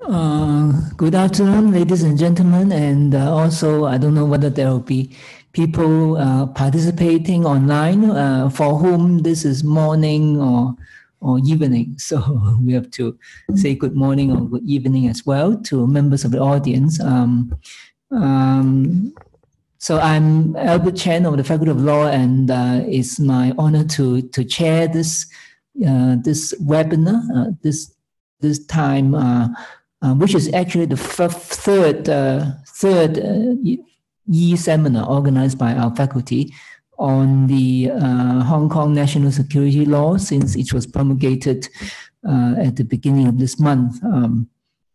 Uh, good afternoon, ladies and gentlemen. And uh, also, I don't know whether there will be people uh, participating online uh, for whom this is morning or or evening. So we have to say good morning or good evening as well to members of the audience. Um, um, so I'm Albert Chen of the Faculty of Law, and uh, it's my honor to to chair this uh, this webinar. This this time, uh, uh, which is actually the third uh, third e seminar organized by our faculty on the uh, Hong Kong national security law since it was promulgated uh, at the beginning of this month. Um,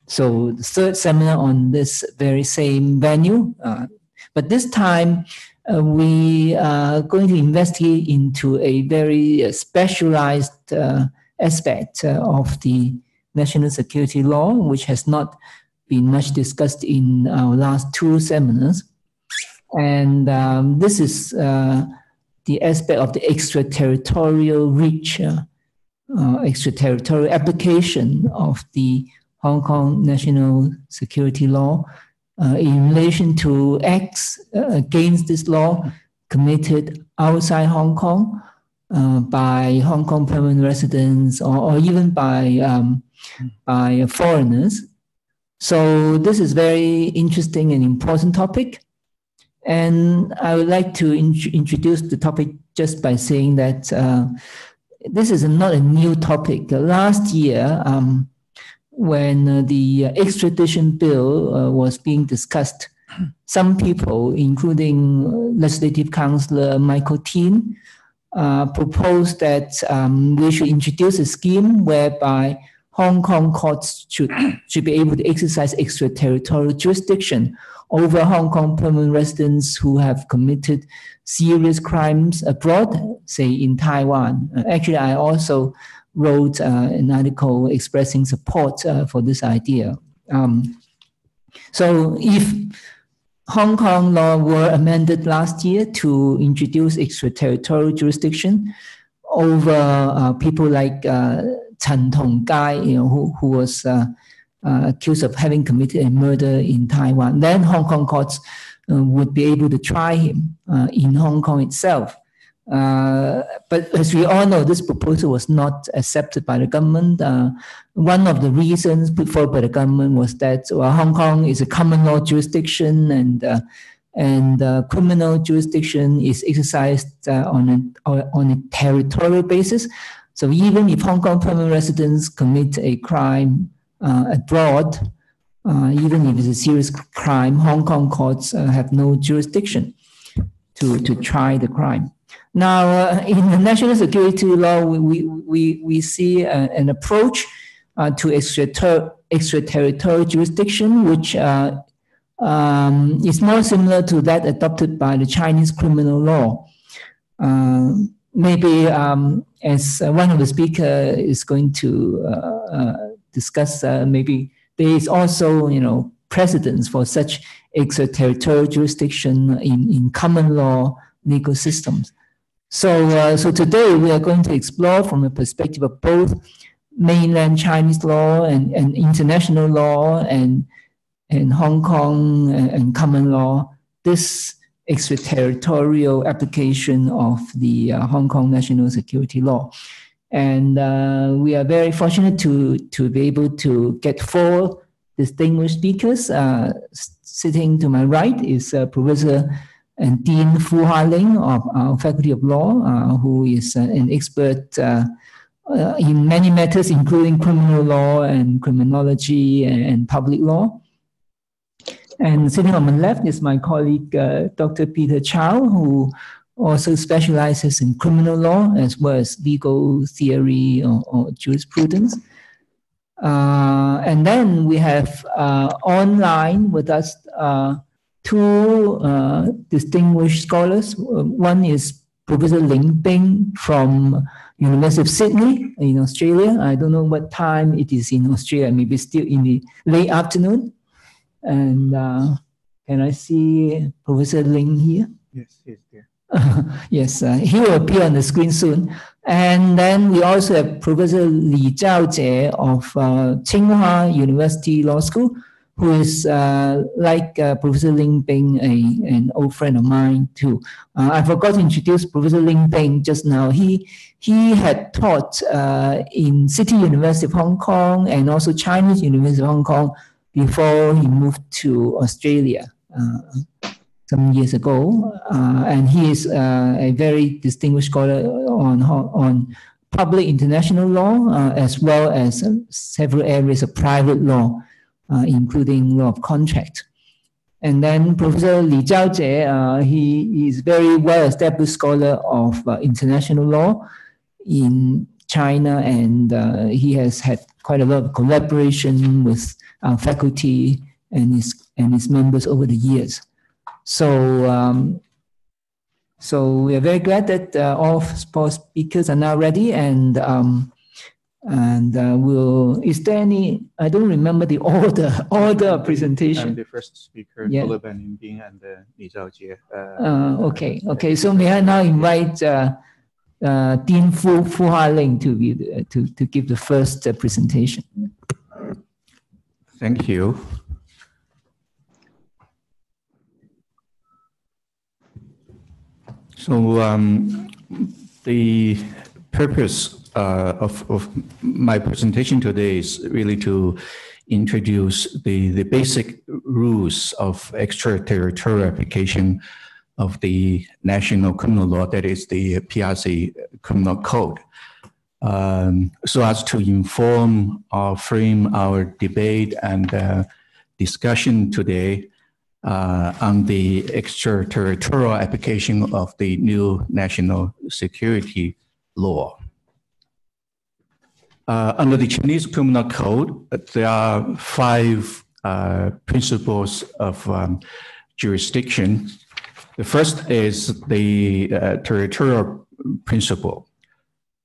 so the third seminar on this very same venue, uh, but this time uh, we are going to investigate into a very uh, specialized uh, aspect of the national security law, which has not been much discussed in our last two seminars. And um, this is uh, the aspect of the extraterritorial reach, uh, uh, extraterritorial application of the Hong Kong national security law uh, in relation to acts uh, against this law committed outside Hong Kong uh, by Hong Kong permanent residents or, or even by, um, by foreigners. So this is very interesting and important topic. And I would like to in introduce the topic just by saying that uh, this is not a new topic. Last year, um, when uh, the extradition bill uh, was being discussed, some people, including Legislative Councillor Michael Tien, uh, proposed that um, we should introduce a scheme whereby Hong Kong courts should, should be able to exercise extraterritorial jurisdiction over Hong Kong permanent residents who have committed serious crimes abroad, say in Taiwan. Uh, actually, I also wrote uh, an article expressing support uh, for this idea. Um, so if Hong Kong law were amended last year to introduce extraterritorial jurisdiction over uh, people like uh, Chan Tong-kai, you know, who, who was uh, uh, accused of having committed a murder in Taiwan. Then Hong Kong courts uh, would be able to try him uh, in Hong Kong itself. Uh, but as we all know, this proposal was not accepted by the government. Uh, one of the reasons put forward by the government was that well, Hong Kong is a common law jurisdiction and uh, and criminal jurisdiction is exercised on a on a territorial basis. So even if Hong Kong permanent residents commit a crime uh, abroad, uh, even if it's a serious crime, Hong Kong courts uh, have no jurisdiction to, to try the crime. Now, in the national security law, we, we, we see an approach to extraterritorial jurisdiction, which um, is more similar to that adopted by the Chinese criminal law. Uh, maybe um, as one of the speakers is going to uh, uh, discuss uh, maybe there is also, you know, precedence for such extraterritorial jurisdiction in, in common law legal systems. So, uh, so today we are going to explore from the perspective of both mainland Chinese law and, and international law and, and Hong Kong and, and common law, this extraterritorial application of the uh, Hong Kong national security law. And uh, we are very fortunate to, to be able to get four distinguished speakers. Uh, sitting to my right is uh, Professor and Dean Fu Hualing of our Faculty of Law, uh, who is uh, an expert uh, in many matters, including criminal law and criminology and, and, public law. And sitting on my left is my colleague, Dr. Peter Chau, who also specializes in criminal law as well as legal theory or, or jurisprudence. Uh, and then we have uh, online with us uh, two uh, distinguished scholars. One is Professor Ling Bing from University of Sydney in Australia. I don't know what time it is in Australia, maybe still in the late afternoon. And uh, can I see Professor Ling here? Yes, he's there. yes, uh, he will appear on the screen soon. And then we also have Professor Li Zhaojie of uh, Tsinghua University Law School, who is uh, like uh, Professor Ling Bing, a, an old friend of mine too. Uh, I forgot to introduce Professor Ling Bing just now. He, he had taught uh, in City University of Hong Kong and also Chinese University of Hong Kong before he moved to Australia uh, some years ago. Uh, and he is a very distinguished scholar on, on public international law as well as several areas of private law. Uh, including law of contract. And then Professor Li Zhaojie, uh, he is very well-established scholar of uh, international law in China, and uh, he has had quite a lot of collaboration with our faculty and his and his members over the years. So, um, so we are very glad that uh, all four speakers are now ready, and um, and uh, will is there any? I don't remember the order order of presentation. I'm the first speaker, Yeah. followed by Ling Bing and uh, Li Zhaojie. Uh, Uh, okay, okay. So may I now invite uh, uh, Dean Fu Fu Hualing to be the- to to give the first uh, presentation. Thank you. So um, the purpose uh, of, of my presentation today is really to introduce the, the basic rules of extraterritorial application of the national criminal law, that is the PRC criminal code um, so as to inform or frame our debate and uh, discussion today uh, on the extraterritorial application of the new national security law. Uh, under the Chinese Criminal Code, uh, there are five uh, principles of um, jurisdiction. The first is the uh, territorial principle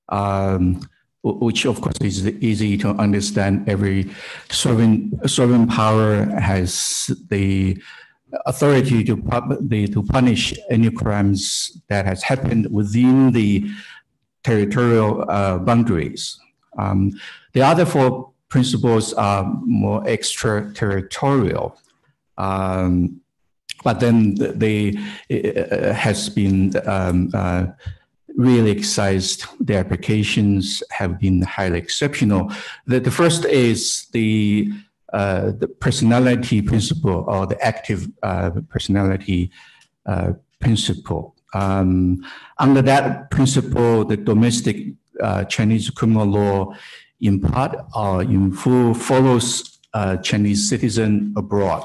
um, which of course is easy to understand. Every sovereign sovereign power has the authority to the, to punish any crimes that has happened within the territorial uh, boundaries. Um, the other four principles are more extraterritorial. Um, but then they uh, has been um, uh, really excised. The applications have been highly exceptional. The, the first is the uh, the personality principle or the active uh, personality uh, principle. Um, under that principle, the domestic uh, Chinese criminal law, in part or in full, follows uh, Chinese citizen abroad.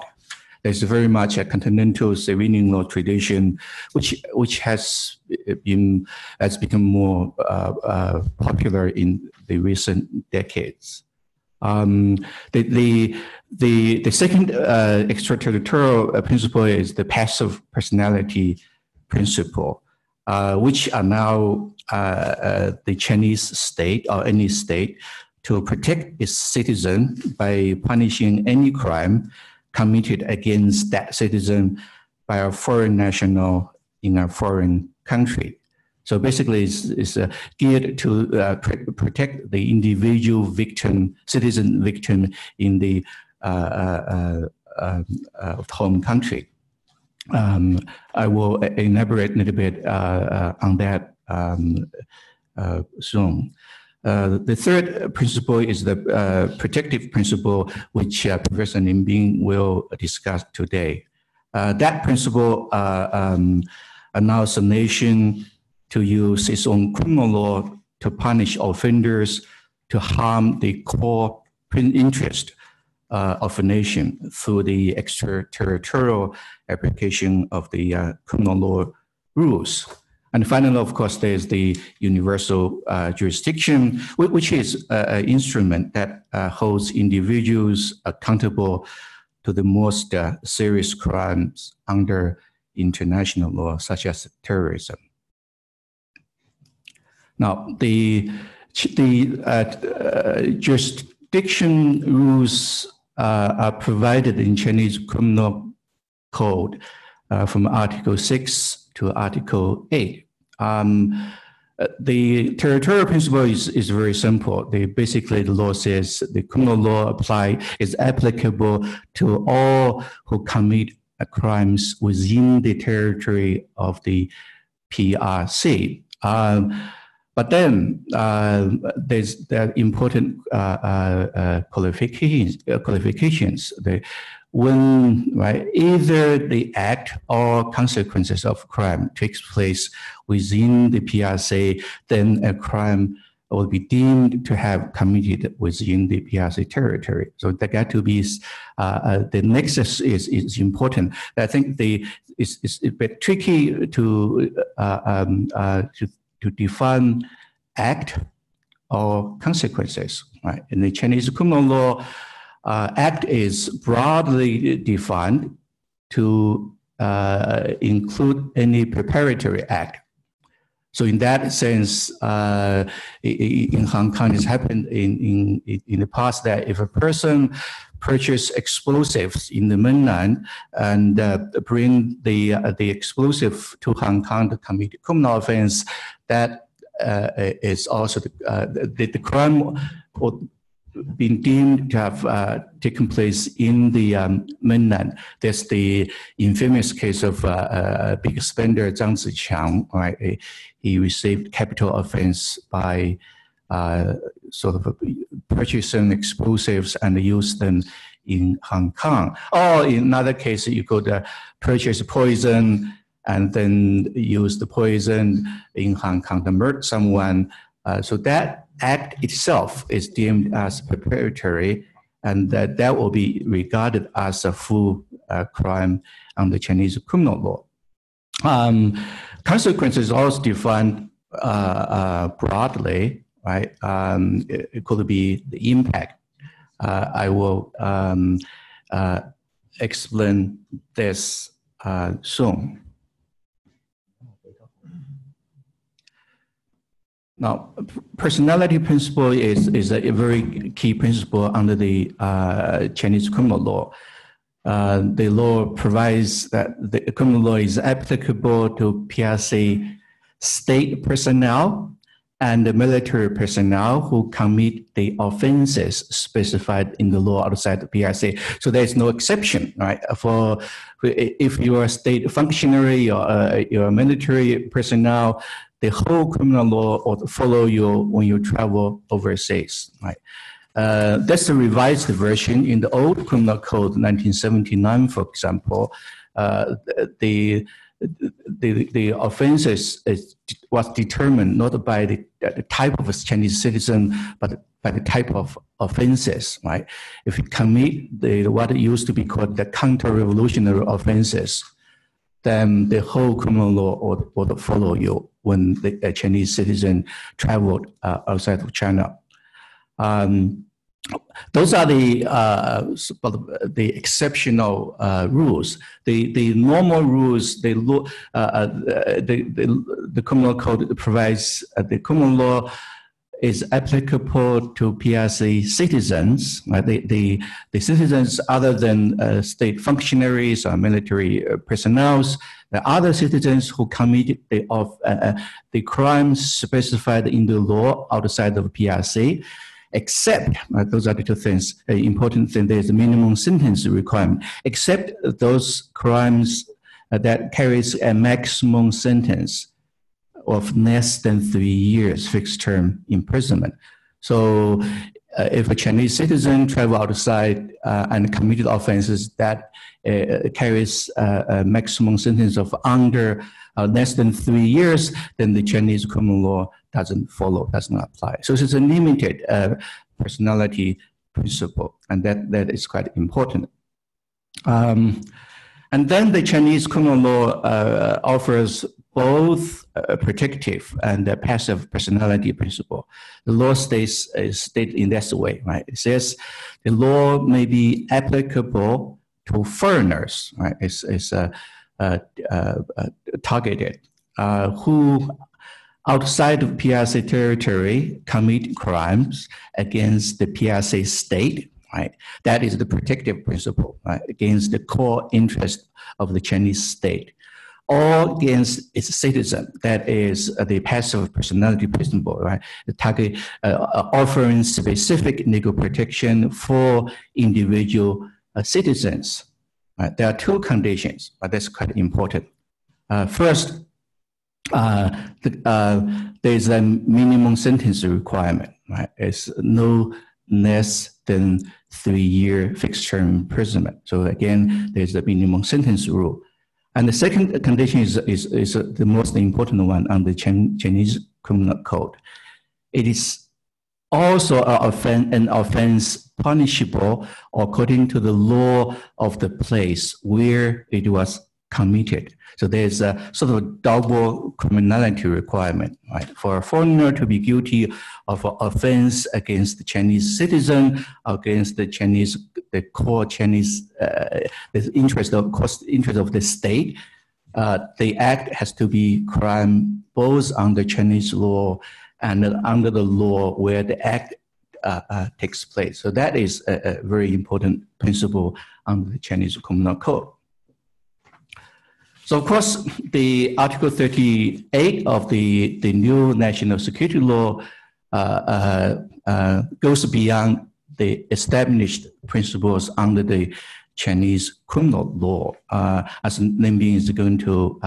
There's very much a continental civilian law tradition, which which has been has become more uh, uh, popular in the recent decades. Um, the, the the the second uh, extraterritorial principle is the passive personality principle, uh, which are now uh, uh, the Chinese state or any state to protect its citizen by punishing any crime committed against that citizen by a foreign national in a foreign country. So basically, it's, it's uh, geared to uh, pr- protect the individual victim, citizen victim in the uh, uh, uh, home country. Um, I will elaborate a little bit uh, uh, on that um, uh, soon. Uh, the third principle is the uh, protective principle, which uh, Professor Ling Bing will discuss today. That principle um, allows a nation to use its own criminal law to punish offenders to harm the core interest uh, of a nation through the extraterritorial application of the uh, criminal law rules. And finally, of course, there's the universal uh, jurisdiction, which is an instrument that uh, holds individuals accountable to the most uh, serious crimes under international law, such as terrorism. Now, the, the uh, jurisdiction rules are provided in Chinese criminal code uh, from Article 6 to Article 8. Um, uh, the territorial principle is, is very simple. They basically the law says the criminal law apply is applicable to all who commit crimes within the territory of the PRC. Um, but then uh, there's the important uh, uh, uh qualifications. qualifications. The, when right, either the act or consequences of crime takes place within the PRC, then a crime will be deemed to have committed within the PRC territory. So that got to be uh, uh, the nexus is, is important. I think the it's, it's a bit tricky to uh, um, uh, to, to define act or consequences. Right in the Chinese criminal law uh, act is broadly defined to uh, include any preparatory act. So in that sense, uh, in Hong Kong, it's happened in, in, in the past that if a person purchase explosives in the mainland and uh, bring the, uh, the explosive to Hong Kong to commit criminal offense, that uh, is also the, the, the crime or been deemed to have uh, taken place in the um, mainland. There's the infamous case of uh, big spender Zhang Ziqiang. Right, he received capital offense by sort of purchasing explosives and use them in Hong Kong. Or in another case, you could uh, purchase poison and then use the poison in Hong Kong to murder someone. Uh, so that act itself is deemed as preparatory, and that, that will be regarded as a full uh, crime under Chinese criminal law. Um, consequences also defined uh, uh, broadly, right? Um, it, it, could be the impact. Uh, I will um, uh, explain this uh, soon. Now, personality principle is, is a very key principle under the uh, Chinese criminal law. Uh, the law provides that the criminal law is applicable to PRC state personnel and the military personnel who commit the offenses specified in the law outside the PRC. So there's no exception, right? For if you're a state functionary or uh, you're a military personnel, the whole criminal law will follow you when you travel overseas, right? Uh, that's the revised version. In the old criminal code, 1979, for example, uh, the, the, the offenses is, was determined not by the, the type of Chinese citizen, but by the type of offenses, right? If you commit the, what used to be called the counter-revolutionary offenses, then the whole criminal law would, would follow you when the, Chinese citizen traveled uh, outside of China. Um, those are the uh, the exceptional uh, rules. The the normal rules, uh, uh the, the the criminal code provides uh, the criminal law is applicable to PRC citizens, right? the, the, the citizens other than uh, state functionaries or military personnel, the other citizens who committed the, of, the crimes specified in the law outside of PRC, except, uh, those are the two things, uh, important thing, there's a minimum sentence requirement, except those crimes that carries a maximum sentence of less than three years fixed term imprisonment. So uh, if a Chinese citizen travel outside uh, and committed offenses that uh, carries uh, a maximum sentence of under uh, less than three years, then the Chinese criminal law doesn't follow, does not apply. So it's a limited uh, personality principle, and that, that is quite important. Um, and then the Chinese criminal law offers both a protective and passive personality principle. The law states is stated in that way, right? It says the law may be applicable to foreigners, right? It's, it's uh, uh, uh, targeted uh, who outside of PRC territory commit crimes against the PRC state, right? That is the protective principle, right? Against the core interest of the Chinese state or against its citizen. That is uh, the passive personality principle, right? The target uh, uh, offering specific legal protection for individual uh, citizens. Right? There are two conditions, but that's quite important. Uh, first, uh, the, there's a minimum sentence requirement, right? It's no less than three-year fixed-term imprisonment. So again, there's a minimum sentence rule. And the second condition is, is, is the most important one on the Chinese criminal code. It is also an offense punishable according to the law of the place where it was committed. So there's a sort of double criminality requirement, right? For a foreigner to be guilty of an offense against the Chinese citizen, against the Chinese, the core Chinese, uh, the interest of cost, interest of the state, uh, the act has to be crime both under Chinese law and under the law where the act uh, uh, takes place. So that is a, a, very important principle under the Chinese Criminal Code. So of course, the Article 38 of the, the new national security law uh, uh, uh goes beyond the established principles under the Chinese criminal law. Uh, as Ling Bing is going to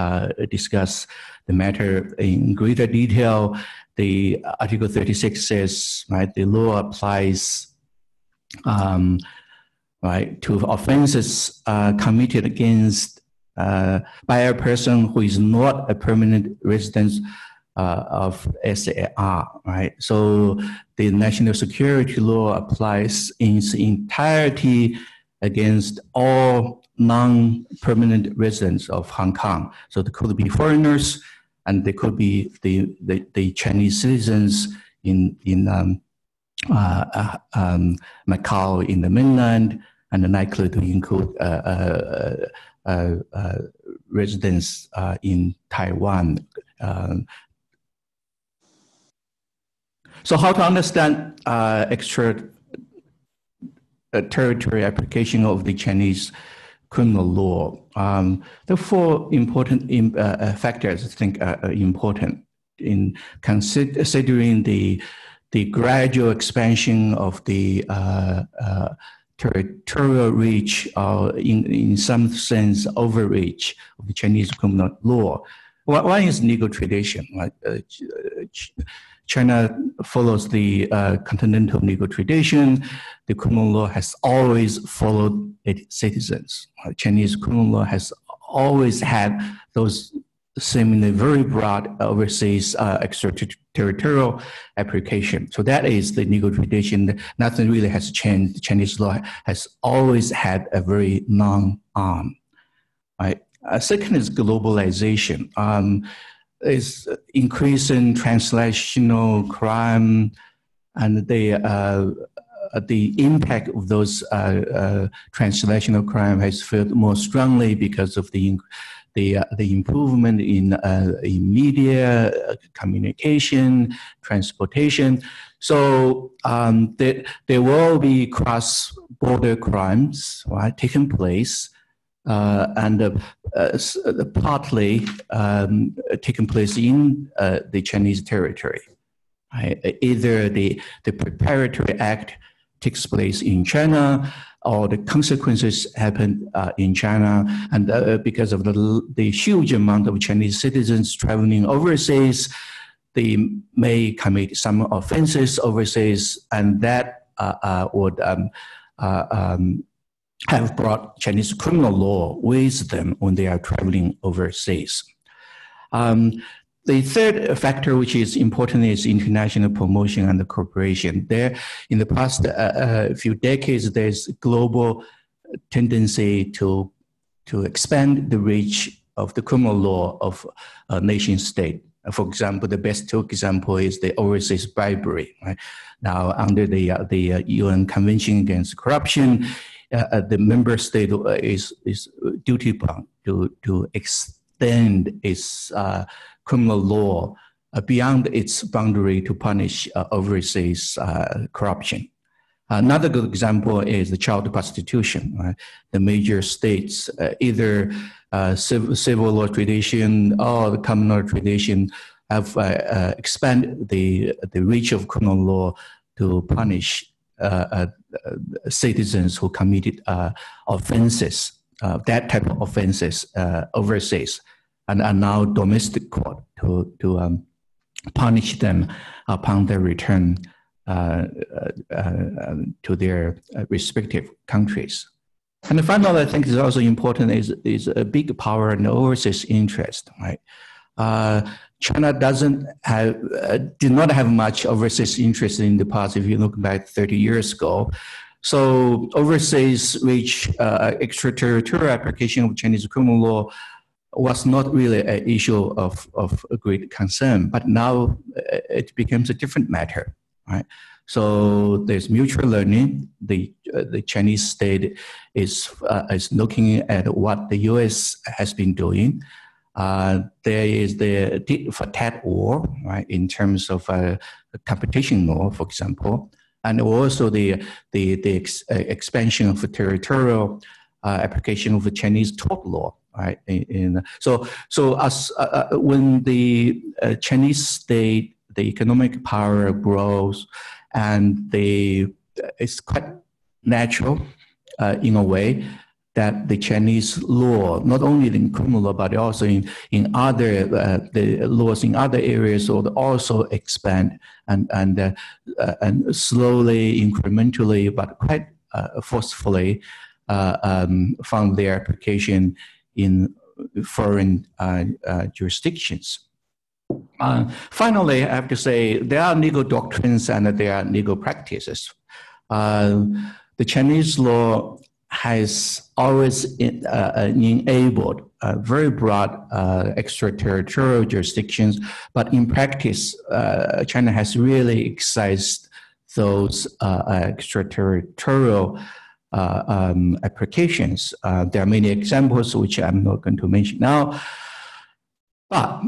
discuss the matter in greater detail, the Article 36 says, right, the law applies um, right, to offenses uh, committed against uh, by a person who is not a permanent resident uh, of SAR, right? So the national security law applies in its entirety against all non-permanent residents of Hong Kong. So there could be foreigners, and there could be the, the, the Chinese citizens in, in um, uh, uh, um, Macau in the mainland, and likely to include uh, uh, uh, uh residents in Taiwan. Um, so how to understand extra territory application of the Chinese criminal law. Um, the four important uh, uh, factors I think are, are important in considering the the gradual expansion of the uh, uh, territorial reach, or in, in some sense, overreach of the Chinese criminal law. One is legal tradition. Right? Uh, China follows the uh, continental legal tradition. The criminal law has always followed its citizens. Uh, Chinese criminal law has always had those seemingly very broad overseas uh, extraterritorial application. So that is the legal tradition. Nothing really has changed. Chinese law has always had a very long arm. Right? Uh, second is globalization. Um, is increasing transnational crime and the uh, the impact of those uh, uh, transnational crime has felt more strongly because of the the, uh, the improvement in, uh, in media, uh, communication, transportation. So um, there, there will be cross-border crimes right, taking place uh, and uh, uh, partly um, taking place in the Chinese territory. Right? Either the, the preparatory act takes place in China or the consequences happen uh, in China. And uh, because of the, the huge amount of Chinese citizens traveling overseas, they may commit some offenses overseas, and that uh, would um, um, have brought Chinese criminal law with them when they are traveling overseas. Um, the third factor, which is important, is international promotion and cooperation. There, in the past uh, uh, few decades, there's global tendency to to expand the reach of the criminal law of a nation state. For example, the best took example is the overseas bribery. Right? Now, under the uh, the UN uh, Convention Against Corruption, uh, uh, the member state uh, is is duty bound to to extend its criminal law beyond its boundary to punish overseas corruption. Another good example is the child prostitution. Right? The major states, uh, either uh, civil, civil, law tradition or the common law tradition, have uh, uh expanded the the reach of criminal law to punish uh, uh, citizens who committed offenses, that type of offenses overseas, and are now domestic court to to um, punish them upon their return uh, uh, uh, to their respective countries. And the final, I think, is also important is, is a big power and overseas interest, right? China doesn't have, did not have much overseas interest in the past. If you look back 30 years ago, so overseas reach uh, extraterritorial application of Chinese criminal law was not really an issue of, of great concern, but now it becomes a different matter right? So there's mutual learning. The uh, the Chinese state is uh, is looking at what the U.S. has been doing. Uh, there is the tat war, right, in terms of uh, competition law, for example, and also the the the ex, uh, expansion of the territorial uh, application of the Chinese tort law, right? In, so so as when the Chinese state the economic power grows, and it's quite natural uh, in a way that the Chinese law, not only in criminal law, but also in, in other uh, the laws in other areas, would also expand and and uh, uh, and slowly, incrementally, but quite uh, forcefully, uh, um, found their application in foreign jurisdictions. Uh, finally, I have to say there are legal doctrines and there are legal practices. The Chinese law has always in, uh, uh enabled uh, very broad uh, extraterritorial jurisdictions, but in practice, China has really excised those extraterritorial um, applications. there are many examples which I'm not going to mention now. But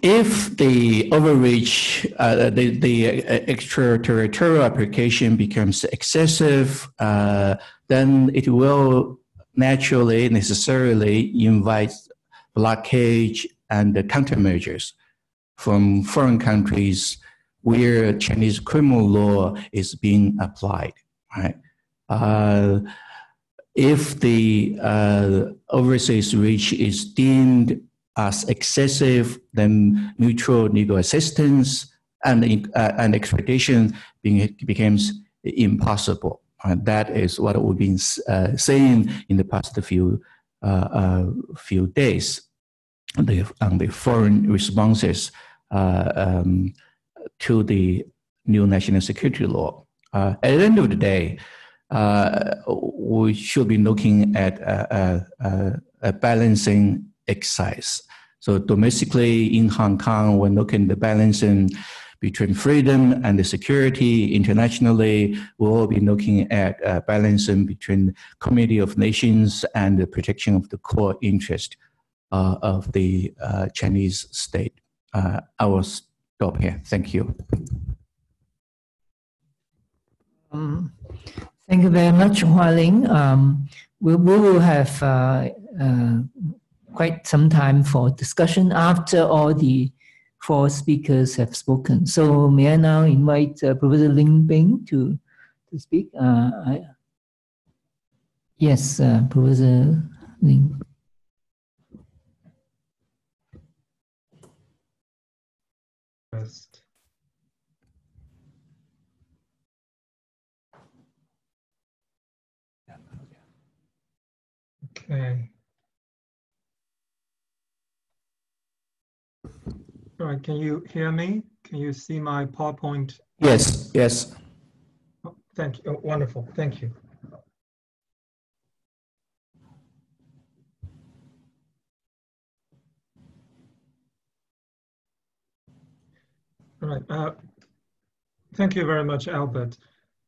if the overreach, uh, the, the uh, extraterritorial application becomes excessive, uh, then it will naturally, necessarily invite blockage and countermeasures from foreign countries where Chinese criminal law is being applied. Right? Uh, if the uh, overseas reach is deemed as excessive, then mutual legal assistance and, uh, and extradition being, becomes impossible. And that is what we've been uh, saying in the past few, uh, uh few days the, on the foreign responses uh, um, to the new national security law. Uh, at the end of the day, we should be looking at a balancing exercise. So domestically in Hong Kong, we're looking at the balancing between freedom and the security. Internationally, we'll be looking at uh, balancing between the community of nations and the protection of the core interest uh, of the uh, Chinese state. Uh, I will stop here. Thank you. Um, thank you very much, Hua Ling. Um, we, we will have uh, uh, quite some time for discussion after all the four speakers have spoken. So may I now invite uh, Professor Ling Bing to, to speak? Uh, I, yes, uh, Professor Ling. First. Okay. All right, can you hear me? Can you see my PowerPoint? Yes, yes. Oh, thank you. Oh, wonderful. Thank you. All right. Uh, thank you very much, Albert.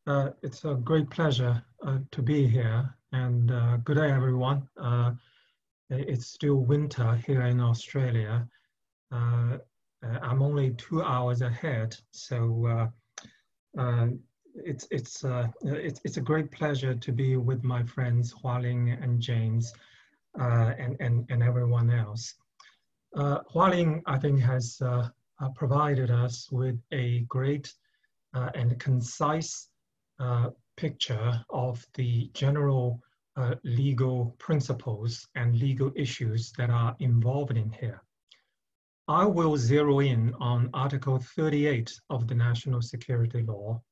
Uh, it's a great pleasure uh, to be here. And uh, good day, everyone. Uh, it's still winter here in Australia. Uh, I'm only two hours ahead, so uh, uh, it's it's uh, it's it's a great pleasure to be with my friends Hualing and James, uh, and and and everyone else. Uh, Hualing, I think, has provided us with a great and concise picture of the general legal principles and legal issues that are involved in here. I will zero in on Article 38 of the National Security Law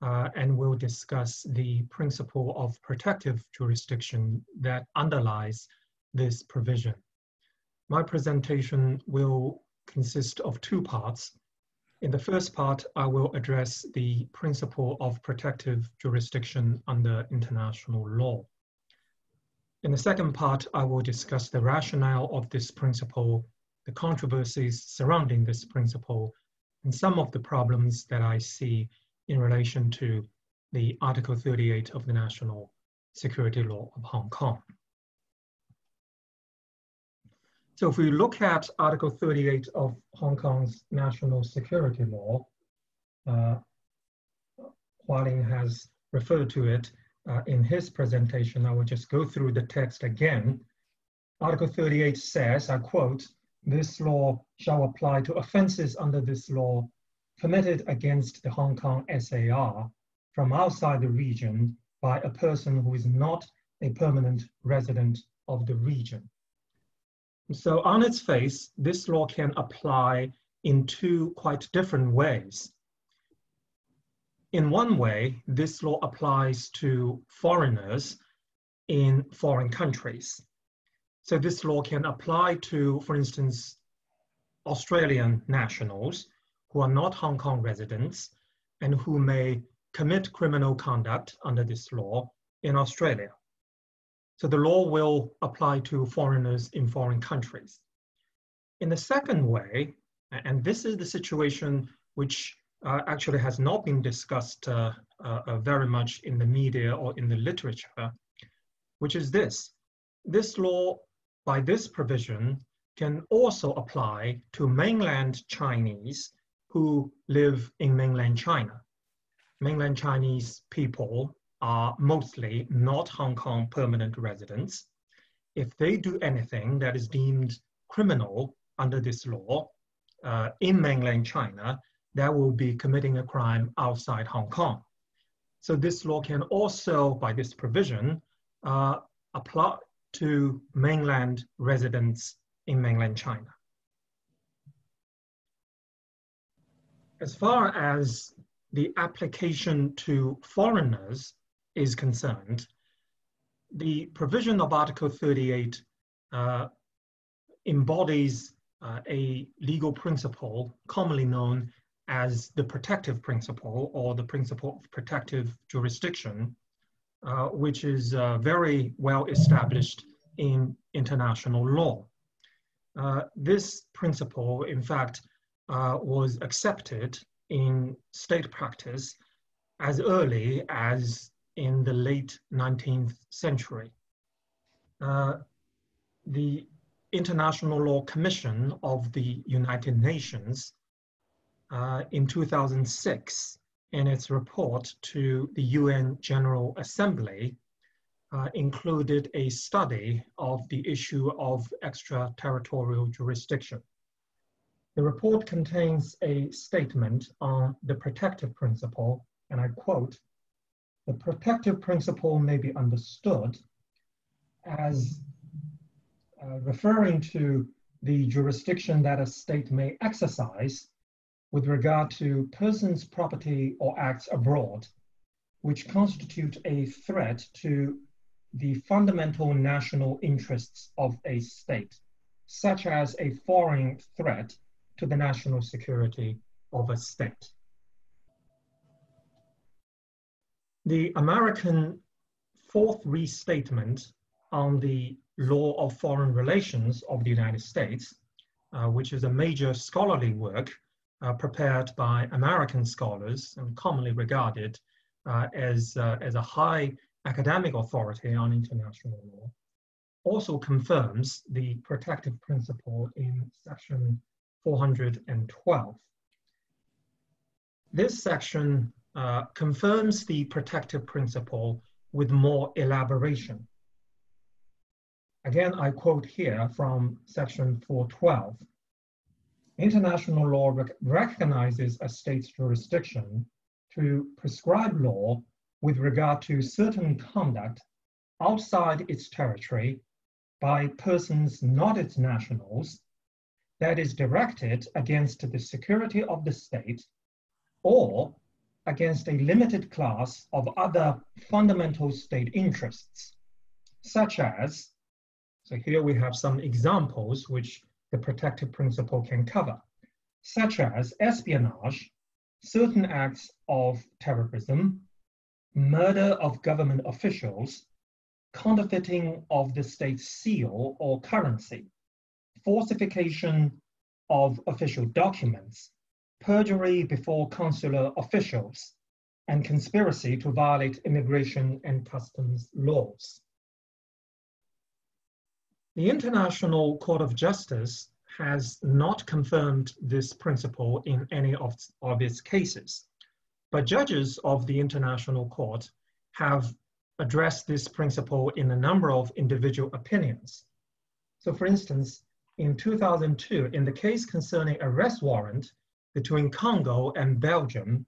uh, and we'll discuss the principle of protective jurisdiction that underlies this provision. My presentation will consist of two parts. In the first part, I will address the principle of protective jurisdiction under international law. In the second part, I will discuss the rationale of this principle, the controversies surrounding this principle, and some of the problems that I see in relation to the Article 38 of the National Security Law of Hong Kong. So if we look at Article 38 of Hong Kong's National Security Law, uh, Hualing has referred to it uh, in his presentation. I will just go through the text again. Article 38 says, I quote, this law shall apply to offenses under this law committed against the Hong Kong SAR from outside the region by a person who is not a permanent resident of the region. So on its face, this law can apply in two quite different ways. In one way, this law applies to foreigners in foreign countries. So this law can apply to, for instance, Australian nationals who are not Hong Kong residents and who may commit criminal conduct under this law in Australia. So the law will apply to foreigners in foreign countries. In the second way, and this is the situation which uh, actually has not been discussed uh, uh, very much in the media or in the literature, which is this. This law, by this provision, can also apply to mainland Chinese who live in mainland China. Mainland Chinese people are mostly not Hong Kong permanent residents. If they do anything that is deemed criminal under this law uh, in mainland China, that will be committing a crime outside Hong Kong. So this law can also, by this provision, uh, apply to mainland residents in mainland China. as far as the application to foreigners is concerned, the provision of Article 38 uh, embodies uh, a legal principle commonly known as the protective principle or the principle of protective jurisdiction, which is uh, very well established in international law. Uh, this principle, in fact, uh, was accepted in state practice as early as in the late 19th century. Uh, the International Law Commission of the United Nations uh, in 2006, in its report to the UN General Assembly, uh, included a study of the issue of extraterritorial jurisdiction. The report contains a statement on the protective principle, and I quote, the protective principle may be understood as uh, referring to the jurisdiction that a state may exercise with regard to persons, property, or acts abroad, which constitute a threat to the fundamental national interests of a state, such as a foreign threat to the national security of a state. The American Fourth Restatement on the Law of Foreign Relations of the United States, uh, which is a major scholarly work uh, prepared by American scholars and commonly regarded uh, as, uh, as a high academic authority on international law, also confirms the protective principle in section 412. This section uh, confirms the protective principle with more elaboration. Again, I quote here from section 412. International law rec recognizes a state's jurisdiction to prescribe law with regard to certain conduct outside its territory by persons not its nationals that is directed against the security of the state or against a limited class of other fundamental state interests, such as, so here we have some examples which the protective principle can cover, such as espionage, certain acts of terrorism, murder of government officials, counterfeiting of the state seal or currency, falsification of official documents, perjury before consular officials, and conspiracy to violate immigration and customs laws. The International Court of Justice has not confirmed this principle in any of, of its cases, but judges of the International Court have addressed this principle in a number of individual opinions. So for instance, in 2002, in the case concerning arrest warrant between Congo and Belgium,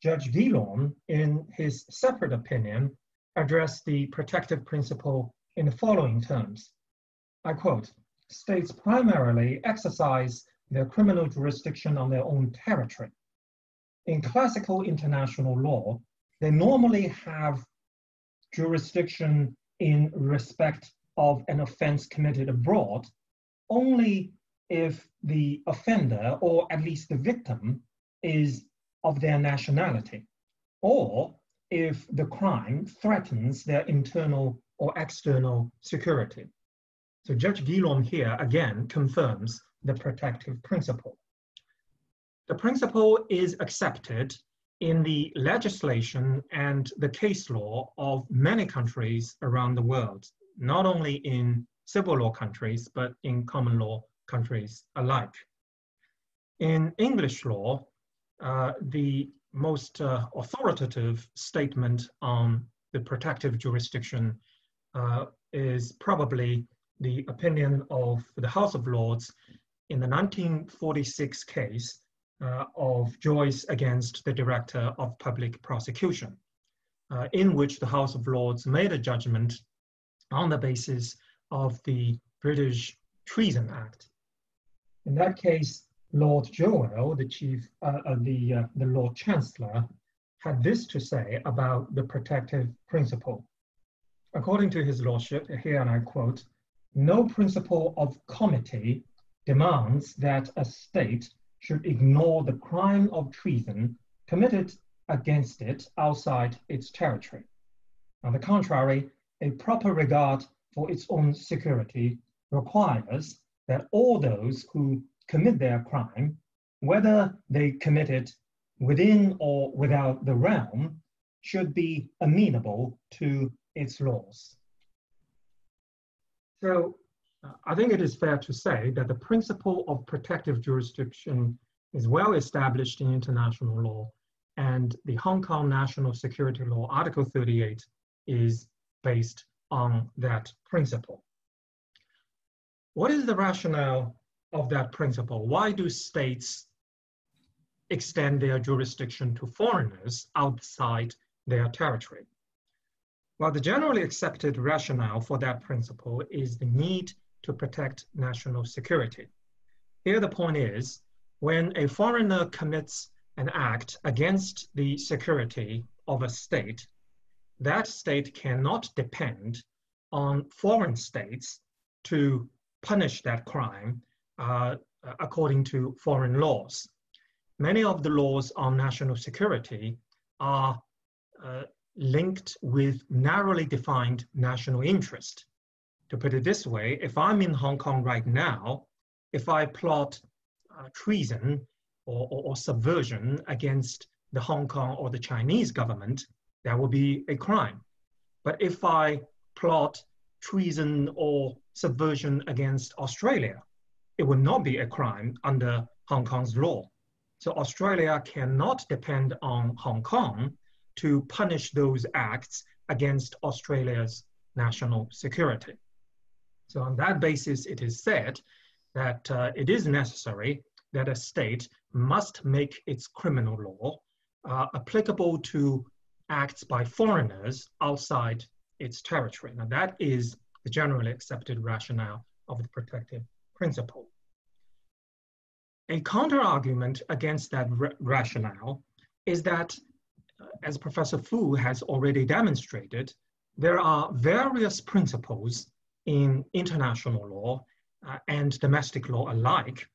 Judge Guillaume, in his separate opinion, addressed the protective principle in the following terms. I quote, states primarily exercise their criminal jurisdiction on their own territory. In classical international law, they normally have jurisdiction in respect of an offense committed abroad only if the offender, or at least the victim, is of their nationality, or if the crime threatens their internal or external security. So Judge Guillaume here again confirms the protective principle. The principle is accepted in the legislation and the case law of many countries around the world, not only in civil law countries, but in common law countries alike. In English law, uh, the most uh, authoritative statement on the protective jurisdiction uh, is probably the opinion of the House of Lords in the 1946 case uh, of Joyce against the Director of Public Prosecution, uh, in which the House of Lords made a judgment on the basis of the British Treason Act. In that case, Lord Jowitt, the chief, uh, uh, the, uh, the Lord Chancellor, had this to say about the protective principle. According to his lordship, here and I quote, no principle of comity demands that a state should ignore the crime of treason committed against it outside its territory. On the contrary, a proper regard for its own security requires that all those who commit their crime, whether they commit it within or without the realm, should be amenable to its laws. So uh, I think it is fair to say that the principle of protective jurisdiction is well established in international law and the Hong Kong National Security Law, Article 38, is based on that principle. What is the rationale of that principle? Why do states extend their jurisdiction to foreigners outside their territory? Well, the generally accepted rationale for that principle is the need to protect national security. Here the point is, when a foreigner commits an act against the security of a state, that state cannot depend on foreign states to punish that crime uh, according to foreign laws. Many of the laws on national security are uh, linked with narrowly defined national interest. To put it this way, if I'm in Hong Kong right now, if I plot uh, treason or, or, or subversion against the Hong Kong or the Chinese government, that would be a crime. But if I plot treason or subversion against Australia, it would not be a crime under Hong Kong's law. So Australia cannot depend on Hong Kong to punish those acts against Australia's national security. So on that basis, it is said that uh, it is necessary that a state must make its criminal law uh, applicable to acts by foreigners outside its territory. Now that is the generally accepted rationale of the protective principle. A counter-argument against that rationale is that, as Professor Fu has already demonstrated, there are various principles in international law uh, and domestic law alike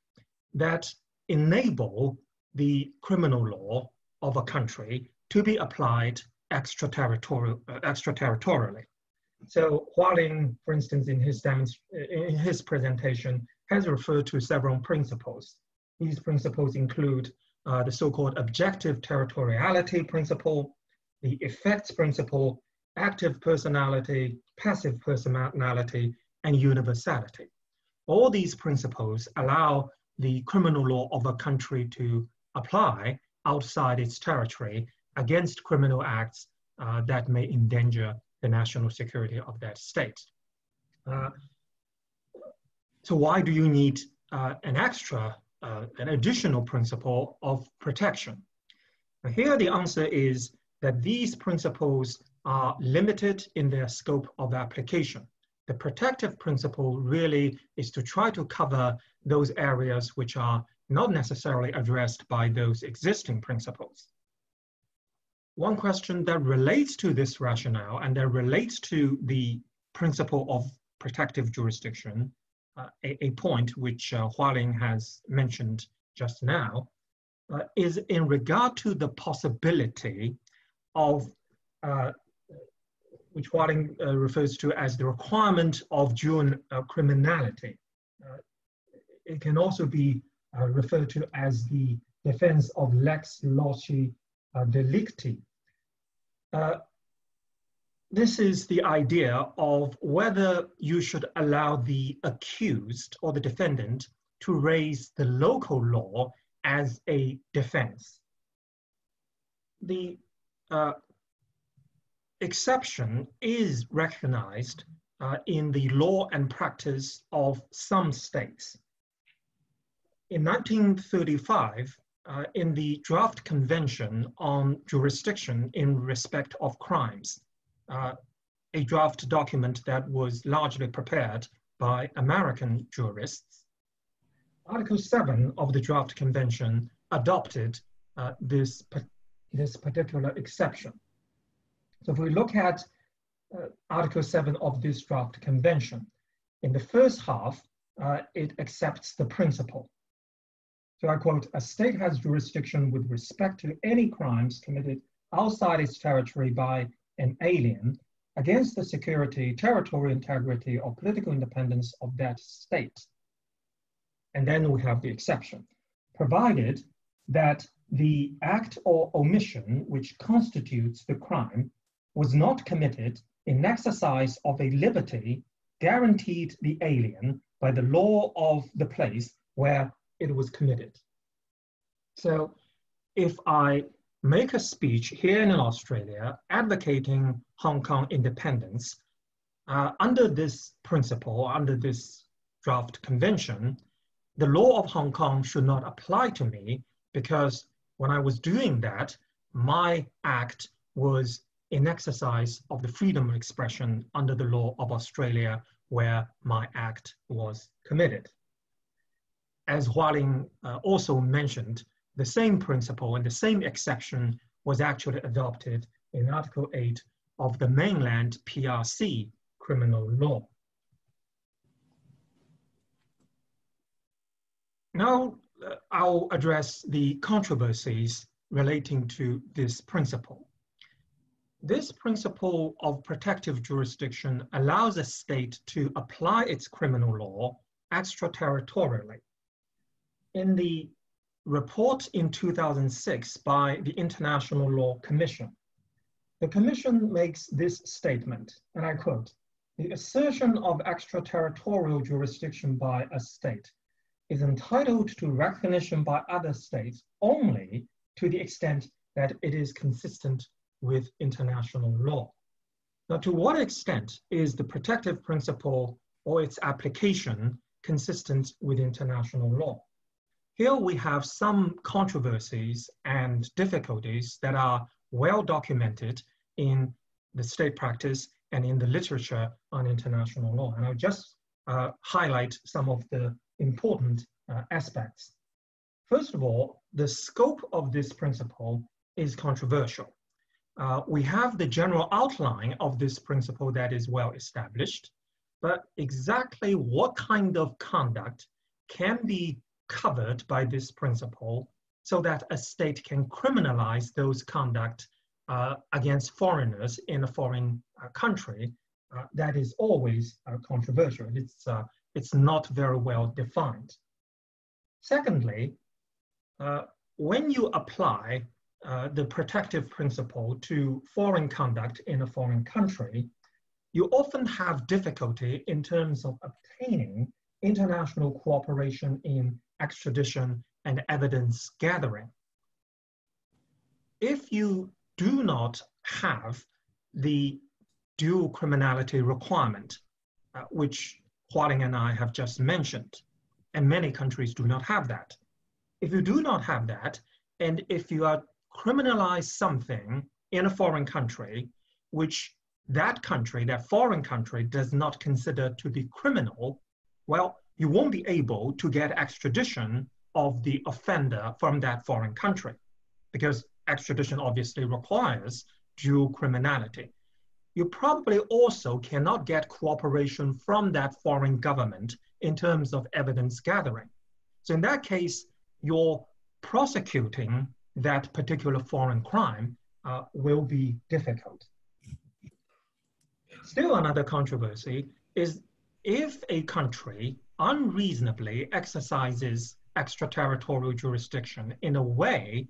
that enable the criminal law of a country to be applied extraterritorial, uh, extraterritorially. So Hualing, for instance, in his, in his presentation, has referred to several principles. These principles include uh, the so-called objective territoriality principle, the effects principle, active personality, passive personality, and universality. All these principles allow the criminal law of a country to apply outside its territory against criminal acts uh, that may endanger the national security of that state. Uh, so why do you need uh, an extra, uh, an additional principle of protection? Now here the answer is that these principles are limited in their scope of application. The protective principle really is to try to cover those areas which are not necessarily addressed by those existing principles. One question that relates to this rationale and that relates to the principle of protective jurisdiction, a, a, point which uh, Hualing has mentioned just now, uh, is in regard to the possibility of uh, which Hualing uh, refers to as the requirement of dual uh, criminality. Uh, it can also be uh, referred to as the defense of lex loci uh, delicti. Uh, this is the idea of whether you should allow the accused or the defendant to raise the local law as a defense. The exception is recognized uh, in the law and practice of some states. In 1935, uh, in the Draft Convention on Jurisdiction in Respect of Crimes, uh, a draft document that was largely prepared by American jurists, Article 7 of the Draft Convention adopted uh, this, this particular exception. So if we look at uh, Article 7 of this draft convention, in the first half, uh, it accepts the principle. So I quote, a state has jurisdiction with respect to any crimes committed outside its territory by an alien against the security, territorial integrity, or political independence of that state. And then we have the exception, provided that the act or omission which constitutes the crime was not committed in exercise of a liberty guaranteed the alien by the law of the place where it was committed. So if I make a speech here in Australia advocating Hong Kong independence, uh, under this principle, under this draft convention, the law of Hong Kong should not apply to me because when I was doing that, my act was in exercise of the freedom of expression under the law of Australia where my act was committed. As Hualing uh, also mentioned, the same principle and the same exception was actually adopted in Article 8 of the mainland PRC criminal law. Now uh, I'll address the controversies relating to this principle. This principle of protective jurisdiction allows a state to apply its criminal law extraterritorially. In the report in 2006 by the International Law Commission, the Commission makes this statement, and I quote, the assertion of extraterritorial jurisdiction by a state is entitled to recognition by other states only to the extent that it is consistent with international law. Now, to what extent is the protective principle or its application consistent with international law? Here we have some controversies and difficulties that are well documented in the state practice and in the literature on international law. And I'll just uh, highlight some of the important uh, aspects. First of all, the scope of this principle is controversial. Uh, we have the general outline of this principle that is well established, but exactly what kind of conduct can be covered by this principle so that a state can criminalize those conduct uh, against foreigners in a foreign uh, country, uh, that is always uh, controversial. It's, uh, it's not very well defined. Secondly, uh, when you apply the protective principle to foreign conduct in a foreign country, you often have difficulty in terms of obtaining international cooperation in extradition and evidence gathering. If you do not have the dual criminality requirement, uh, which Hualing and I have just mentioned, and many countries do not have that. If you do not have that, and if you are criminalize something in a foreign country, which that country, that foreign country, does not consider to be criminal, well, you won't be able to get extradition of the offender from that foreign country because extradition obviously requires dual criminality. You probably also cannot get cooperation from that foreign government in terms of evidence gathering. So in that case, your prosecuting that particular foreign crime uh, will be difficult. Still another controversy is if a country unreasonably exercises extraterritorial jurisdiction in a way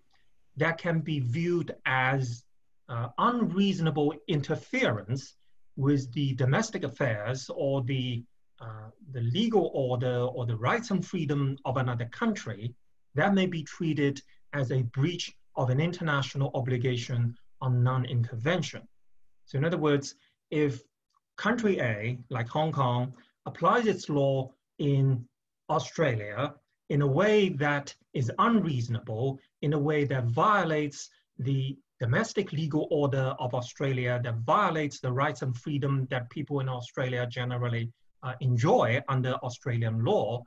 that can be viewed as uh, unreasonable interference with the domestic affairs or the, uh, the legal order or the rights and freedom of another country, that may be treated as a breach of an international obligation on non-intervention. So in other words, if country A, like Hong Kong, applies its law in Australia in a way that is unreasonable, in a way that violates the domestic legal order of Australia, that violates the rights and freedom that people in Australia generally uh, enjoy under Australian law,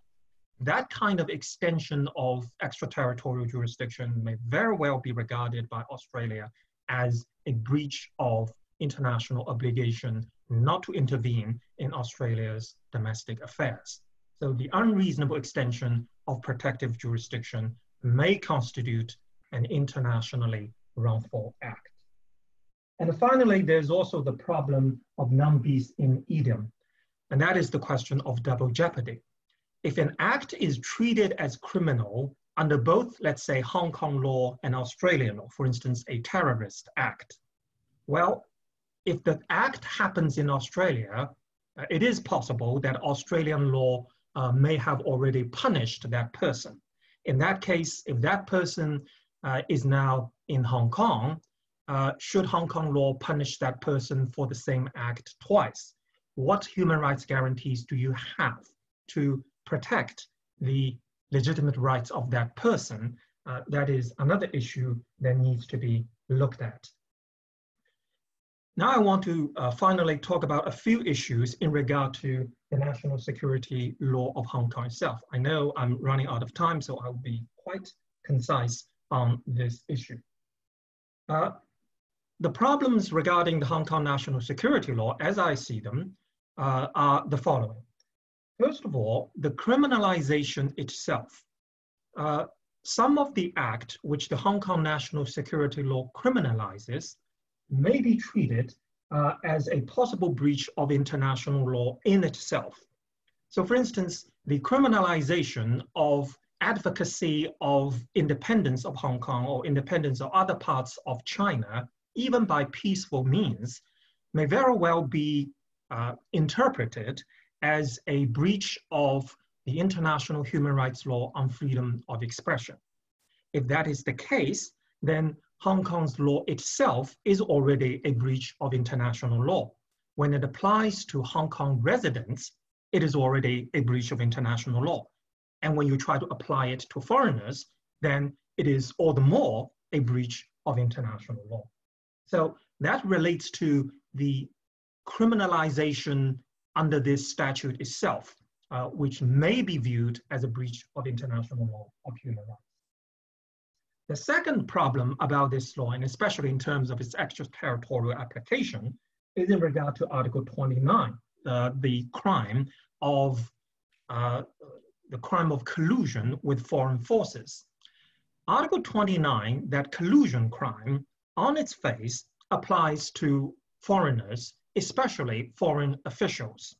that kind of extension of extraterritorial jurisdiction may very well be regarded by Australia as a breach of international obligation not to intervene in Australia's domestic affairs. So the unreasonable extension of protective jurisdiction may constitute an internationally wrongful act. And finally, there's also the problem of non bis in idem, and that is the question of double jeopardy. If an act is treated as criminal under both, let's say, Hong Kong law and Australian law, for instance, a terrorist act, well, if the act happens in Australia, uh, it is possible that Australian law uh, may have already punished that person. In that case, if that person uh, is now in Hong Kong, uh, should Hong Kong law punish that person for the same act twice? What human rights guarantees do you have to protect the legitimate rights of that person? Uh, that is another issue that needs to be looked at. Now I want to uh, finally talk about a few issues in regard to the national security law of Hong Kong itself. I know I'm running out of time, so I'll be quite concise on this issue. Uh, the problems regarding the Hong Kong national security law, as I see them, uh, are the following. First of all, the criminalization itself. Uh, some of the act which the Hong Kong national security law criminalizes may be treated uh, as a possible breach of international law in itself. So for instance, the criminalization of advocacy of independence of Hong Kong or independence of other parts of China, even by peaceful means, may very well be uh, interpreted as a breach of the international human rights law on freedom of expression. If that is the case, then Hong Kong's law itself is already a breach of international law. When it applies to Hong Kong residents, it is already a breach of international law. And when you try to apply it to foreigners, then it is all the more a breach of international law. So that relates to the criminalization under this statute itself, uh, which may be viewed as a breach of international law of human rights. The second problem about this law, and especially in terms of its extraterritorial application, is in regard to Article 29, uh, the crime of uh, the crime of collusion with foreign forces. Article 29, that collusion crime, on its face, applies to foreigners, especially foreign officials.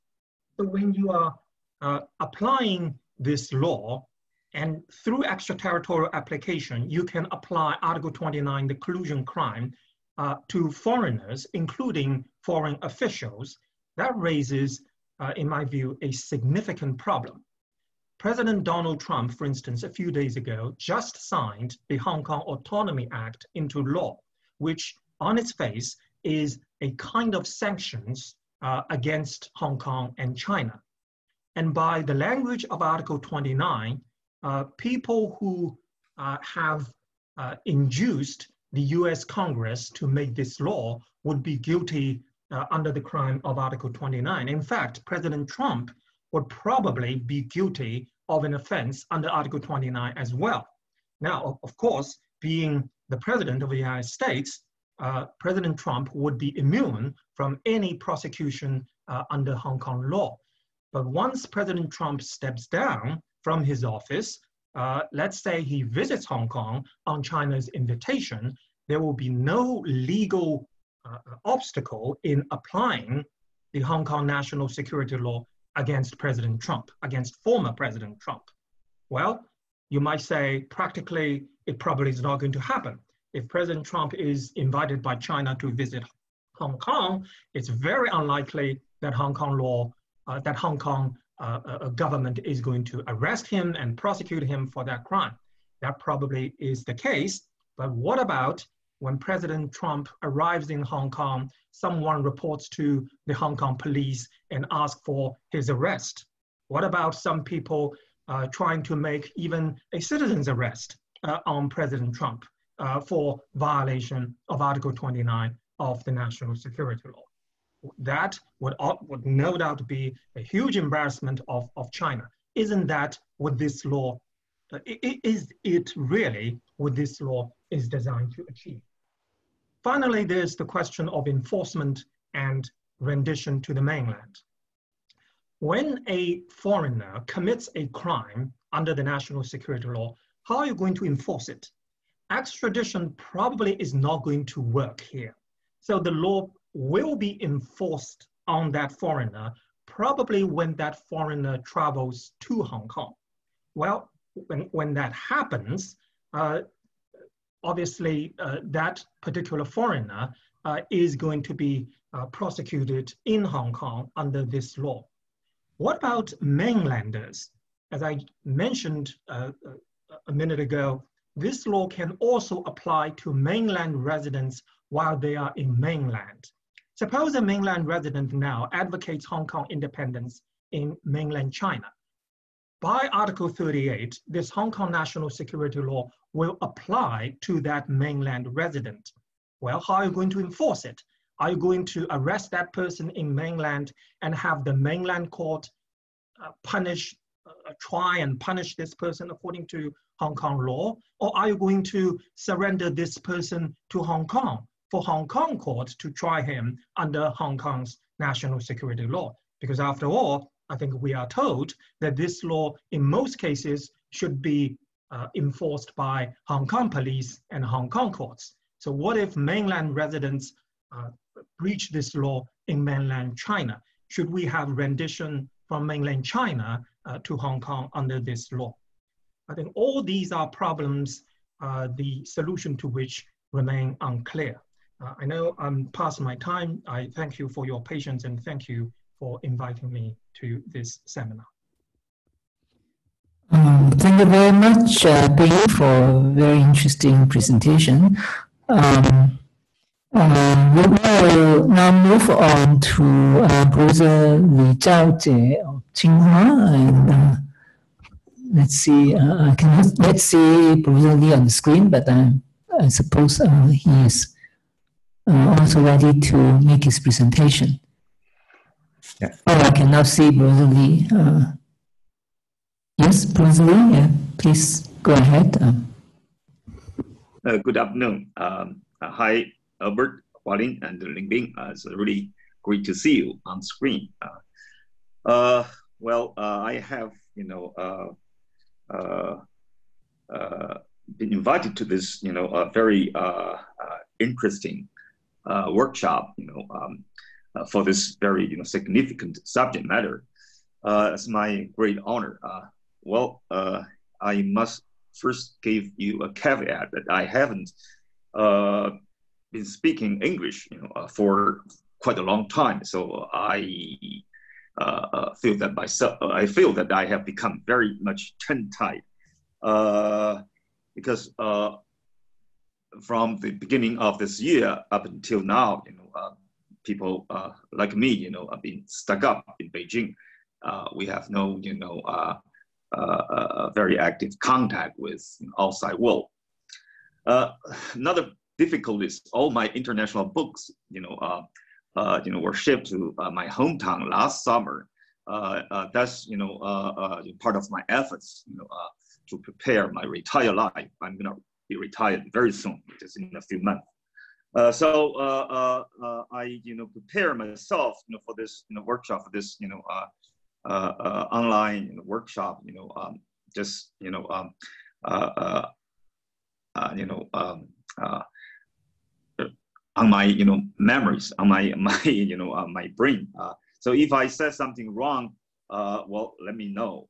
So when you are uh, applying this law, and through extraterritorial application, you can apply Article 29, the collusion crime, uh, to foreigners, including foreign officials. That raises, uh, in my view, a significant problem. President Donald Trump, for instance, a few days ago, just signed the Hong Kong Autonomy Act into law, which on its face is a kind of sanctions uh, against Hong Kong and China. And by the language of Article 29, uh, people who uh, have uh, induced the US Congress to make this law would be guilty uh, under the crime of Article 29. In fact, President Trump would probably be guilty of an offense under Article 29 as well. Now, of course, being the President of the United States, uh, President Trump would be immune from any prosecution uh, under Hong Kong law. But once President Trump steps down from his office, uh, let's say he visits Hong Kong on China's invitation, there will be no legal uh, obstacle in applying the Hong Kong national security law against President Trump, against former President Trump. Well, you might say practically it probably is not going to happen. If President Trump is invited by China to visit Hong Kong, it's very unlikely that Hong Kong law, uh, that Hong Kong uh, uh, government is going to arrest him and prosecute him for that crime. That probably is the case. But what about when President Trump arrives in Hong Kong, someone reports to the Hong Kong police and asks for his arrest? What about some people uh, trying to make even a citizen's arrest uh, on President Trump uh, for violation of Article 29 of the National Security Law? That would, would no doubt be a huge embarrassment of, of China. Isn't that what this law, uh, is it really what this law is designed to achieve? Finally, there's the question of enforcement and rendition to the mainland. When a foreigner commits a crime under the national security law, how are you going to enforce it? Extradition probably is not going to work here. So the law will be enforced on that foreigner probably when that foreigner travels to Hong Kong. Well, when, when that happens, uh, obviously uh, that particular foreigner uh, is going to be uh, prosecuted in Hong Kong under this law. What about mainlanders? As I mentioned uh, uh, a minute ago, this law can also apply to mainland residents while they are in mainland. Suppose a mainland resident now advocates Hong Kong independence in mainland China. By Article 38, this Hong Kong national security law will apply to that mainland resident. Well, how are you going to enforce it? Are you going to arrest that person in mainland and have the mainland court uh, punish, uh, try and punish this person according to Hong Kong law? Or are you going to surrender this person to Hong Kong for Hong Kong court to try him under Hong Kong's national security law. Because after all, I think we are told that this law in most cases should be uh, enforced by Hong Kong police and Hong Kong courts. So what if mainland residents uh, breach this law in mainland China? Should we have rendition from mainland China uh, to Hong Kong under this law? I think all these are problems, uh, the solution to which remain unclear. Uh, I know I'm past my time. I thank you for your patience and thank you for inviting me to this seminar. Um, thank you very much, uh, for a very interesting presentation. Um, uh, we will now move on to uh, Professor Li Zhaojie of Tsinghua. And uh, let's see, uh, I cannot let's see Professor Li on the screen, but I suppose uh, he is uh, also ready to make his presentation. Yeah. Oh, I can now see Professor Li. Uh, yes, Professor Li, yeah, please go ahead. Um, Uh, good afternoon. Um, uh, hi, Albert, Hualing, and Ling Bing. Uh, it's really great to see you on screen. Uh, uh, well, uh, I have, you know, uh, uh, uh, been invited to this, you know, uh, very uh, uh, interesting uh, workshop, you know, um, uh, for this very, you know, significant subject matter. Uh, it's my great honor. Uh, well, uh, I must first give you a caveat that I haven't uh, been speaking English, you know, for quite a long time. So I feel that myself, I feel that I have become very much tongue-tied because from the beginning of this year up until now, you know, uh, people uh, like me, you know, have been stuck up in Beijing. Uh, we have no, you know, uh, uh, uh, very active contact with outside world. Another difficulty is all my international books, you know, you know, were shipped to my hometown last summer. That's, you know, part of my efforts, you know, to prepare my retire life. I'm gonna be retired very soon, just in a few months. Uh, so uh, uh, uh, I, you know, prepare myself, you know, for this, you know, workshop, for this, you know, uh, uh, uh, online you know, workshop, you know, um, just, you know, um, uh, uh, uh, you know, um, uh, on my, you know, memories, on my, my, you know, uh, my brain. Uh, so if I said something wrong, uh, well, let me know.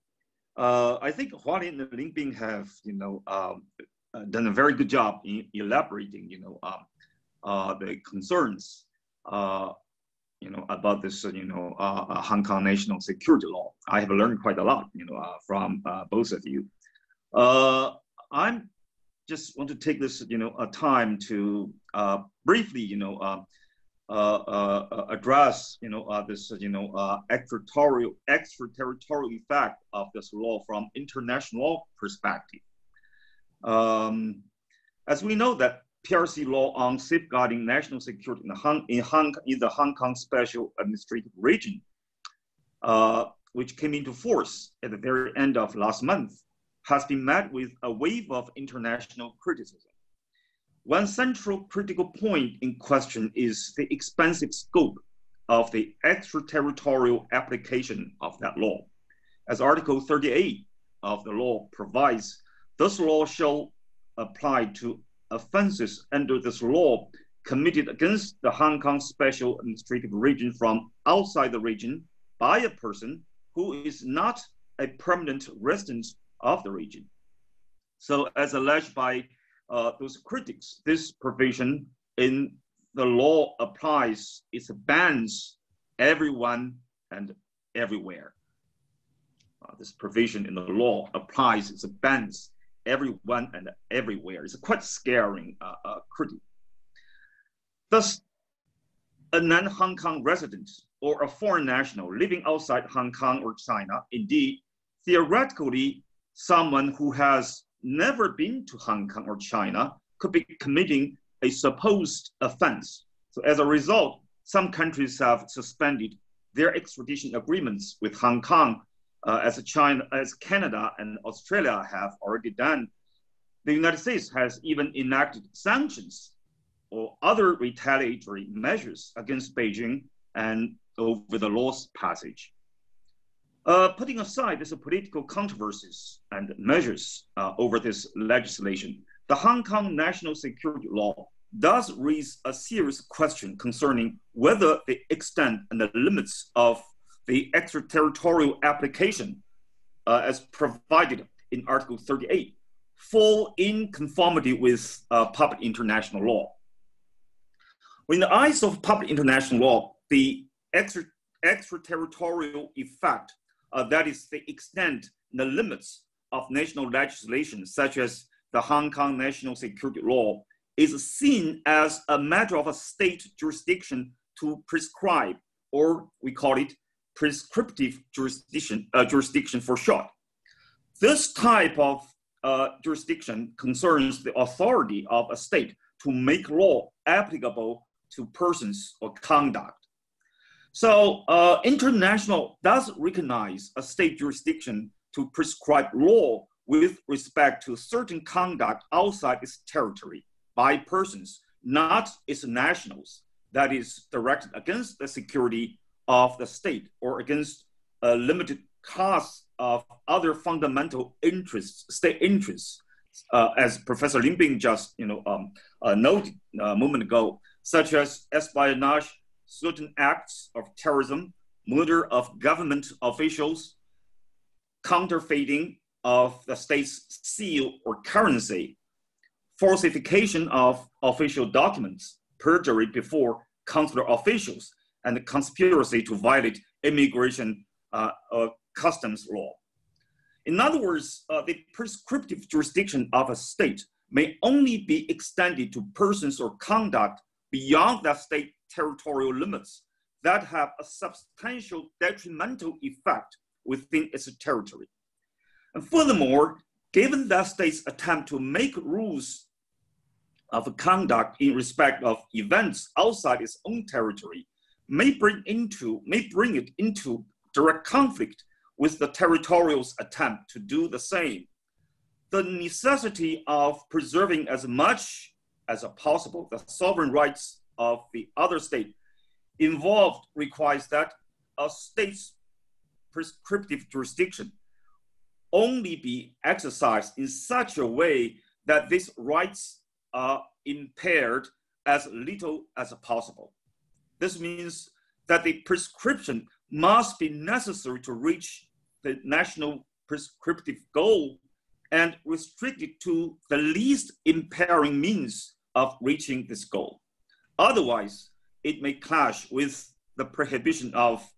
Uh, I think Hualing and Ling Bing have, you know, um, uh, done a very good job in elaborating, you know, um, uh, the concerns, uh, you know, about this, uh, you know, uh, uh, Hong Kong national security law. I have learned quite a lot, you know, uh, from uh, both of you. Uh, I'm just want to take this, you know, a time to uh, briefly, you know, uh, uh, uh, address, you know, uh, this, you know, uh, extraterritorial, extraterritorial effect of this law from international perspective. Um, as we know that PRC law on safeguarding national security in, the Hong, in, Hong, in the Hong Kong Special Administrative Region, uh, which came into force at the very end of last month, has been met with a wave of international criticism. One central critical point in question is the expansive scope of the extraterritorial application of that law. As Article 38 of the law provides, this law shall apply to offenses under this law committed against the Hong Kong Special Administrative Region from outside the region by a person who is not a permanent resident of the region. So, as alleged by uh, those critics, this provision in the law applies, it bans everyone and everywhere. Uh, this provision in the law applies, it bans everyone and everywhere. It's quite scaring uh, uh, critic. Thus, a non-Hong Kong resident or a foreign national living outside Hong Kong or China, indeed, theoretically, someone who has never been to Hong Kong or China could be committing a supposed offense. So as a result, some countries have suspended their extradition agreements with Hong Kong uh, as China, as Canada and Australia have already done. The United States has even enacted sanctions or other retaliatory measures against Beijing and over the law's passage. Uh, putting aside these political controversies and measures uh, over this legislation, the Hong Kong national security law does raise a serious question concerning whether the extent and the limits of the extraterritorial application uh, as provided in Article 38 fall in conformity with uh, public international law. In the eyes of public international law, the extra, extraterritorial effect, uh, that is the extent, and the limits of national legislation, such as the Hong Kong National Security Law, is seen as a matter of a state jurisdiction to prescribe, or we call it prescriptive jurisdiction, uh, jurisdiction for short. This type of uh, jurisdiction concerns the authority of a state to make law applicable to persons or conduct. So uh, international does recognize a state jurisdiction to prescribe law with respect to certain conduct outside its territory by persons, not its nationals, that is directed against the security of the state or against a limited class of other fundamental interests, state interests, uh, as Professor Ling Bing just you know um, uh, noted a moment ago, such as espionage, certain acts of terrorism, murder of government officials, counterfeiting of the state's seal or currency, falsification of official documents, perjury before consular officials, and conspiracy to violate immigration uh, uh, customs law. In other words, uh, the prescriptive jurisdiction of a state may only be extended to persons or conduct beyond that state territorial limits that have a substantial detrimental effect within its territory. And furthermore, given that state's attempt to make rules of conduct in respect of events outside its own territory may bring into may bring it into direct conflict with the territorial's attempt to do the same. The necessity of preserving as much as possible the sovereign rights of the other state involved requires that a state's prescriptive jurisdiction only be exercised in such a way that these rights are impaired as little as possible. This means that the prescription must be necessary to reach the national prescriptive goal and restricted to the least impairing means of reaching this goal. Otherwise, it may clash with the prohibition of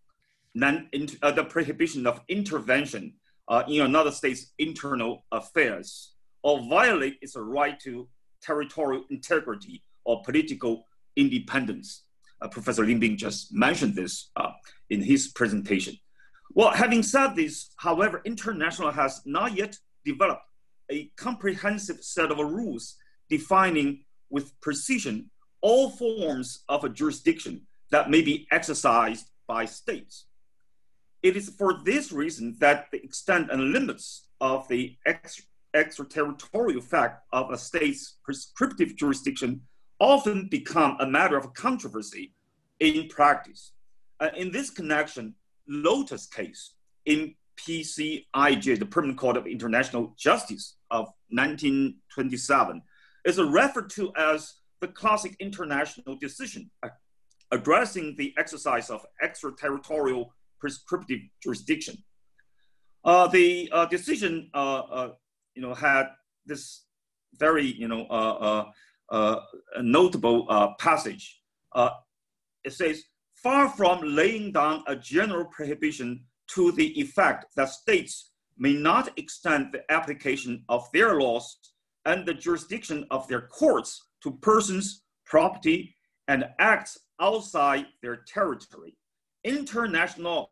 non, uh, the prohibition of intervention uh, in another state's internal affairs or violate its right to territorial integrity or political independence. Uh, Professor Ling Bing just mentioned this uh, in his presentation. Well, having said this, however, international has not yet developed a comprehensive set of rules defining with precision all forms of a jurisdiction that may be exercised by states. It is for this reason that the extent and limits of the ex extraterritorial fact of a state's prescriptive jurisdiction often become a matter of controversy in practice. Uh, in this connection, Lotus case in PCIJ, the Permanent Court of International Justice of 1927, is referred to as the classic international decision uh, addressing the exercise of extraterritorial prescriptive jurisdiction. Uh, the uh, decision, uh, uh, you know, had this very, you know, uh, Uh, notable uh, passage. Uh, it says, far from laying down a general prohibition to the effect that states may not extend the application of their laws and the jurisdiction of their courts to persons, property, and acts outside their territory international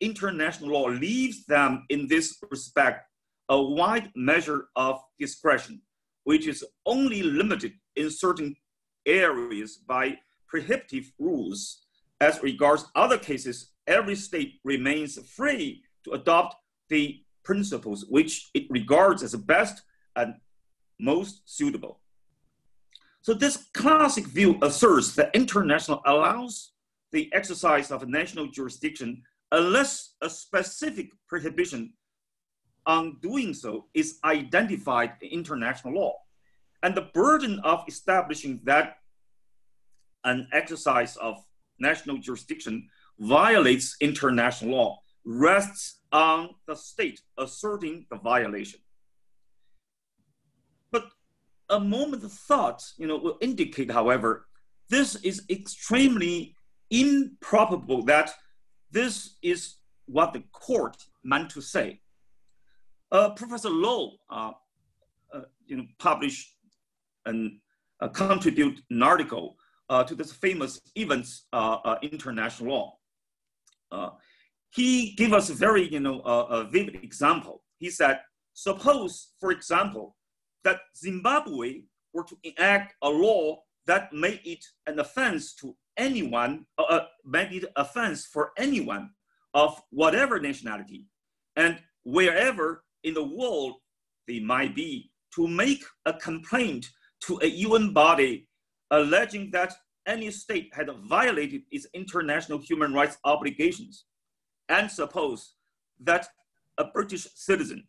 international law leaves them in this respect a wide measure of discretion, which is only limited in certain areas by prohibitive rules. As regards other cases, every state remains free to adopt the principles which it regards as the best and most suitable. So this classic view asserts that international allows the exercise of national jurisdiction unless a specific prohibition on doing so is identified in international law. And the burden of establishing that an exercise of national jurisdiction violates international law rests on the state asserting the violation. But a moment of thought, you know, will indicate, however, this is extremely improbable that this is what the court meant to say. Uh, Professor Lowe, uh, uh, you know, published and contribute an article to this famous Evans international law. he gave us a very, you know, a vivid example. He said, suppose, for example, that Zimbabwe were to enact a law that made it an offense to anyone, uh, made it offense for anyone of whatever nationality and wherever in the world they might be to make a complaint to a UN body alleging that any state had violated its international human rights obligations. And suppose that a British citizen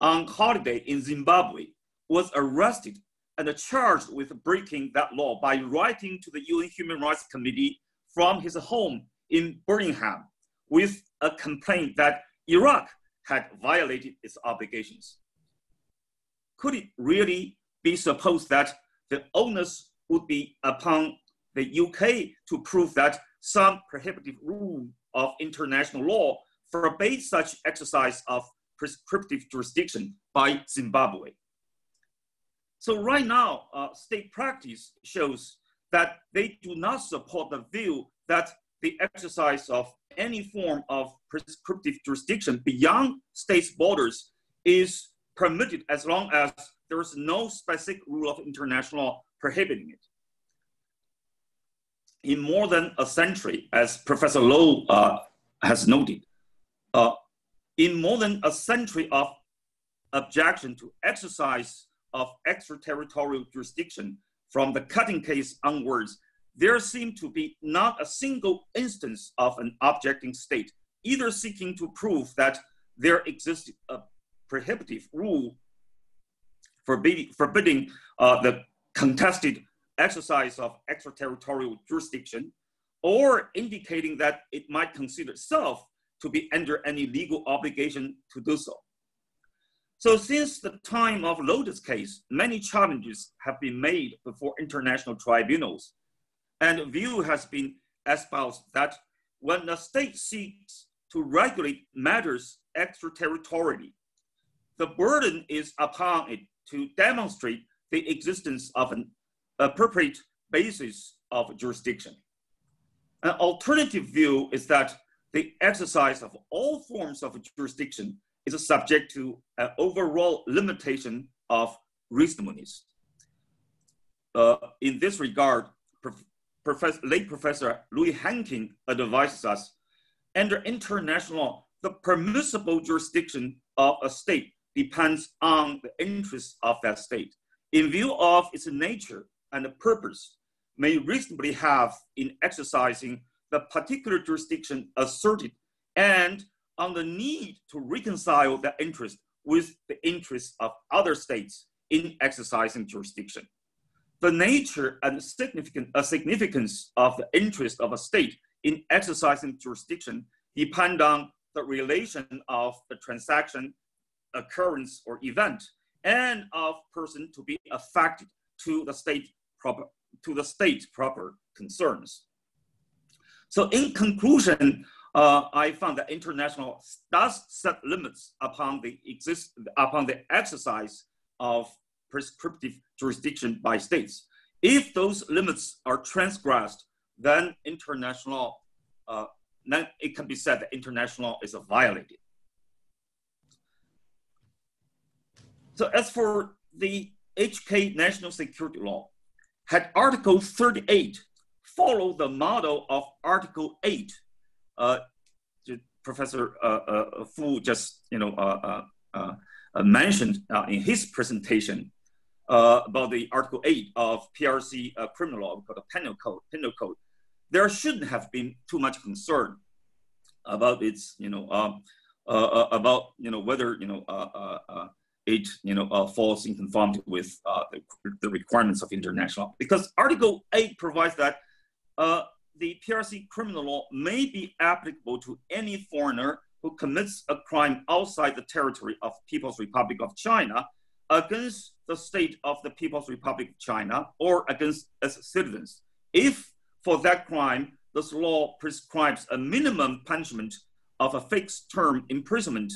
on holiday in Zimbabwe was arrested and charged with breaking that law by writing to the UN Human Rights Committee from his home in Birmingham with a complaint that Iraq had violated its obligations. Could it really be supposed that the onus would be upon the UK to prove that some prohibitive rule of international law forbade such exercise of prescriptive jurisdiction by Zimbabwe? So right now, uh, state practice shows that they do not support the view that the exercise of any form of prescriptive jurisdiction beyond states' borders is permitted as long as there is no specific rule of international law prohibiting it. In more than a century, as Professor Lowe uh, has noted, uh, in more than a century of objection to exercise of extraterritorial jurisdiction from the cutting case onwards, there seemed to be not a single instance of an objecting state, either seeking to prove that there existed a prohibitive rule forbidding, forbidding uh, the contested exercise of extraterritorial jurisdiction, or indicating that it might consider itself to be under any legal obligation to do so. So since the time of Lotus case, many challenges have been made before international tribunals. And view has been espoused that when a state seeks to regulate matters extraterritorially, the burden is upon it to demonstrate the existence of an appropriate basis of jurisdiction. An alternative view is that the exercise of all forms of jurisdiction is subject to an overall limitation of reasonableness. Uh, in this regard, Prof Professor, late Professor Louis Henkin advises us, under international law, the permissible jurisdiction of a state depends on the interests of that state. In view of its nature and the purpose, may reasonably have in exercising the particular jurisdiction asserted and on the need to reconcile that interest with the interests of other states in exercising jurisdiction. The nature and significant, uh, significance of the interest of a state in exercising jurisdiction depend on the relation of the transaction, occurrence, or event, and of person to be affected to the state proper to the state proper concerns. So in conclusion, uh, I found that international does set limits upon the exist upon the exercise of prescriptive jurisdiction by states. If those limits are transgressed, then international, uh, then it can be said that international is violated. So as for the HK national security law, had Article 38 followed the model of Article 8 uh, Professor uh, uh, Fu just you know mentioned in his presentation about the Article 8 of PRC criminal law called the penal code, penal code, there shouldn't have been too much concern about its, you know, um, uh, about, you know, whether, you know, uh, uh, it, you know, falls in conformity with the, the, requirements of international law. Because Article 8 provides that the PRC criminal law may be applicable to any foreigner who commits a crime outside the territory of People's Republic of China against the state of the People's Republic of China or against its citizens. If for that crime, this law prescribes a minimum punishment of a fixed term imprisonment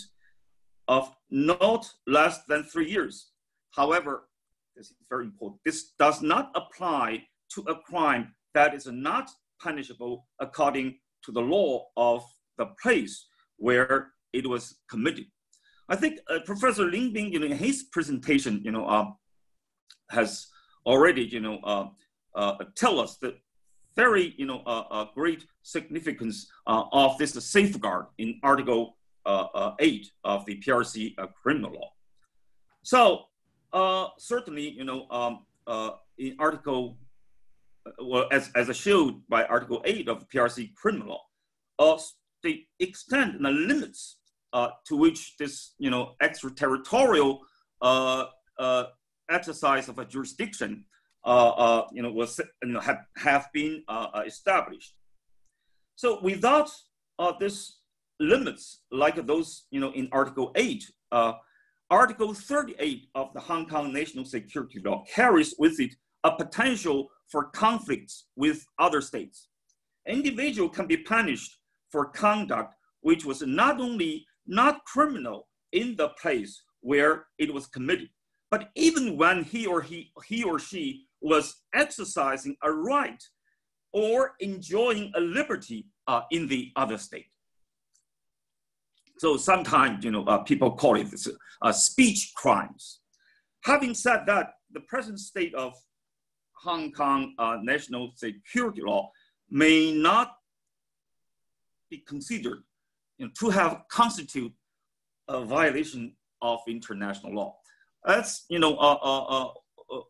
of not less than three years. However, this is very important. This does not apply to a crime that is not punishable according to the law of the place where it was committed. I think uh, Professor Ling Bing, you know, in his presentation, you know, uh, has already, you know, uh, uh tell us the very, you know, uh, great significance of this safeguard in Article 8 of the PRC criminal law. So certainly, you know, um, in Article well, as, as showed by Article 8 of PRC criminal law, the extent and the limits uh, to which this, you know, extraterritorial uh, uh, exercise of a jurisdiction, uh, uh, you know, was you know, have, have been established. So without this limits like those, you know, in Article 8, Article 38 of the Hong Kong National Security Law carries with it a potential for conflicts with other states. An individual can be punished for conduct which was not only not criminal in the place where it was committed, but even when he or he, he or she was exercising a right or enjoying a liberty uh, in the other state. So sometimes, you know, uh, people call it this, uh, speech crimes. Having said that, the present state of Hong Kong uh, national security law may not be considered you know, to have constitute a violation of international law. That's you know uh, uh, uh, uh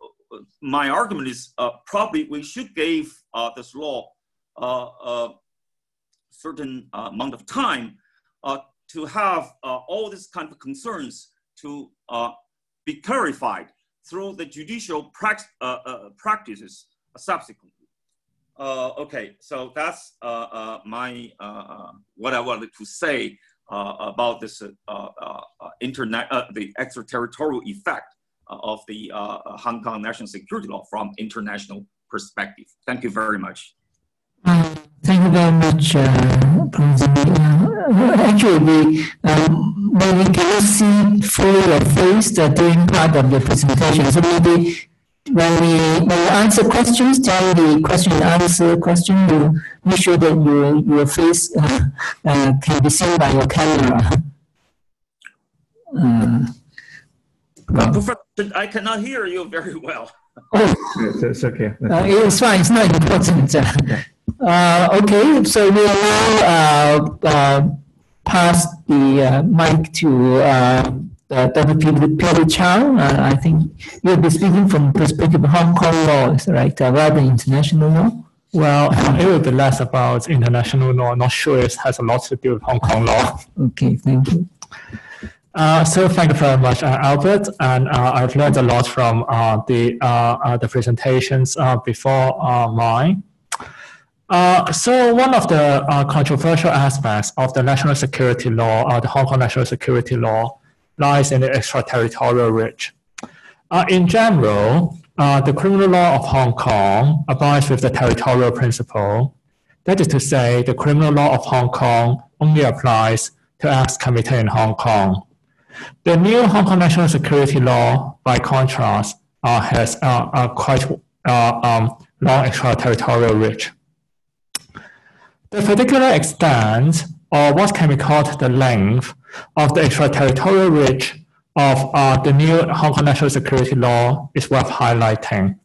my argument is uh, probably we should give this law a certain amount of time to have all these kind of concerns to be clarified through the judicial uh, uh, practices subsequently. Uh, okay, so that's uh, uh, my uh, what I wanted to say about this internet, the extraterritorial effect of the Hong Kong national security law from international perspective. Thank you very much. Thank you very much, uh, Actually, we, um, maybe can see through your face uh, during part of the presentation. So maybe when we, when we answer questions, during the question and answer question, you make sure that your, your face uh, uh, can be seen by your camera. Uh, well, Professor, I cannot hear you very well. Oh, it's, it's okay. Uh, it's fine. It's not important. Uh, okay, so we will now uh, uh, pass the uh, mic to uh, Dr. Peter Chau. Uh, I think you'll be speaking from perspective of Hong Kong law, right, uh, rather than international law. Well, it will be less about international law. Not sure it has a lot to do with Hong Kong law. Okay, thank you. Uh, so thank you very much, uh, Albert. And uh, I've learned a lot from the the presentations before mine. Uh, so one of the uh, controversial aspects of the national security law, uh, the Hong Kong national security law, lies in the extraterritorial reach. Uh, in general, uh, the criminal law of Hong Kong abides with the territorial principle. That is to say, the criminal law of Hong Kong only applies to acts committed in Hong Kong. The new Hong Kong national security law, by contrast, has a quite um, long extraterritorial reach. The particular extent, or what can be called the length, of the extraterritorial reach of uh, the new Hong Kong national security law is worth highlighting.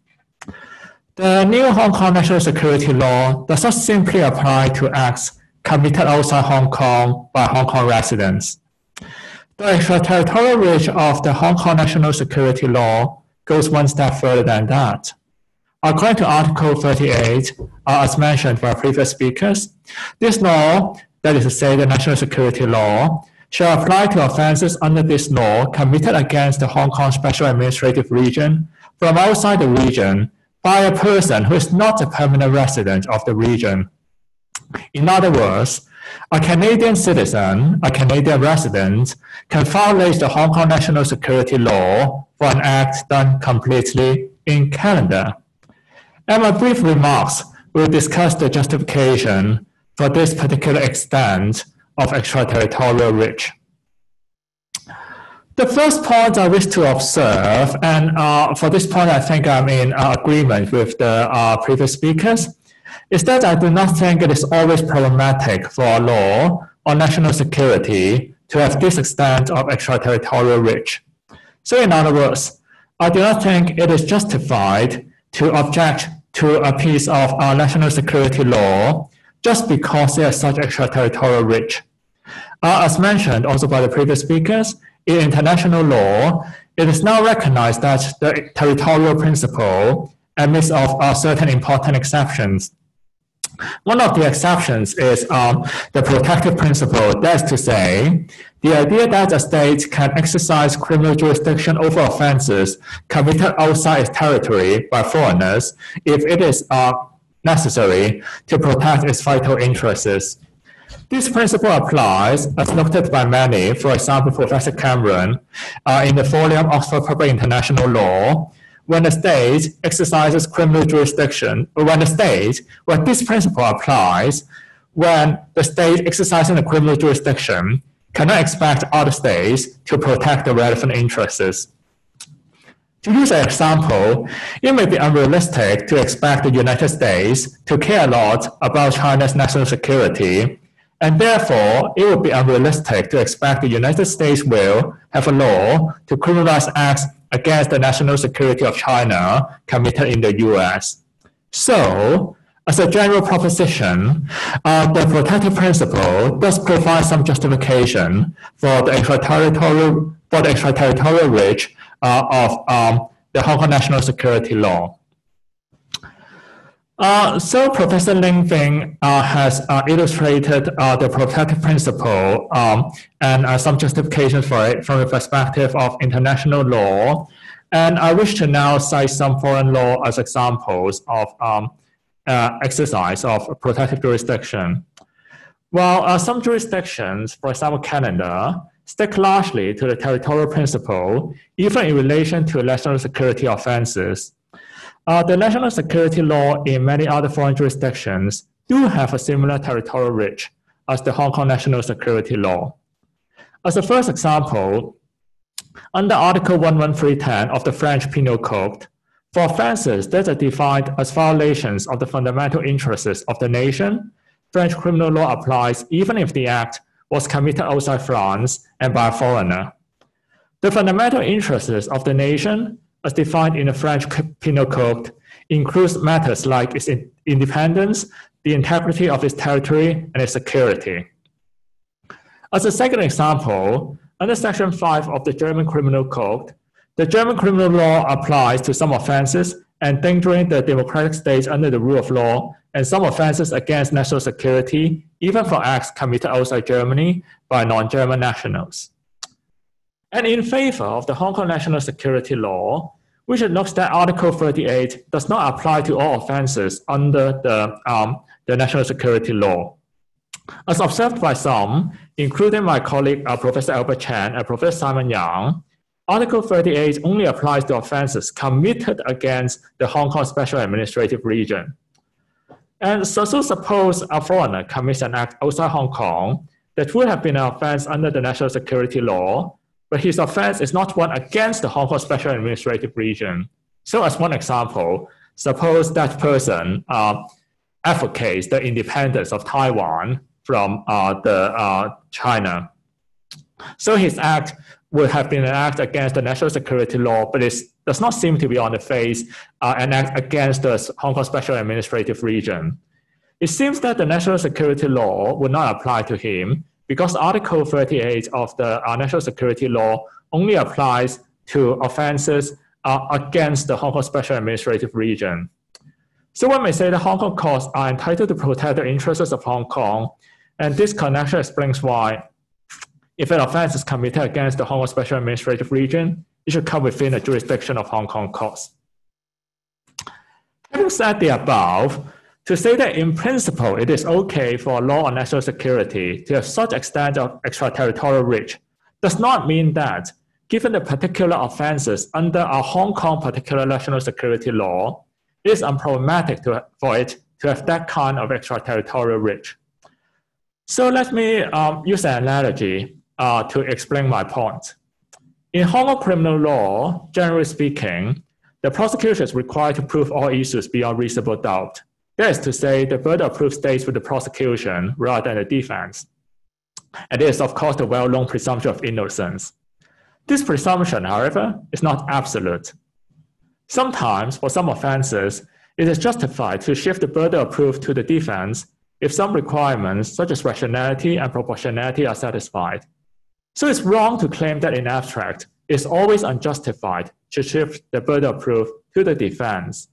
The new Hong Kong national security law does not simply apply to acts committed outside Hong Kong by Hong Kong residents. The extraterritorial reach of the Hong Kong national security law goes one step further than that. According to Article 38, uh, as mentioned by previous speakers, this law, that is to say the national security law, shall apply to offenses under this law committed against the Hong Kong Special Administrative Region from outside the region by a person who is not a permanent resident of the region. In other words, a Canadian citizen, a Canadian resident, can violate the Hong Kong national security law for an act done completely in Canada. In my brief remarks, we'll discuss the justification for this particular extent of extraterritorial reach. The first point I wish to observe, and uh, for this point, I think I'm in uh, agreement with the uh, previous speakers, is that I do not think it is always problematic for a law on national security to have this extent of extraterritorial reach. So in other words, I do not think it is justified to object to a piece of our national security law just because there is such extraterritorial reach. Uh, as mentioned also by the previous speakers, in international law, it is now recognized that the territorial principle admits of uh, certain important exceptions. One of the exceptions is um, the protective principle. That's to say, the idea that a state can exercise criminal jurisdiction over offenses committed outside its territory by foreigners if it is uh, necessary to protect its vital interests. This principle applies, as noted by many, for example, Professor Cameron, uh, in the volume Oxford Public International Law, when the state exercises criminal jurisdiction, or when the state, when this principle applies, when the state exercising the criminal jurisdiction cannot expect other states to protect the relevant interests. To use an example, it may be unrealistic to expect the United States to care a lot about China's national security and therefore, it would be unrealistic to expect the United States will have a law to criminalize acts against the national security of China committed in the US. So, as a general proposition, uh, the protective principle does provide some justification for the extraterritorial, for the extraterritorial reach uh, of um, the Hong Kong national security law. Uh, so Professor Ling Bing uh, has uh, illustrated uh, the protective principle um, and uh, some justifications for it from the perspective of international law. And I wish to now cite some foreign law as examples of um, uh, exercise of protective jurisdiction. While some jurisdictions, for example, Canada, stick largely to the territorial principle, even in relation to national security offenses, uh, the national security law in many other foreign jurisdictions do have a similar territorial reach as the Hong Kong national security law. As a first example, under Article 11310 of the French Penal Code, for offenses that are defined as violations of the fundamental interests of the nation, French criminal law applies even if the act was committed outside France and by a foreigner. The fundamental interests of the nation as defined in the French Penal Code, includes matters like its independence, the integrity of its territory, and its security. As a second example, under Section 5 of the German Criminal Code, the German criminal law applies to some offenses endangering the democratic state under the rule of law and some offenses against national security, even for acts committed outside Germany by non-German nationals. And in favor of the Hong Kong national security law, we should note that Article 38 does not apply to all offenses under the, um, the national security law. As observed by some, including my colleague uh, Professor Albert Chen and Professor Simon Young, Article 38 only applies to offenses committed against the Hong Kong Special Administrative Region. And so, so suppose a foreigner commits an act outside Hong Kong that would have been an offense under the national security law, but his offense is not one against the Hong Kong Special Administrative Region. So as one example, suppose that person uh, advocates the independence of Taiwan from uh, the uh, China. So his act would have been an act against the national security law, but it does not seem to be on the face uh, an act against the Hong Kong Special Administrative Region. It seems that the national security law would not apply to him because Article 38 of the uh, national security law only applies to offenses uh, against the Hong Kong Special Administrative Region. So one may say that Hong Kong courts are entitled to protect the interests of Hong Kong, and this connection explains why if an offense is committed against the Hong Kong Special Administrative Region, it should come within the jurisdiction of Hong Kong courts. Having said the above, to say that in principle it is okay for a law on national security to have such extent of extraterritorial reach does not mean that, given the particular offenses under our Hong Kong particular national security law, it is unproblematic to, for it to have that kind of extraterritorial reach. So let me um, use an analogy uh, to explain my point. In Hong Kong criminal law, generally speaking, the prosecution is required to prove all issues beyond reasonable doubt. That is to say, the burden of proof stays with the prosecution rather than the defense. And it is, of course, the well-known presumption of innocence. This presumption, however, is not absolute. Sometimes, for some offenses, it is justified to shift the burden of proof to the defense if some requirements, such as rationality and proportionality, are satisfied. So it's wrong to claim that in abstract, it's always unjustified to shift the burden of proof to the defense.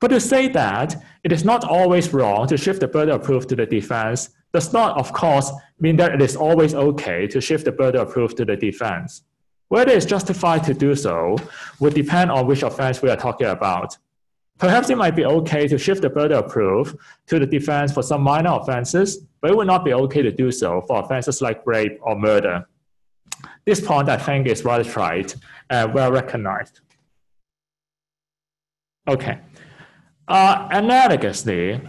But to say that it is not always wrong to shift the burden of proof to the defense does not, of course, mean that it is always okay to shift the burden of proof to the defense. Whether it's justified to do so would depend on which offense we are talking about. Perhaps it might be okay to shift the burden of proof to the defense for some minor offenses, but it would not be okay to do so for offenses like rape or murder. This point, I think, is well tried and well recognized. Okay. Uh, analogously,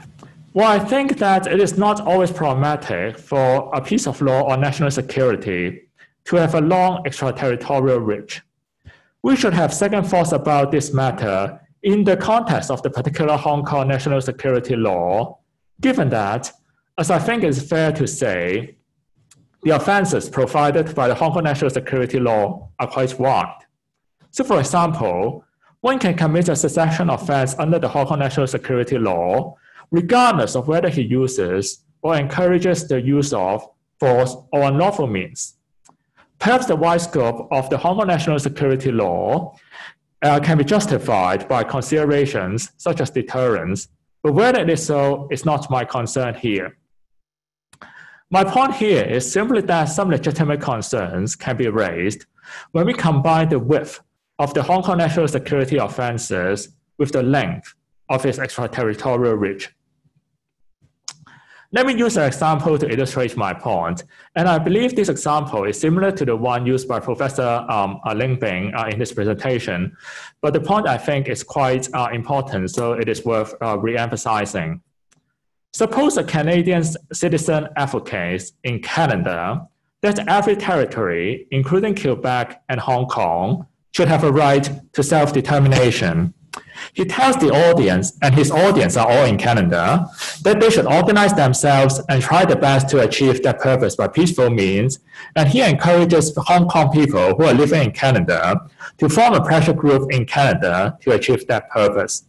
well, I think that it is not always problematic for a piece of law on national security to have a long extraterritorial reach. We should have second thoughts about this matter in the context of the particular Hong Kong national security law, given that, as I think it's fair to say, the offenses provided by the Hong Kong national security law are quite wide. So, for example, one can commit a secession offense under the Hong Kong national security law, regardless of whether he uses or encourages the use of force or unlawful means. Perhaps the wide scope of the Hong Kong national security law uh, can be justified by considerations such as deterrence, but whether it is so is not my concern here. My point here is simply that some legitimate concerns can be raised when we combine the width of the Hong Kong national security offenses with the length of its extraterritorial reach. Let me use an example to illustrate my. And I believe this example is similar to the one used by Professor um, uh, Ling Bing uh, in his presentation. But the point I think is quite uh, important, so it is worth uh, re-emphasizing. Suppose a Canadian citizen advocates in Canada that every territory, including Quebec and Hong Kong, should have a right to self-determination. He tells the audience, and his audience are all in Canada, that they should organize themselves and try their best to achieve that purpose by peaceful means. And he encourages Hong Kong people who are living in Canada to form a pressure group in Canada to achieve that purpose.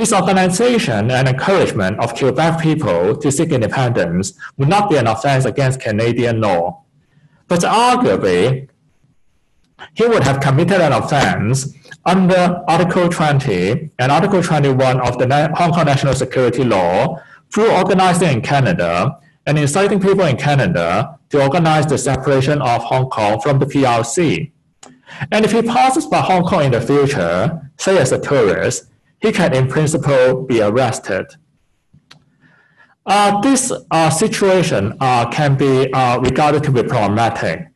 His organization and encouragement of Quebec people to seek independence would not be an offense against Canadian law. But arguably, he would have committed an offense under Article 20 and Article 21 of the Hong Kong National Security Law through organizing in Canada and inciting people in Canada to organize the separation of Hong Kong from the PRC. And if he passes by Hong Kong in the future, say as a tourist, he can in principle be arrested. Uh, this uh, situation uh, can be uh, regarded to be problematic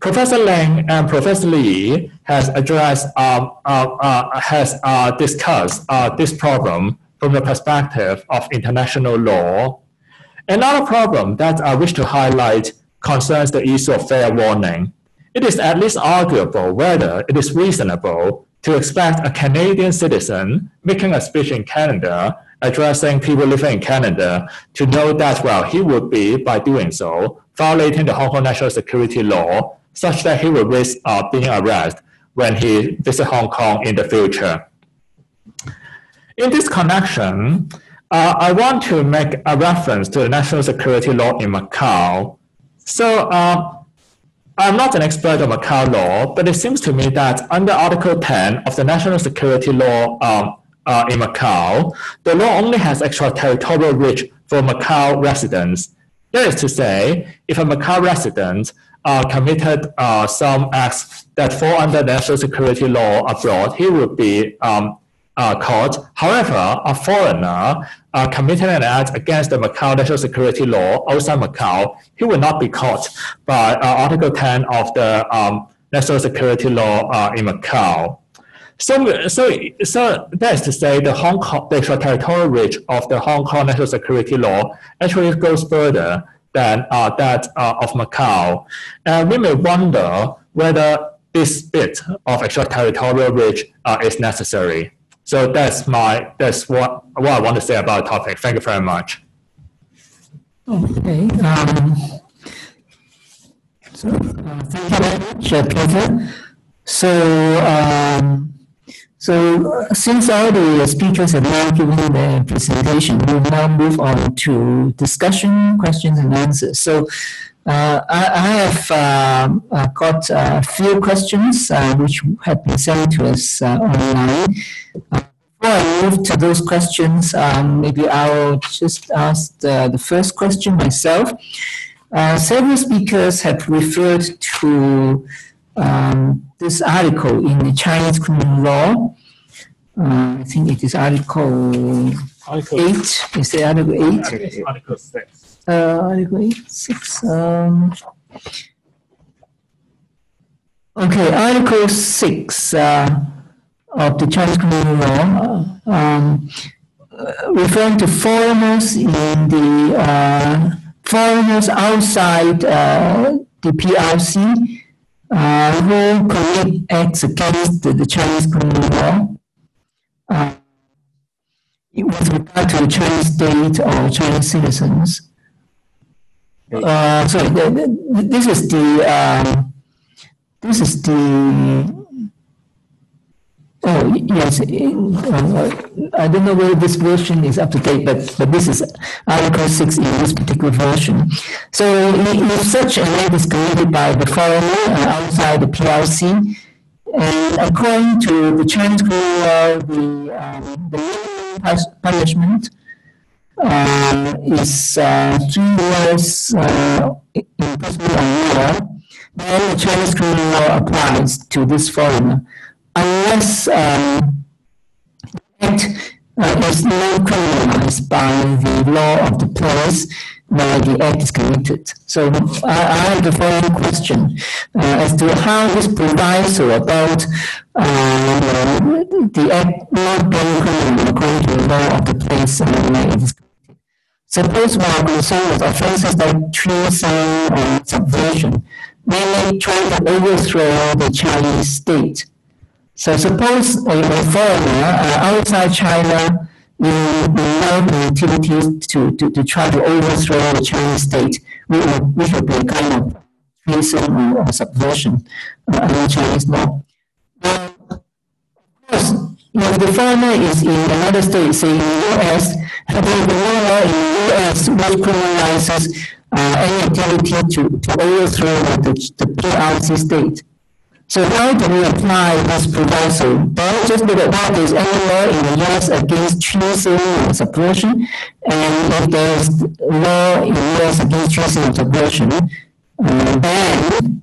Professor Ling and Professor Li has addressed, uh, uh, has discussed this problem from the perspective of international law. Another problem that I wish to highlight concerns the issue of fair warning. It is at least arguable whether it is reasonable to expect a Canadian citizen making a speech in Canada addressing people living in Canada to know that, well, he would be, by doing so, violating the Hong Kong national security law such that he will risk uh, being arrested when he visits Hong Kong in the future. In this connection, uh, I want to make a reference to the national security law in Macau. So uh, I'm not an expert on Macau law, but it seems to me that under Article 10 of the national security law um, uh, in Macau, the law only has extraterritorial reach for Macau residents. That is to say, if a Macau resident uh, committed uh, some acts that fall under national security law abroad, he would be um, uh, caught. However, a foreigner uh, an act against the Macau national security law outside Macau, he will not be caught by uh, Article 10 of the um, national security law uh, in Macau. So, so, so that is to say, the Hong Kong, the extraterritorial reach of the Hong Kong national security law actually goes further than uh, that uh, of Macau. And we may wonder whether this bit of extraterritorial reach uh, is necessary. So that's my that's what what I want to say about the topic. Thank you very much. Okay. Um, so, uh, thank you very much, uh, Peter. So, um, so uh, since all the speakers have now given their presentation, we'll now move on to discussion, questions, and answers. So, uh, I, I, have um, uh, got a few questions uh, which have been sent to us uh, online. Uh, before I move to those questions, um, maybe I'll just ask the, the first question myself. Uh, several speakers have referred to um, this article in the Chinese criminal law. Uh, I think it is Article, article 8. Is it Article 8? Article 6. Uh, Article 8, 6. Um, okay, Article 6. Uh, of the Chinese criminal law, um, referring to foreigners in the uh, foreigners outside uh, the PRC uh, who commit acts against the, the Chinese criminal law. Uh, with regard to the Chinese state or Chinese citizens. Uh, the, this is the um, this is the Oh, yes. Uh, I don't know whether this version is up to date, but, but this is Article 6 in this particular version. So if such an act is committed by the foreigner uh, outside the PRC, and according to the Chinese law, the, um, the punishment is uh, three years uh, imprisonment or more, then the Chinese criminal law applies to this foreigner unless um, uh, is not criminalized by the law of the place where the act is committed. So I, I have the following question uh, as to how this proviso about uh, the act not being criminal according to the law of the place where it is committed. Suppose we are concerned with offenses like treason or subversion, mainly trying to overthrow the Chinese state. So suppose a, foreigner uh, outside China will involve activities to, to, to try to overthrow the Chinese state, which would, be a kind of treason or, subversion uh, Chinese law. Now, of course, know, the foreigner is in another state, say in the US, but the law in the US which criminalizes uh, any activity to, to overthrow the, the PRC state. So how do we apply this proviso? Well, just what is any law in the US against treason and subversion, and if there's law in the US against treason and subversion, uh, then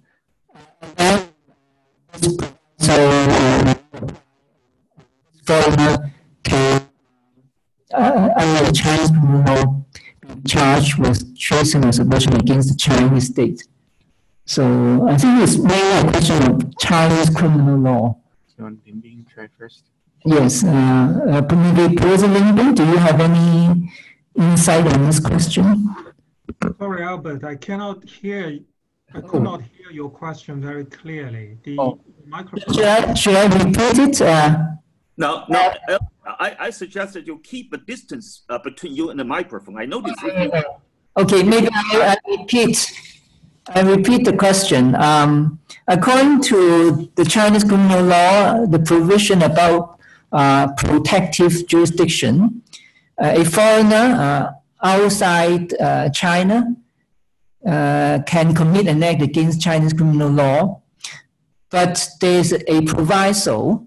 foreigner can, uh, under the Chinese law, be charged with treason and subversion against the Chinese state. So I think it's mainly a question of Chinese criminal law. So Ling Bing try first. Yes, uh, uh, maybe President Ling Bing, do you have any insight on this question? Sorry, Albert, I cannot hear. I could not hear your question very clearly. The Oh. microphone. Should I, should I repeat it? Uh, No, no. uh, I, I suggest that you keep a distance uh, between you and the microphone. I noticed. if Okay, maybe I, I repeat. I repeat the question. Um, according to the Chinese criminal law, the provision about uh, protective jurisdiction, uh, a foreigner uh, outside uh, China uh, can commit an act against Chinese criminal law, but there's a proviso.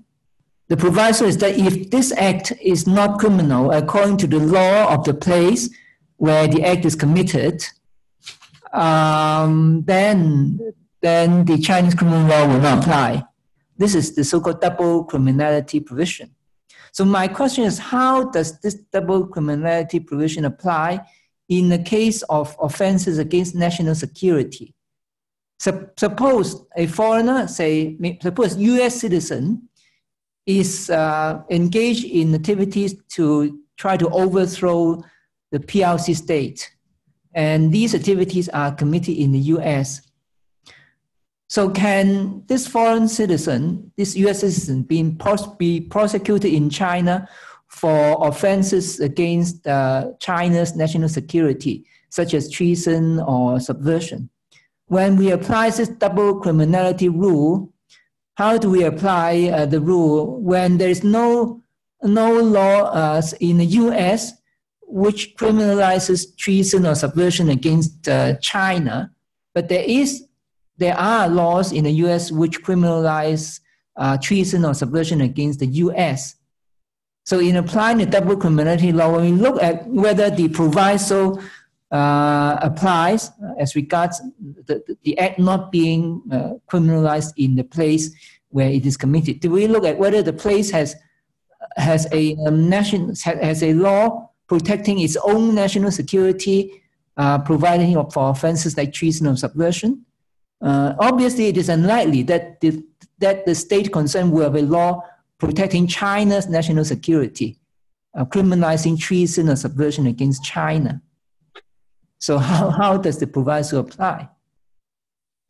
The proviso is that if this act is not criminal according to the law of the place where the act is committed, um, then then the Chinese criminal law will not apply. This is the so-called double criminality provision. So my question is, how does this double criminality provision apply in the case of offenses against national security? Sup- suppose a foreigner, say, suppose U.S. citizen, is uh, engaged in activities to try to overthrow the PRC state and these activities are committed in the US. So can this foreign citizen, this U.S. citizen, be, prosecuted in China for offenses against uh, China's national security, such as treason or subversion? When we apply this double criminality rule, how do we apply uh, the rule when there is no no law uh, in the U.S. which criminalizes treason or subversion against uh, China, but there is there are laws in the U.S. which criminalize uh, treason or subversion against the U.S. So in applying the double criminality law, when we look at whether the proviso uh, applies as regards the, the act not being uh, criminalized in the place where it is committed, do we look at whether the place has has a um, national has a law protecting its own national security, uh, providing for offenses like treason or subversion. Uh, obviously, it is unlikely that the, that the state concerned will have a law protecting China's national security, uh, criminalizing treason or subversion against China. So how, how does the proviso apply?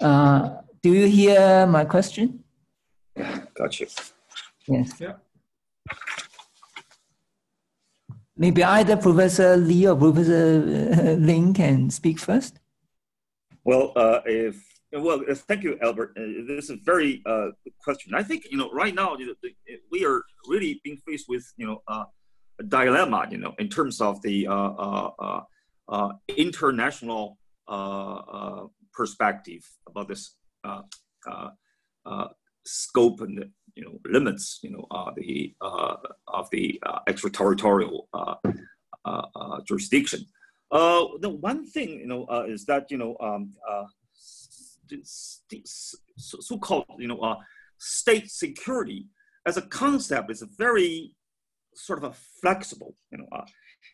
Uh, do you hear my question? Yeah, got you. Yes. Yeah. Maybe either Professor Li or Professor uh, Ling can speak first. Well, uh, if well, uh, thank you, Albert. Uh, this is a very uh, good question. I think you know right now we are really being faced with you know uh, a dilemma, you know, in terms of the uh, uh, international perspective about this scope and you know limits you know uh, the uh, of the uh, extraterritorial uh, uh, uh, jurisdiction. the one thing you know is that you know um, so-called you know state security as a concept is a very sort of a flexible you know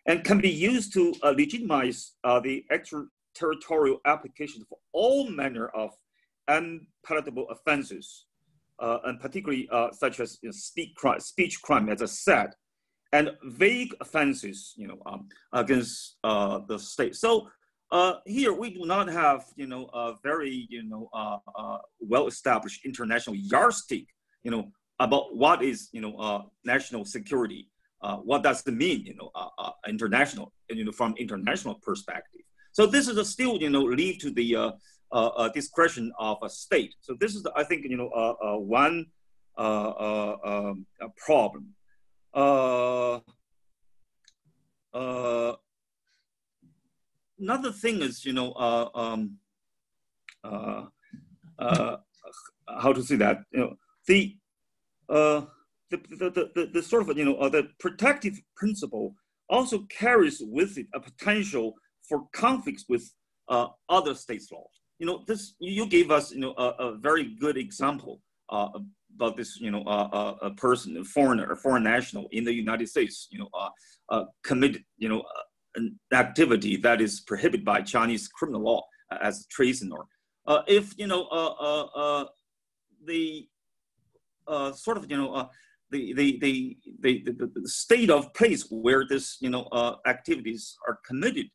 and can be used to legitimize the extraterritorial application for all manner of unpalatable offenses uh, and particularly uh, such as you know, speech, crime, speech crime, as I said, and vague offenses, you know, um, against uh, the state. So uh, here we do not have, you know, a very, you know, uh, uh, well-established international yardstick, you know, about what is, you know, national security. Uh, what does it mean, you know, uh, uh, international, you know, from international perspective. So this is still, you know, leave to the uh, discretion of a state. So this is, I think, you know, uh, uh, one um, problem. another thing is, you know, um, how to say that, you know, the, the, the, the, the, sort of, you know, the protective principle also carries with it a potential for conflicts with uh, other states' laws. You know, this you gave us, you know, a, a very good example uh, about this, you know, uh, uh, a person, a foreigner, a foreign national in the United States, you know, uh, uh, committed, you know, uh, an activity that is prohibited by Chinese criminal law as treason or if you know uh, uh, the sort of you know the, the, the, the, the, state of place where this you know activities are committed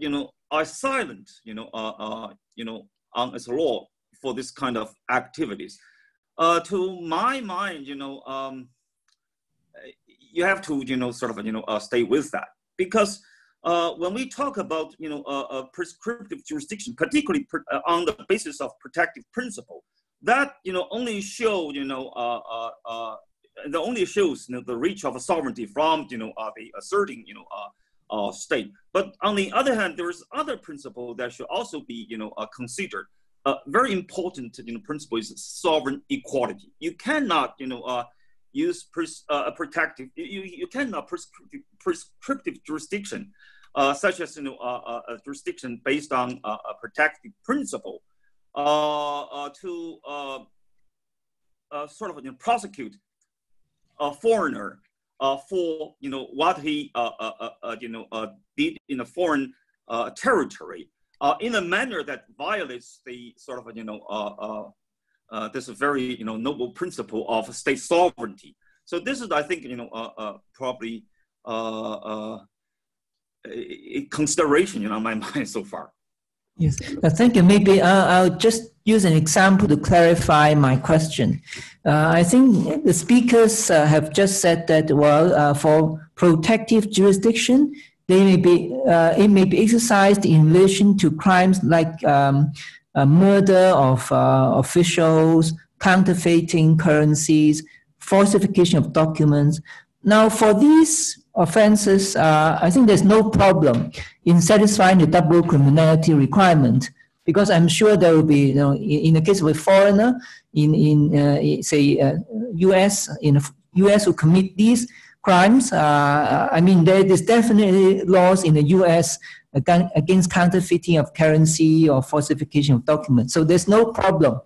you know are silent, you know, uh, uh, you know, on its law for this kind of activities. Uh, to my mind, you know, um, you have to, you know, sort of, you know, uh, stay with that because uh, when we talk about, you know, a prescriptive jurisdiction, particularly uh, on the basis of protective principle, that, you know, only show, you know, uh, uh, that only shows, you know, the reach of a sovereignty from, you know, the asserting, you know, uh, state. But on the other hand, there's other principle that should also be, you know, uh, considered. A uh, very important, you know, principle is sovereign equality. You cannot, you know, uh, use pres- uh, a protective. You, you cannot prescriptive, prescriptive jurisdiction, uh, such as you know, uh, a jurisdiction based on a protective principle, to sort of you know, prosecute a foreigner uh, for you know what he uh, uh, uh, uh you know uh, did in a foreign territory in a manner that violates the sort of you know this very you know noble principle of state sovereignty. So this is I think you know probably a consideration you know in my mind so far. Yes, thank you. Maybe I'll just use an example to clarify my question. Uh, I think the speakers uh, have just said that, well, uh, for protective jurisdiction, they may be, uh, it may be exercised in relation to crimes like um, murder of uh, officials, counterfeiting currencies, falsification of documents. Now, for these offenses, uh, I think there's no problem in satisfying the double criminality requirement because I'm sure there will be, you know, in, in the case of a foreigner in, in uh, say, uh, US, in US who commit these crimes, uh, I mean, there is definitely laws in the US against counterfeiting of currency or falsification of documents. So there's no problem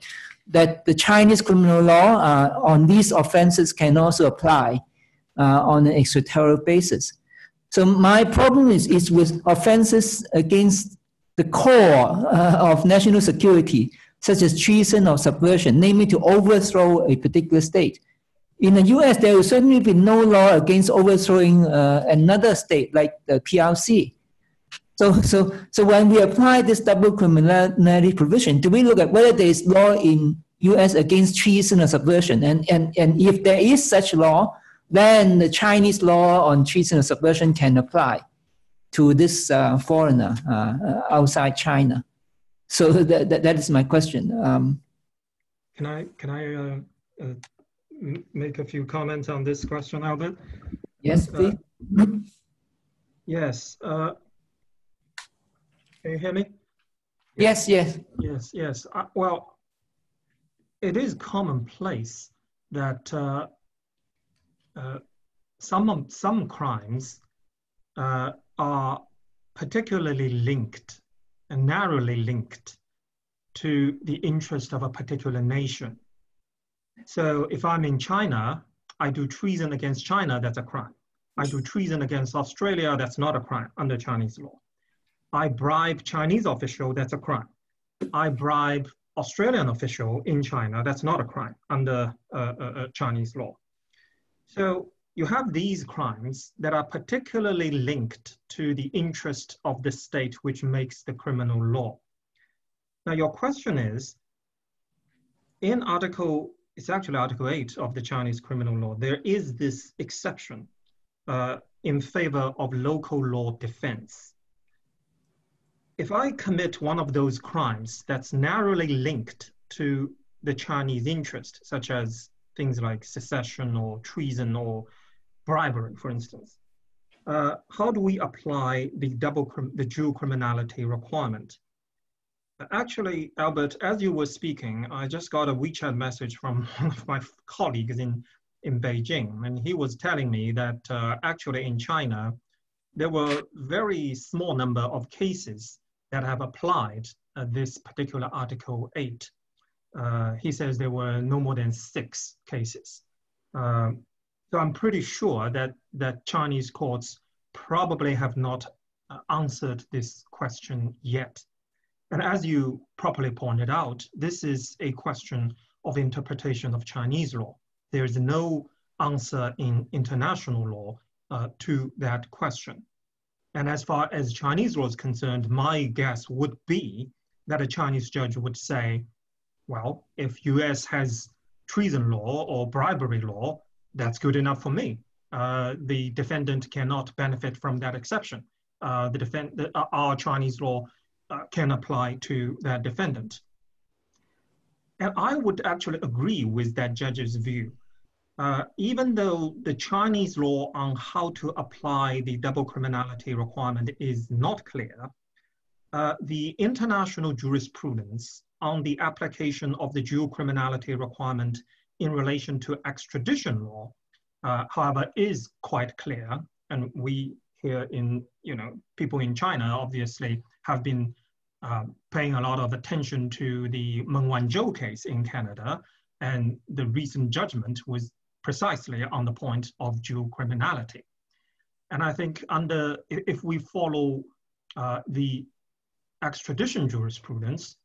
that the Chinese criminal law uh, on these offenses can also apply on an extraterritorial basis. So my problem is, is with offenses against the core uh, of national security, such as treason or subversion, namely to overthrow a particular state. In the US, there will certainly be no law against overthrowing uh, another state like the PRC. So, so, so when we apply this double criminality provision, do we look at whether there is law in US against treason or subversion? And, and, and if there is such law, then the Chinese law on treason or subversion can apply to this uh, foreigner uh, outside China. So that, that, that is my question. Um, can I, can I uh, uh make a few comments on this question, Albert? Yes, uh, please. yes. Uh, can you hear me? Yes, yes. Yes, yes. well, it is commonplace that some, some crimes are particularly linked and narrowly linked to the interest of a particular nation. So if I'm in China, I do treason against China, that's a crime. I do treason against Australia, that's not a crime under Chinese law. I bribe Chinese official, that's a crime. I bribe Australian official in China, that's not a crime under uh, uh, uh Chinese law. So you have these crimes that are particularly linked to the interest of the state which makes the criminal law. Now your question is, in Article, it's actually Article 8 of the Chinese criminal law, there is this exception uh, in favor of local law defense. If I commit one of those crimes that's narrowly linked to the Chinese interest, such as things like secession or treason or bribery, for instance. Uh, how do we apply the double, the dual criminality requirement? Actually, Albert, as you were speaking, I just got a WeChat message from one of my colleagues in, in Beijing, and he was telling me that uh, actually in China, there were very small number of cases that have applied uh, this particular Article 8. Uh, he says there were no more than six cases. Uh, so I'm pretty sure that, that Chinese courts probably have not uh, answered this question yet. And as you properly pointed out, this is a question of interpretation of Chinese law. There is no answer in international law uh, to that question. And as far as Chinese law is concerned, my guess would be that a Chinese judge would say, well, if US has treason law or bribery law, that's good enough for me. Uh, the defendant cannot benefit from that exception. Uh, the defend the, uh, our Chinese law uh, can apply to that defendant. And I would actually agree with that judge's view. Uh, even though the Chinese law on how to apply the double criminality requirement is not clear, uh, the international jurisprudence on the application of the dual criminality requirement in relation to extradition law, uh, however, is quite clear. And we here in, you know, people in China obviously have been uh, paying a lot of attention to the Meng Wanzhou case in Canada. And the recent judgment was precisely on the point of dual criminality. And I think under, if we follow uh, the extradition jurisprudence,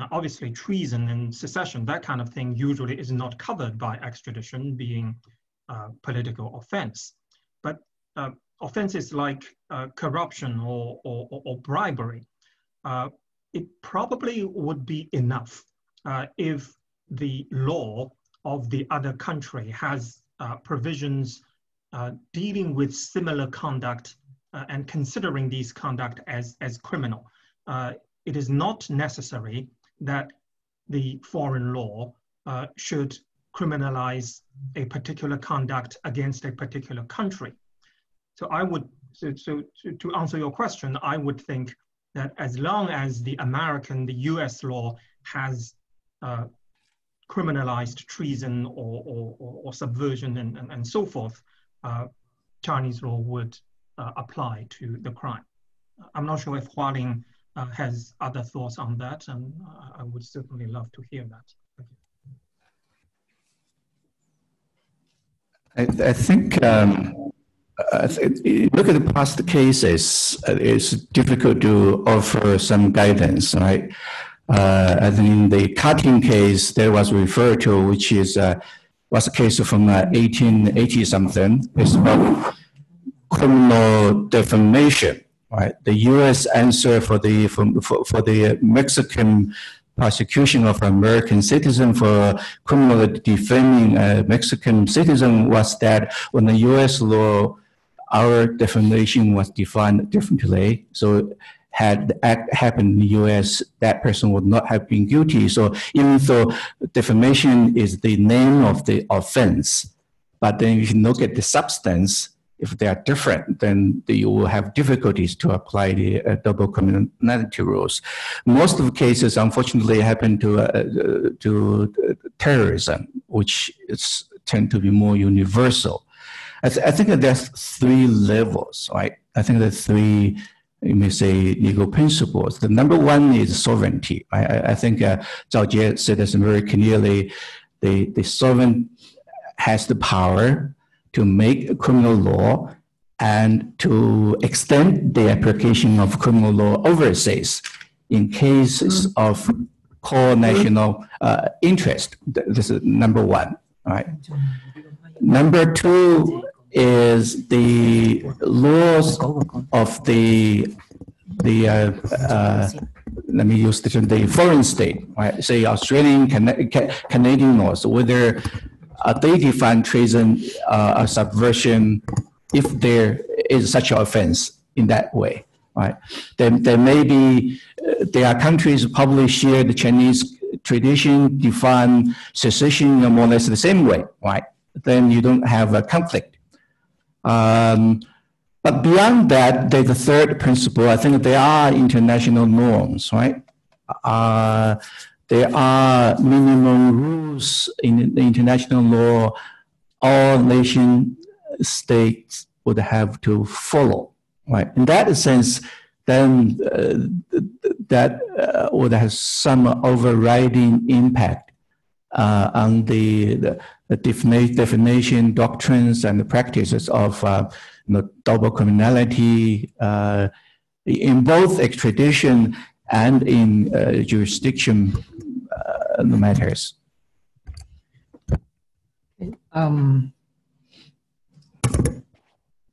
now, obviously, treason and secession, that kind of thing, usually is not covered by extradition, being uh, political offense. But uh, offenses like uh, corruption or, or, or bribery, uh, it probably would be enough uh, if the law of the other country has uh, provisions dealing with similar conduct and considering these conduct as, as criminal. It is not necessary that the foreign law uh, should criminalize a particular conduct against a particular country. So I would, so, so to, to answer your question, I would think that as long as the American, the US law has uh, criminalized treason or, or, or, subversion and, and, and so forth, uh, Chinese law would uh, apply to the crime. I'm not sure if Hualing uh, has other thoughts on that, and I would certainly love to hear that. I, I, think um, I th look at the past cases. It's difficult to offer some guidance, right? Uh, I think the Cutting case that was referred to, which is uh, was a case from uh, 1880 something, is about criminal defamation. Right, the U.S. answer for the for, for, for the Mexican prosecution of American citizen for criminally defaming a Mexican citizen was that when the U.S. law, our defamation was defined differently. So had the act happened in the U.S., that person would not have been guilty. So even though defamation is the name of the offense, but then if you look at the substance, if they are different, then you will have difficulties to apply the uh, double criminality rules. Most of the cases, unfortunately, happen to uh, to terrorism, which is, tend to be more universal. I, th- I think that there's three levels, right? I think there's three you may say legal principles. The number one is sovereignty. I, I think uh, Zhao Jie said this very clearly. The, the sovereign has the power to make criminal law and to extend the application of criminal law overseas in cases mm-hmm. of core national uh, interest. This is number one. Right. Number two is the laws of the the uh, uh, let me use the term the foreign state, right? Say Australian, Can- Canadian laws, whether they define treason uh, subversion if there is such an offense in that way, right? Then there may be uh, there are countries probably share the Chinese tradition, define secession more or less the same way, right? Then you don't have a conflict. Um, but beyond that, there's a third principle. I think there are international norms, right? Uh, there are minimum rules in the international law all nation states would have to follow, right? In that sense, then uh, that uh, would have some overriding impact uh, on the, the, the definition, doctrines, and the practices of uh, you know, double criminality uh, in both extradition and in uh, jurisdiction matters. Um,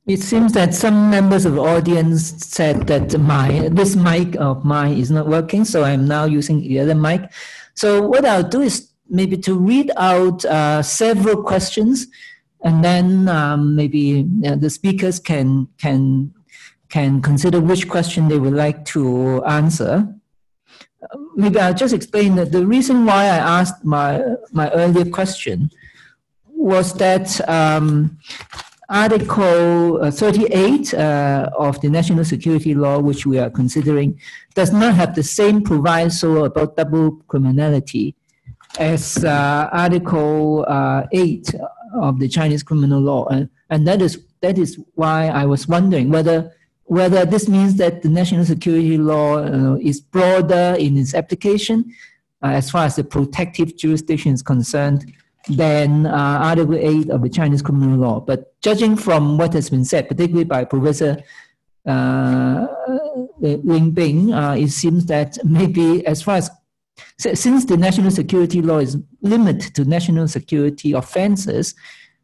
it seems that some members of the audience said that my this mic of mine is not working, so I'm now using the other mic. So what I'll do is maybe to read out uh, several questions, and then um, maybe uh, the speakers can can can consider which question they would like to answer. Maybe I'll just explain that the reason why I asked my my earlier question was that um, Article uh, 38 uh, of the National Security Law, which we are considering, does not have the same proviso about double criminality as uh, Article uh, 8 of the Chinese criminal law. And, and that is that is why I was wondering whether whether this means that the national security law uh, is broader in its application uh, as far as the protective jurisdiction is concerned than uh, Article 8 of the Chinese criminal law. But judging from what has been said, particularly by Professor uh, Ling Bing, uh, it seems that maybe as far as since the national security law is limited to national security offenses,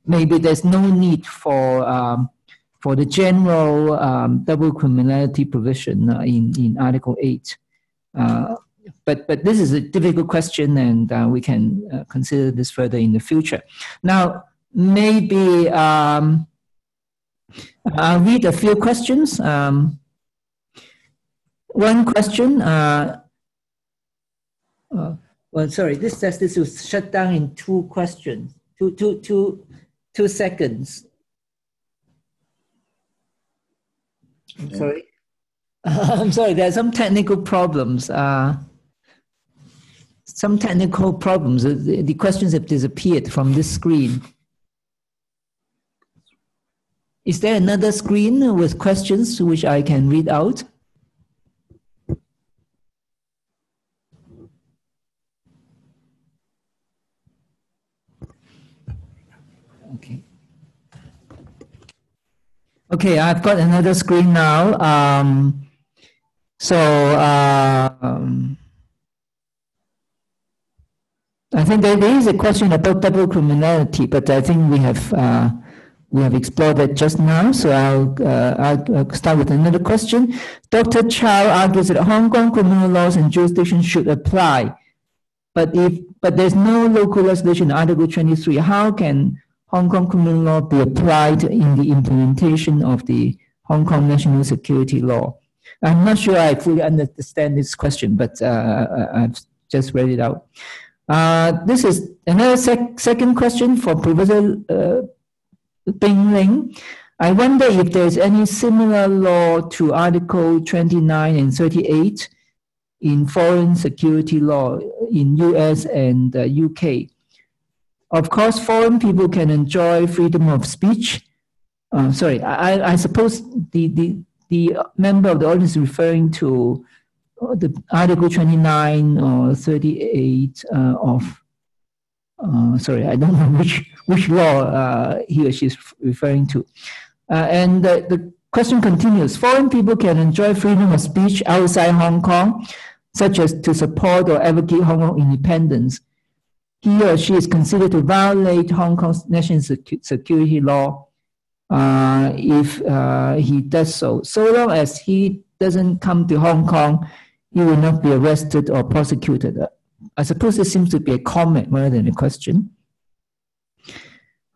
maybe there's no need for um, for the general um, double criminality provision uh, in, in Article 8. Uh, but but this is a difficult question, and uh, we can uh, consider this further in the future. Now, maybe um, I'll read a few questions. Um, one question. Uh, uh, well, sorry, this says this was shut down in two questions, two, two, two, two seconds. I'm sorry. I'm sorry, there are some technical problems. Uh, some technical problems. The, the questions have disappeared from this screen. Is there another screen with questions which I can read out? Okay. Okay, I've got another screen now. Um, so um, I think there is a question about double criminality, but I think we have uh, we have explored that just now. So I'll, uh, I'll, start with another question. Dr. Chau argues that Hong Kong criminal laws and jurisdictions should apply, but if but there's no local legislation in Article 23. How can Hong Kong criminal law be applied in the implementation of the Hong Kong national security law? I'm not sure I fully understand this question, but uh, I've just read it out. Uh, this is another sec second question for Professor uh, Bing Ling. I wonder if there's any similar law to Article 29 and 38 in foreign security law in US and uh, UK of course, foreign people can enjoy freedom of speech. Uh, sorry, I, I suppose the, the, the member of the audience is referring to uh, the Article 29 or 38 uh, of, uh, sorry, I don't know which, which law uh, he or she is referring to. Uh, and the, the question continues Foreign people can enjoy freedom of speech outside Hong Kong, such as to support or advocate Hong Kong independence he or she is considered to violate Hong Kong's national security law uh, if uh, he does so. So long as he doesn't come to Hong Kong, he will not be arrested or prosecuted. I suppose this seems to be a comment rather than a question.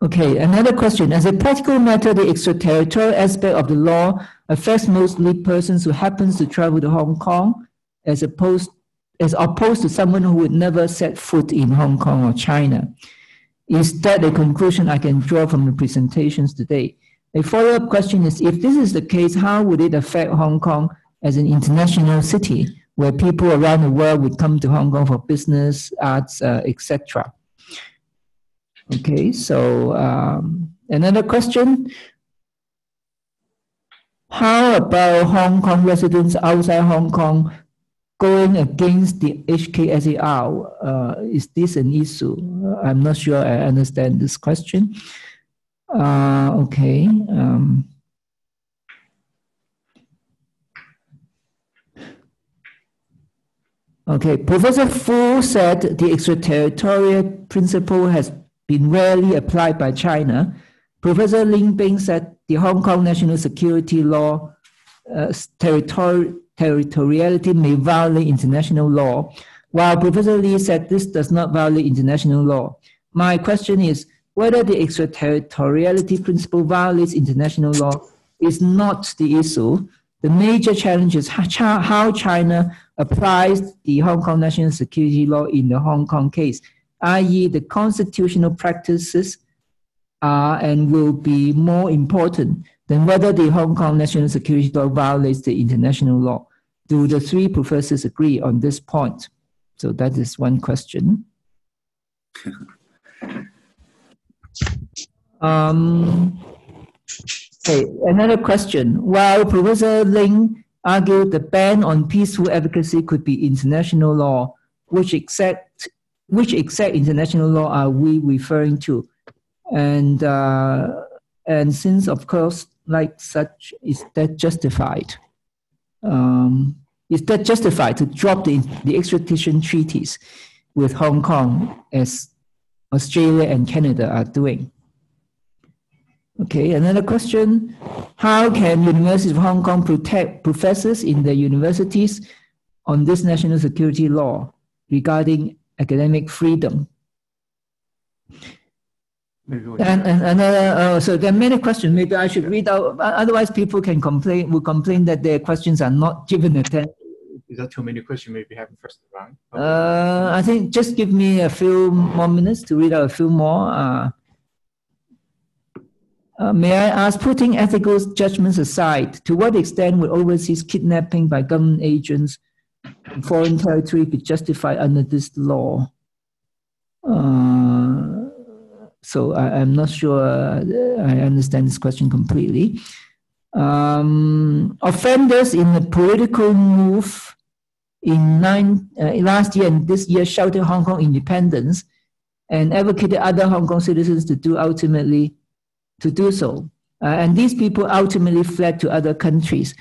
Okay, another question. As a practical matter, the extraterritorial aspect of the law affects mostly persons who happens to travel to Hong Kong as opposed as opposed to someone who would never set foot in Hong Kong or China. Is that a conclusion I can draw from the presentations today? A follow-up question is, if this is the case, how would it affect Hong Kong as an international city where people around the world would come to Hong Kong for business, arts, uh, etc.? Okay, so um, another question. How about Hong Kong residents outside Hong Kong going against the HKSAR, uh, is this an issue? I'm not sure I understand this question. Uh, okay. Um, okay, Professor Fu said the extraterritorial principle has been rarely applied by China. Professor Ling Bing said the Hong Kong national security law uh, territoriality may violate international law, while Professor Li said this does not violate international law. My question is whether the extraterritoriality principle violates international law is not the issue. The major challenge is how China applies the Hong Kong national security law in the Hong Kong case, i.e., the constitutional practices are and will be more important than whether the Hong Kong national security law violates the international law. Do the three professors agree on this point? So that is one question. um, okay, another question. While Professor Ling argued the ban on peaceful advocacy could be international law, which exact which exact international law are we referring to? And uh, and since of course like such is that justified? Um, is that justified to drop the, the extradition treaties with Hong Kong as Australia and Canada are doing? Okay, another question. How can University of Hong Kong protect professors in their universities on this national security law regarding academic freedom. And, and another, uh, so there are many questions. Maybe I should read out. Otherwise, people can complain. Will complain that their questions are not given attention. Is that too many questions? Maybe have first round. Uh, I think just give me a few more minutes to read out a few more. Uh, uh, may I ask, putting ethical judgments aside, to what extent would overseas kidnapping by government agents in foreign territory be justified under this law? Uh, so I, am not sure I understand this question completely. Um, offenders in the political move in nine, uh, last year and this year shouted Hong Kong independence and advocated other Hong Kong citizens to do ultimately to do so. Uh, and these people ultimately fled to other countries.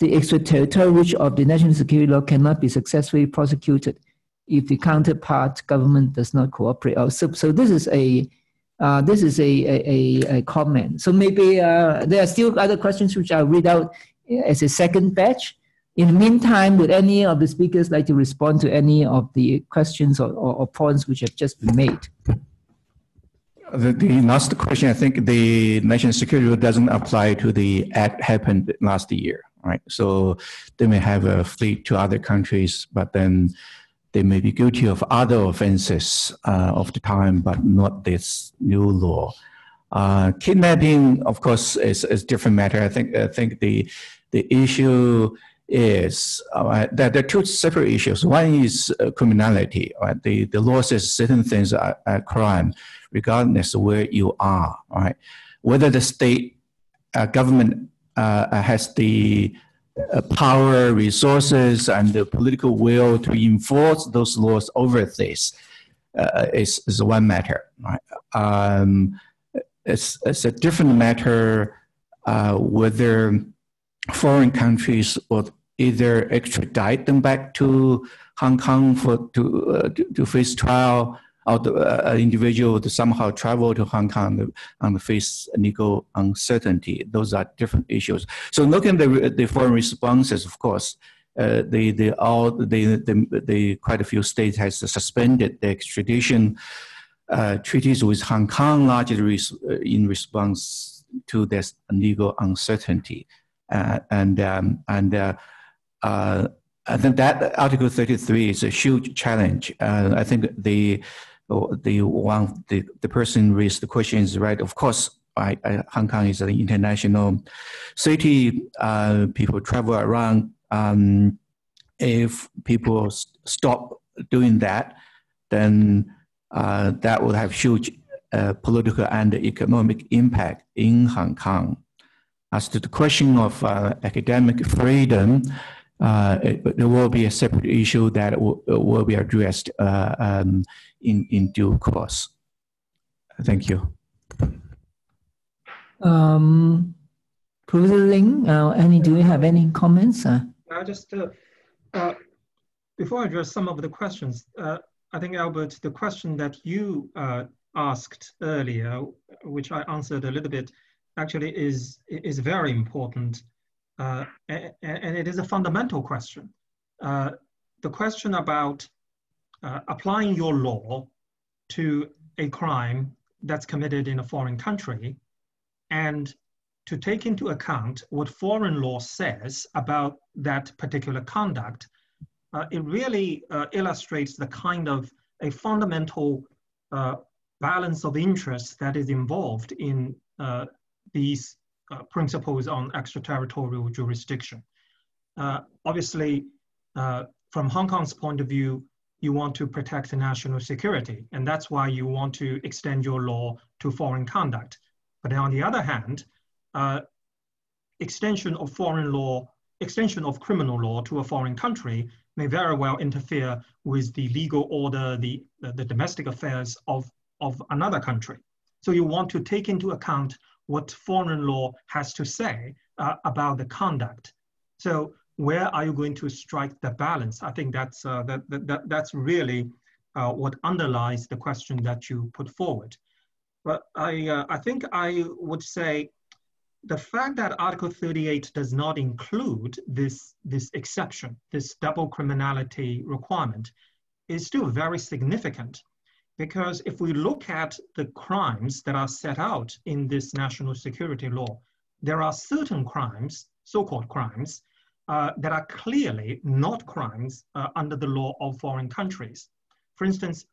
The extraterritorial reach of the national security law cannot be successfully prosecuted if the counterpart government does not cooperate. Oh, so, so this is a uh, this is a, a, a, comment. So maybe uh, there are still other questions which I'll read out as a second batch. In the meantime, would any of the speakers like to respond to any of the questions or, or, or points which have just been made? The, the, last question, I think the national security doesn't apply to the act happened last year, right? So they may have a fleet to other countries, but then they may be guilty of other offenses uh, of the time, but not this new law. Uh, kidnapping, of course, is a different matter. I think I think the the issue is uh, that there are two separate issues. One is uh, criminality. Right? The the law says certain things are, are crime, regardless of where you are. Right? Whether the state uh, government uh, has the power, resources, and the political will to enforce those laws over this uh, is, is one matter. Right? Um, it's, it's a different matter uh, whether foreign countries would either extradite them back to Hong Kong for to, uh, to, to face trial or the uh, individual to somehow travel to Hong Kong and face legal uncertainty. Those are different issues. So looking at the, the foreign responses, of course, uh, the, the, all, the, the, the, quite a few states has suspended the extradition uh, treaties with Hong Kong largely res uh, in response to this legal uncertainty. Uh, and um, and uh, uh, I think that Article 33 is a huge challenge. I think the the one the, the person raised the question is right. Of course, I, I, Hong Kong is an international city. Uh, people travel around. Um, if people stop doing that, then uh, that would have huge uh, political and economic impact in Hong Kong. As to the question of uh, academic freedom, uh, it, there will be a separate issue that will, will be addressed uh, um, in, in due course. Thank you. Um, Professor Ling, uh, any, do you have any comments? Uh? I just, uh, uh, before I address some of the questions, uh, I think, Albert, the question that you uh, asked earlier, which I answered a little bit, actually is, is very important. Uh, and, and, it is a fundamental question. Uh, the question about uh, applying your law to a crime that's committed in a foreign country and to take into account what foreign law says about that particular conduct, uh, it really uh, illustrates the kind of a fundamental uh, balance of interests that is involved in uh, these uh, principles on extraterritorial jurisdiction. Obviously, from Hong Kong's point of view, you want to protect the national security, and that's why you want to extend your law to foreign conduct. But on the other hand, uh, extension of foreign law, extension of criminal law to a foreign country may very well interfere with the legal order, the, the, the domestic affairs of, of another country. So you want to take into account what foreign law has to say uh, about the conduct. So where are you going to strike the balance? I think that's, uh, that, that, that's really uh, what underlies the question that you put forward. But I, uh, I think I would say the fact that Article 38 does not include this, this exception, this double criminality requirement, is still very significant. Because if we look at the crimes that are set out in this national security law, there are certain crimes, so-called crimes, uh, that are clearly not crimes uh, under the law of foreign countries. For instance,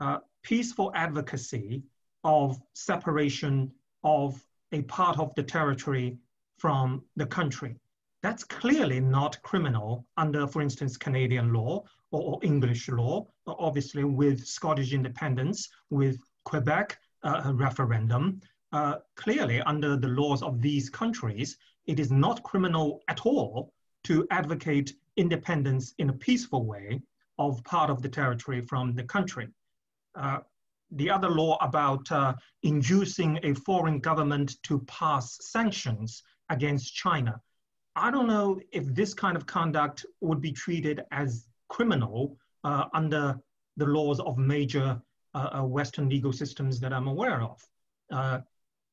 uh, peaceful advocacy of separation of a part of the territory from the country. That's clearly not criminal under, for instance, Canadian law or, or English law, obviously with Scottish independence, with Quebec uh, referendum. Uh, clearly, under the laws of these countries, it is not criminal at all to advocate independence in a peaceful way of part of the territory from the country. Uh, the other law about uh, inducing a foreign government to pass sanctions against China. I don't know if this kind of conduct would be treated as criminal uh, under the laws of major uh, uh Western legal systems that I'm aware of. Uh,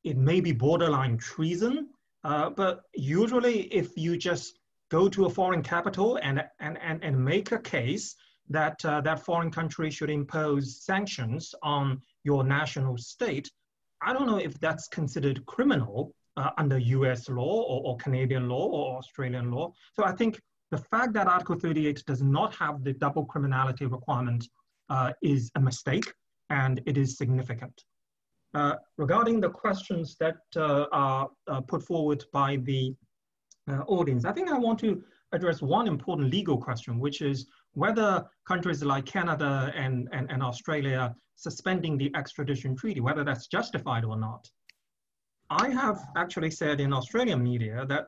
it may be borderline treason, but usually if you just go to a foreign capital and, and, and, and make a case that uh, that foreign country should impose sanctions on your national state, I don't know if that's considered criminal uh, under US law or, or, Canadian law or Australian law. So I think the fact that Article 38 does not have the double criminality requirement uh, is a mistake and it is significant. Uh, regarding the questions that uh, are uh, put forward by the audience, I think I want to address one important legal question, which is whether countries like Canada and, and, and Australia suspending the extradition treaty, whether that's justified or not. I have actually said in Australian media that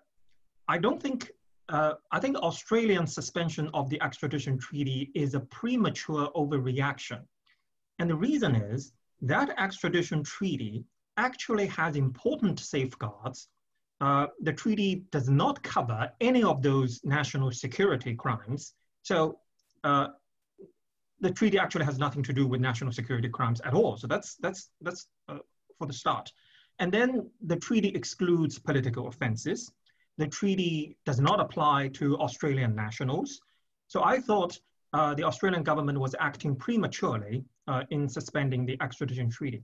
I don't think, uh, I think Australian suspension of the extradition treaty is a premature overreaction. And the reason is that extradition treaty actually has important safeguards. Uh, the treaty does not cover any of those national security crimes. So uh, the treaty actually has nothing to do with national security crimes at all. So that's that's that's uh, for the start. And then the treaty excludes political offenses. The treaty does not apply to Australian nationals. So I thought uh, the Australian government was acting prematurely uh, in suspending the extradition treaty.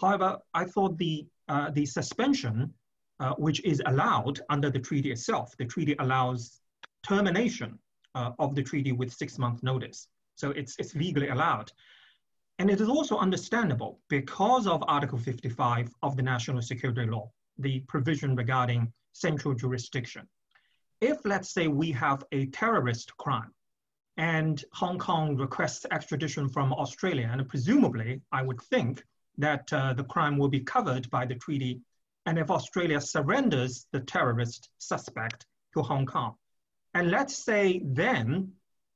However, I thought the the suspension, uh, which is allowed under the treaty itself, the treaty allows termination uh, of the treaty with six month notice. So it's, it's legally allowed. And it is also understandable because of Article 55 of the National Security Law, the provision regarding central jurisdiction. If, let's say, we have a terrorist crime and Hong Kong requests extradition from Australia, and presumably, I would think that uh, the crime will be covered by the treaty. And if Australia surrenders the terrorist suspect to Hong Kong, and let's say then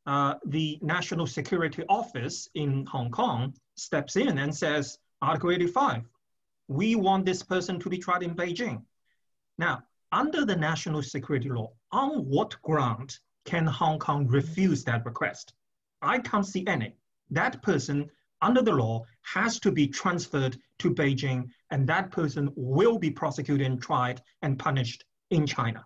uh, the National Security Office in Hong Kong steps in and says, Article 85, we want this person to be tried in Beijing. Now, under the national security law, on what ground can Hong Kong refuse that request? I can't see any. That person, under the law, has to be transferred to Beijing, and that person will be prosecuted and tried and punished in China.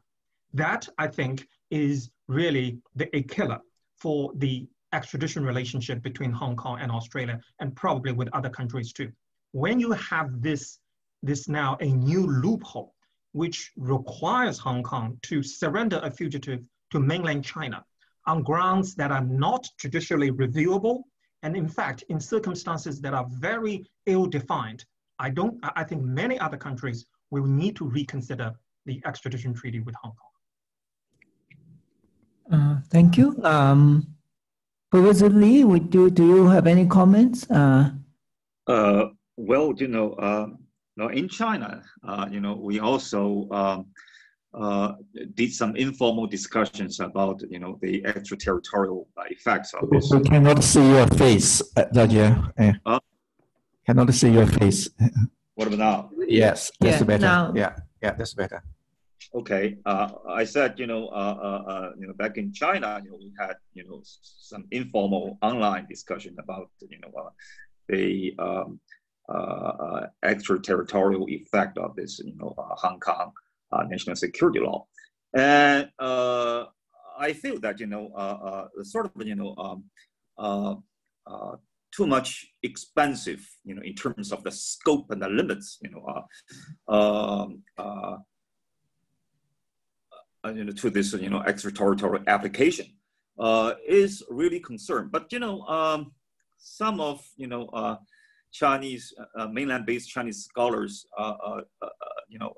That, I think, is really the, a killer for the extradition relationship between Hong Kong and Australia, and probably with other countries too. When you have this, this now a new loophole, which requires Hong Kong to surrender a fugitive to mainland China on grounds that are not traditionally reviewable, and in fact, in circumstances that are very ill-defined, I don't, I think many other countries will need to reconsider the extradition treaty with Hong Kong. Uh, thank you. Um, Professor Li, would you, do you have any comments? Uh, uh, well, you know, uh, now in China, uh, you know, we also um, uh, did some informal discussions about, you know, the extraterritorial effects of this. We cannot see your face, uh, Dajia. Uh, cannot see your face. What about now? Yes, that's yeah, better. Now, yeah, yeah, that's better. Okay, uh, I said, you know, uh, uh, uh, you know, back in China, you know, we had, you know, some informal online discussion about, you know, uh, the um, uh, extraterritorial effect of this, you know, Hong Kong national security law. And I feel that you know sort of you know um, too much expensive, you know, in terms of the scope and the limits, you know, um, uh, uh, you know, to this, you know, extraterritorial application uh, is really concerned. But you know, um, some of you know uh, Chinese uh, mainland-based Chinese scholars, uh, you know,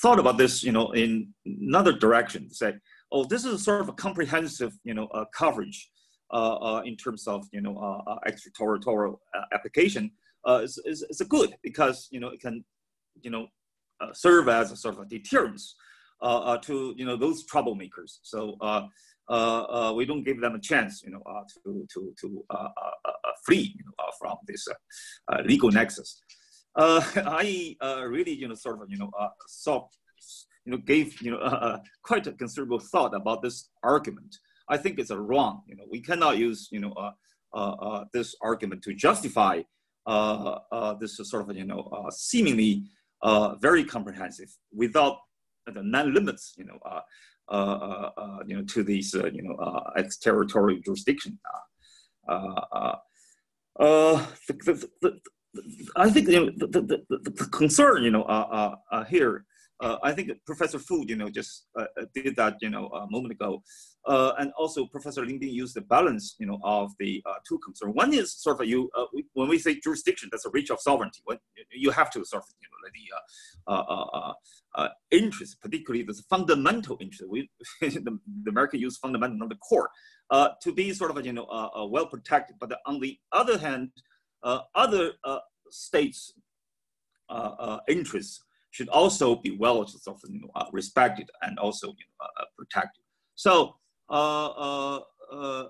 thought about this, you know, in another direction. Say, oh, this is sort of a comprehensive, you know, uh, coverage uh, uh, in terms of you know extraterritorial application. is, is, is good because you know it can, you know, serve as a sort of a deterrence uh, uh, to you know those troublemakers. So uh, we don't give them a chance, you know, to to to flee you know, from this legal nexus. Uh, I uh, really you know sort of you know uh, saw you know gave you know quite a considerable thought about this argument. I think it's a wrong. You know, we cannot use you know this argument to justify this sort of you know seemingly very comprehensive without the non-limits, you know, uh, uh, uh, you know, to these, you know, ex-territorial jurisdiction. the, the, the, I think you know, the, the, the, the concern, you know, uh, uh, uh, here uh, I think Professor Fu, you know, just uh, did that, you know, a moment ago. Uh, and also Professor Lingbing used the balance, you know, of the two concerns. One is sort of you, when we say jurisdiction, that's a reach of sovereignty. When you have to sort of, you know, the interest, particularly the fundamental interest. We, the, the America use fundamental, not the core, to be sort of, you know, well protected. But on the other hand, other states' interests should also be well uh, respected and also you know, uh, protected. So uh, uh, uh,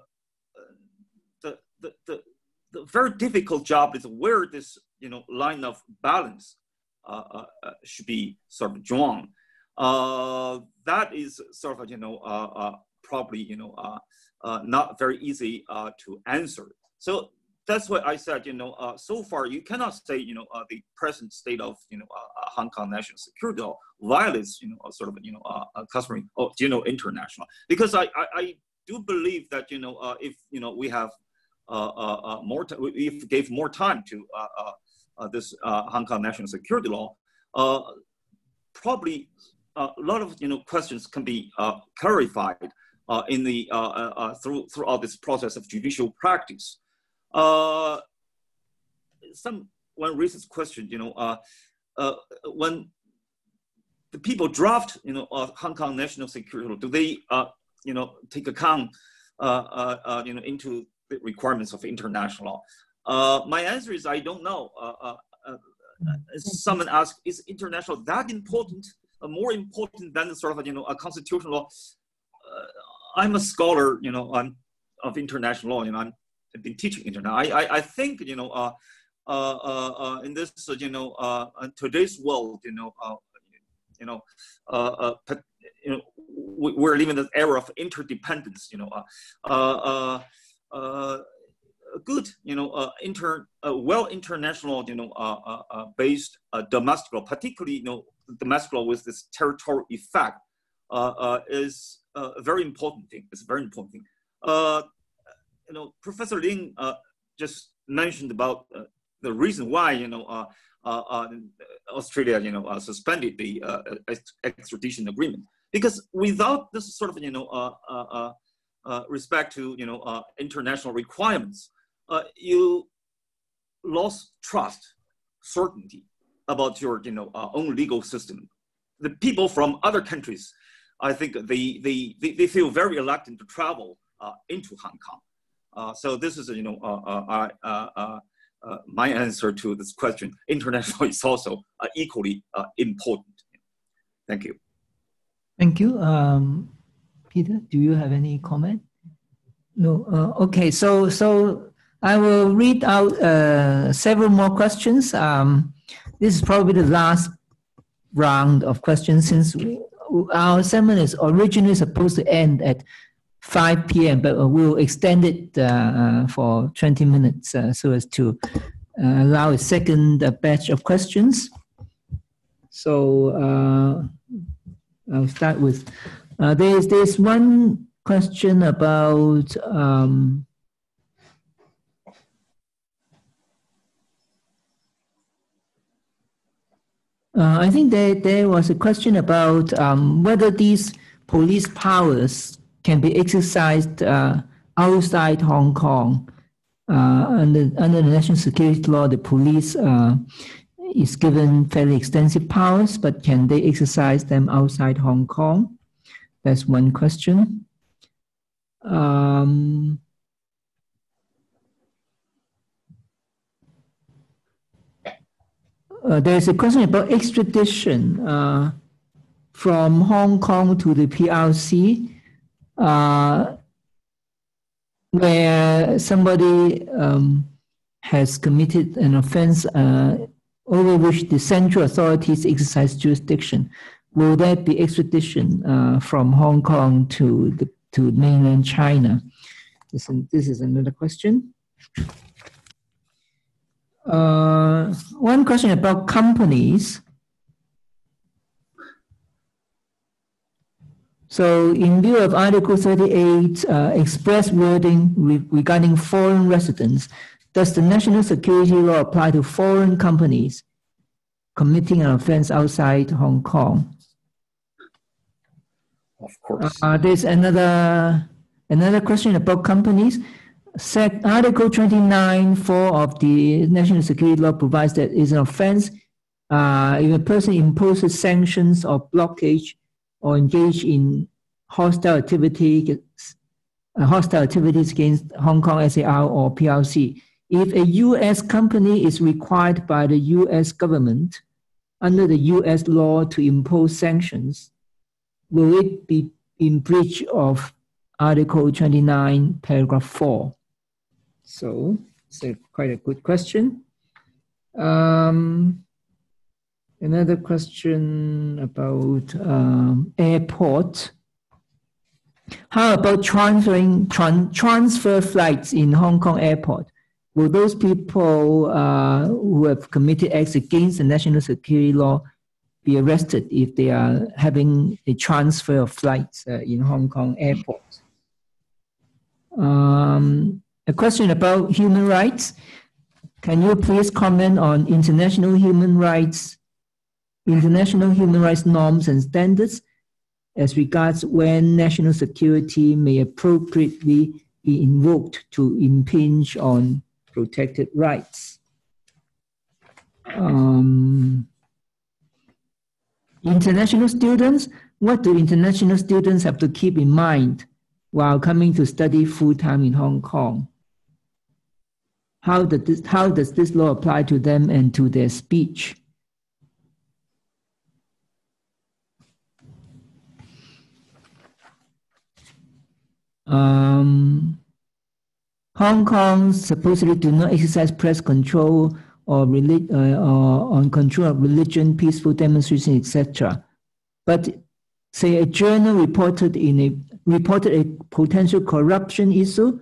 the, the, the, the very difficult job is where this you know line of balance uh, should be sort of drawn. that is sort of you know probably you know not very easy to answer. So that's what I said. You know, uh, so far you cannot say you know uh, the present state of you know uh, uh Hong Kong national security law violates you know sort of you know uh, customary or you know international because I, I, I do believe that you know uh, if you know we have uh, more t- if gave more time to this Hong Kong national security law, probably a lot of you know questions can be clarified in the through throughout this process of judicial practice. Uh, some one raises question, you know, uh, uh, when the people draft, you know, uh, Hong Kong national security do they, uh, you know, take account, uh, uh, uh, you know, into the requirements of international law? Uh, my answer is I don't know. Uh, uh, uh, someone asked, is international that important, more important than sort of, you know, a constitutional law? I'm a scholar, you know, I'm of international law, you know, I'm been teaching internet. I, I, I think, you know, uh, uh, uh, uh in this, uh, you know, uh, today's world, you know, uh, you know, uh, uh, you know, we're living in this era of interdependence, you know, uh, uh, uh, good, you know, uh, inter, uh, well international, you know, uh, uh, uh, based uh, domestic law, particularly, you know, domestic law with this territorial effect, uh, uh, is a very important thing. It's a very important thing. Uh, you know, Professor Ling uh, just mentioned about uh, the reason why, you know, uh, uh, uh Australia, you know, uh, suspended the extradition agreement. Because without this sort of, you know, respect to, you know, international requirements, you lost trust, certainty about your, you know, own legal system. The people from other countries, I think they, they, they, they feel very reluctant to travel into Hong Kong. Uh, so this is, you know, uh, uh, my answer to this question. International is also equally important. Thank you. Thank you. Um, Peter, do you have any comment? No. okay. So so I will read out several more questions. Um, this is probably the last round of questions since we, our seminar is originally supposed to end at 5 p.m., but we'll extend it uh, uh, for 20 minutes uh, so as to allow a second batch of questions. So uh, I'll start with uh, there's there's one question about um, uh, I think there there was a question about um, whether these police powers can be exercised uh, outside Hong Kong. Uh, under under the national security law, the police uh, is given fairly extensive powers, but can they exercise them outside Hong Kong? That's one question. Um, uh, there's a question about extradition uh, from Hong Kong to the PRC, uh, where somebody um, has committed an offense uh, over which the central authorities exercise jurisdiction. Will there be extradition uh, from Hong Kong to the to mainland China? This, this is another question. Uh, one question about companies. So, in view of Article 38 uh, express wording re regarding foreign residents, does the national security law apply to foreign companies committing an offense outside Hong Kong? Of course. Uh, there's another another question about companies. Sec, Article 29 4 of the National Security Law provides that it's an offense uh, if a person imposes sanctions or blockage or engage in hostile activity, uh, hostile activities against Hong Kong SAR or PRC if a U.S. company is required by the U.S. government under the U.S. law to impose sanctions, will it be in breach of Article 29, paragraph 4? So it's a, quite a good question. Um, another question about um, airport. How about transferring tran transfer flights in Hong Kong airport? will those people uh, who have committed acts against the national security law be arrested if they are having a transfer of flights uh, in Hong Kong airport? Um, a question about human rights. Can you please comment on international human rights, international human rights norms and standards as regards when national security may appropriately be invoked to impinge on protected rights. Um, international students, what do international students have to keep in mind while coming to study full-time in Hong Kong? How does, this, how does this law apply to them and to their speech? Um, Hong Kong supposedly do not exercise press control or, relig- uh, or on control of religion, peaceful demonstration, etc. But say a journal reported in a reported a potential corruption issue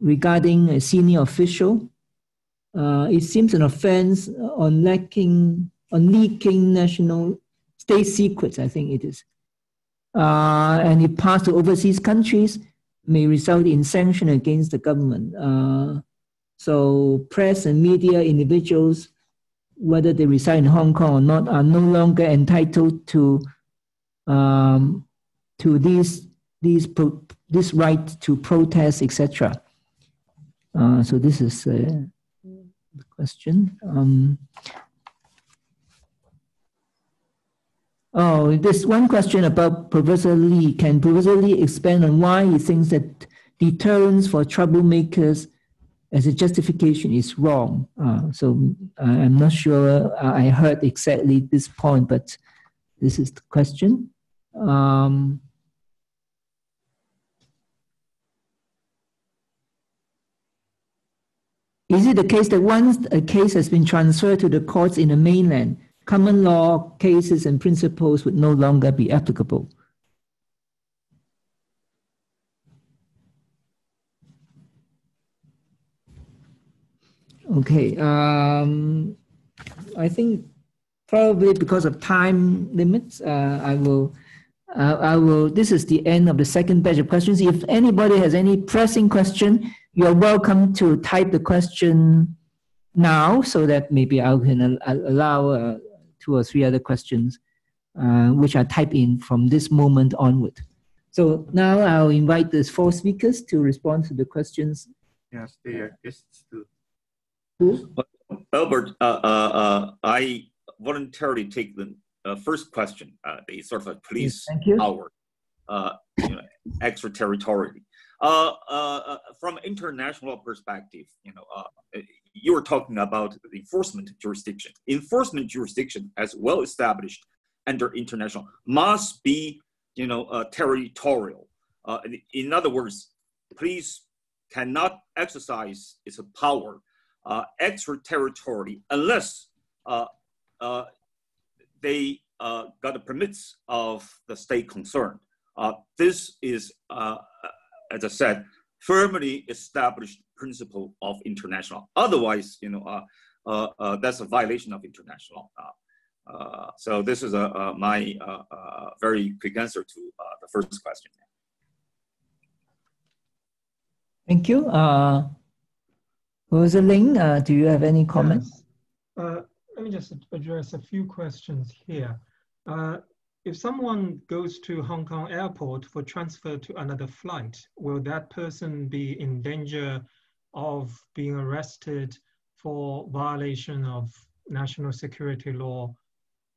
regarding a senior official. Uh, it seems an offense on lacking on leaking national state secrets. I think it is, uh, and it passed to overseas countries may result in sanction against the government. Uh, so press and media individuals, whether they reside in Hong Kong or not, are no longer entitled to um, to these these pro, this right to protest, etc. Uh, so this is uh, the question. Um, Oh, this one question about Professor Li. Can Professor Li expand on why he thinks that deterrence for troublemakers as a justification is wrong? Uh, so uh, I'm not sure I heard exactly this point, but this is the question. Um, is it the case that once a case has been transferred to the courts in the mainland, common law cases and principles would no longer be applicable. Okay, um, I think probably because of time limits, uh, I will. Uh, I will. This is the end of the second batch of questions. If anybody has any pressing question, you're welcome to type the question now, so that maybe I can allow uh, two or three other questions, uh, which I type in from this moment onward. So now I'll invite the four speakers to respond to the questions. Yes, they are guests too. Who? Albert, uh, uh, uh, I voluntarily take the uh, first question, uh, the sort of police Thank you. power, uh, you know, extraterritorially. Uh, uh, uh, from international perspective, you know, uh, you were talking about the enforcement jurisdiction. Enforcement jurisdiction, as well established under international, must be, you know, uh, territorial. Uh, in, other words, police cannot exercise its power uh, extraterritorially unless uh, uh, they uh, got the permits of the state concerned. This is, as I said, firmly established principle of international. Otherwise, you know, uh, uh, uh, that's a violation of international. Uh, uh, so this is a, uh, my uh, uh, very quick answer to uh, the first question. Thank you. Uh, Rosalind, uh, do you have any comments? Yes. Uh, let me just address a few questions here. If someone goes to Hong Kong airport for transfer to another flight, will that person be in danger of being arrested for violation of national security law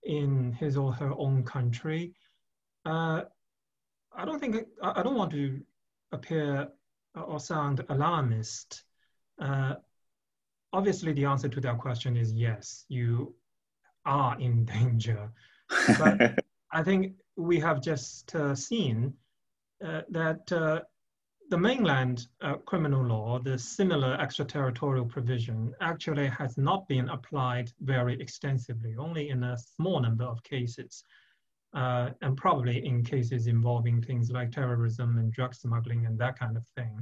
in his or her own country? Uh, I don't think, I I don't want to appear or sound alarmist. Uh, obviously, the answer to that question is yes, you are in danger. But I think we have just uh, seen uh, that uh, the mainland uh, criminal law, the similar extraterritorial provision, actually has not been applied very extensively, only in a small number of cases. Uh, and probably in cases involving things like terrorism and drug smuggling and that kind of thing.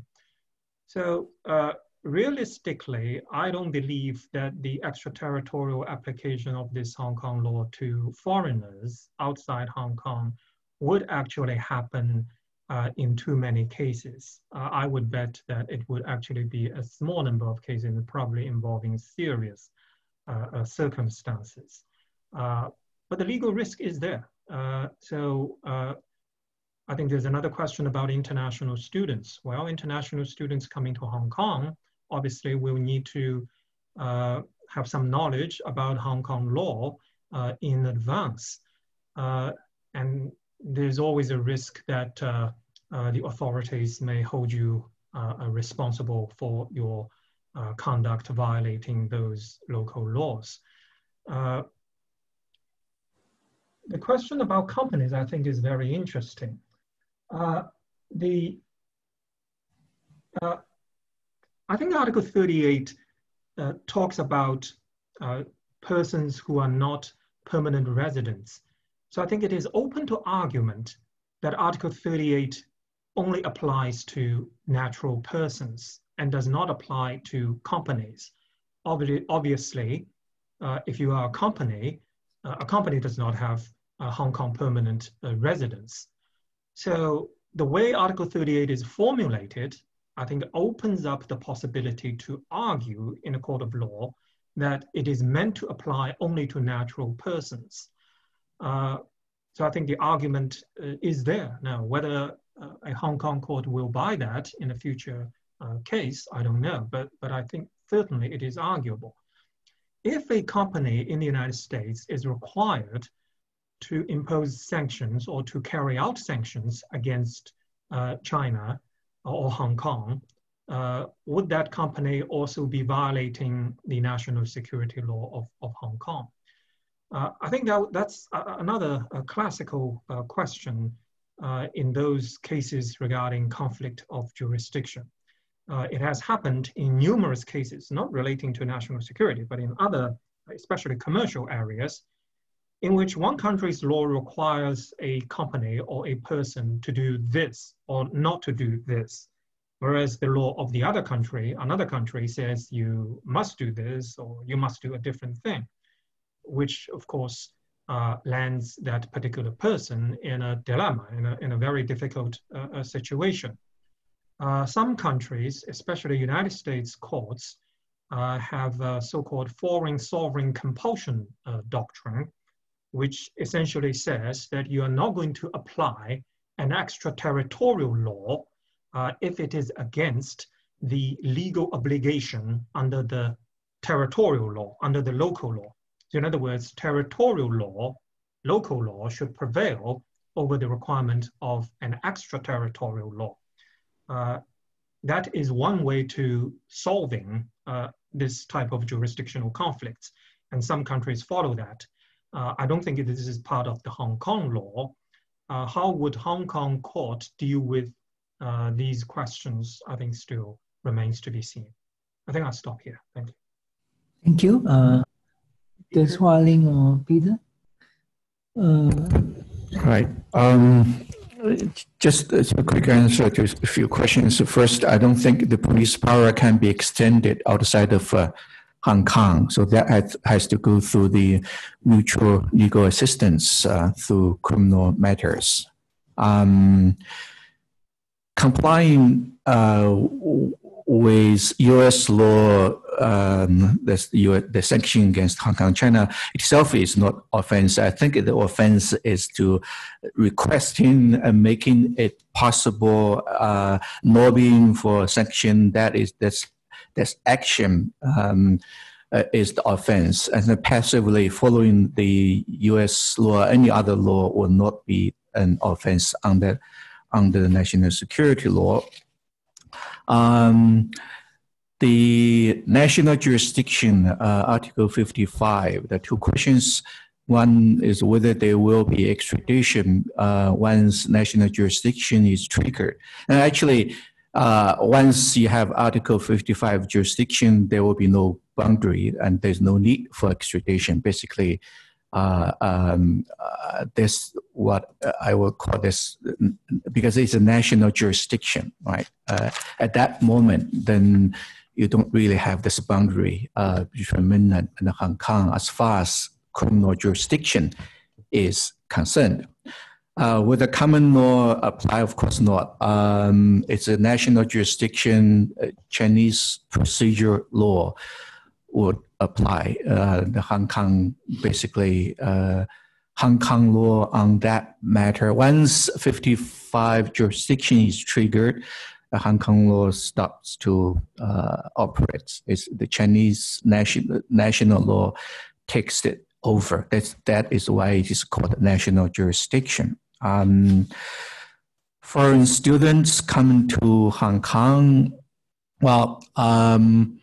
So uh, realistically, I don't believe that the extraterritorial application of this Hong Kong law to foreigners outside Hong Kong would actually happen uh, in too many cases. Uh, I would bet that it would actually be a small number of cases, probably involving serious uh, uh circumstances. Uh, but the legal risk is there. Uh, so I think there's another question about international students. Well, international students coming to Hong Kong obviously will need to uh, have some knowledge about Hong Kong law uh, in advance. Uh, and there's always a risk that the authorities may hold you responsible for your conduct violating those local laws. Uh, the question about companies, I think, is very interesting. Uh, the uh, I think Article 38 uh, talks about uh, persons who are not permanent residents. So I think it is open to argument that Article 38 only applies to natural persons and does not apply to companies. Obviously, uh, if you are a company, uh, a company does not have uh, Hong Kong permanent uh, residence. So the way Article 38 is formulated, I think opens up the possibility to argue in a court of law that it is meant to apply only to natural persons. Uh, so I think the argument uh, is there. Now, whether uh, a Hong Kong court will buy that in a future uh, case, I don't know, but, but I think certainly it is arguable. If a company in the United States is required to impose sanctions or to carry out sanctions against uh, China or Hong Kong, uh, would that company also be violating the national security law of, of Hong Kong? Uh, I think that, that's another classical uh, question uh, in those cases regarding conflict of jurisdiction. Uh, it has happened in numerous cases, not relating to national security, but in other, especially commercial areas, in which one country's law requires a company or a person to do this or not to do this, whereas the law of the other country, another country says you must do this or you must do a different thing. which of course uh, lands that particular person in a dilemma, in a, in a very difficult uh, uh situation. Uh, some countries, especially United States courts, uh, have a so-called foreign sovereign compulsion doctrine, which essentially says that you are not going to apply an extraterritorial law if it is against the legal obligation under the territorial law, under the local law. So in other words, territorial law, local law should prevail over the requirement of an extraterritorial law. Uh, that is one way to solving uh, this type of jurisdictional conflicts, and some countries follow that. Uh, I don't think this is part of the Hong Kong law. Uh, how would Hong Kong court deal with uh, these questions? I think still remains to be seen. I think I'll stop here. Thank you. Thank you. Uh, Des Ling or Peter? Uh, right. Um, just a quick answer to a few questions. First, I don't think the police power can be extended outside of uh, Hong Kong. So that has, to go through the mutual legal assistance uh, through criminal matters. Um, complying uh, with U.S. law, um, the, the sanction against Hong Kong, China itself is not offense. I think the offense is to requesting and making it possible, uh, lobbying for sanction. That is that's that's action. Um, uh, is the offense, and passively following the U.S. law, any other law will not be an offense under under the national security law. Um, the national jurisdiction, uh, Article 55, the two questions. One is whether there will be extradition uh, once national jurisdiction is triggered. And actually, uh, once you have Article 55 jurisdiction, there will be no boundary and there's no need for extradition. Basically, uh, um, uh, this what I will call this because it's a national jurisdiction, right? Uh, at that moment, then you don't really have this boundary uh, between mainland and Hong Kong as far as criminal jurisdiction is concerned. Uh, will the common law apply? Of course not. Um, it's a national jurisdiction, uh, Chinese procedure law would apply. Uh, the Hong Kong, basically, uh, Hong Kong law on that matter. Once 55 jurisdiction is triggered, the Hong Kong law stops to uh, operate. It's the Chinese national national law takes it over. That's that is why it is called national jurisdiction. Um, foreign students coming to Hong Kong, well, um,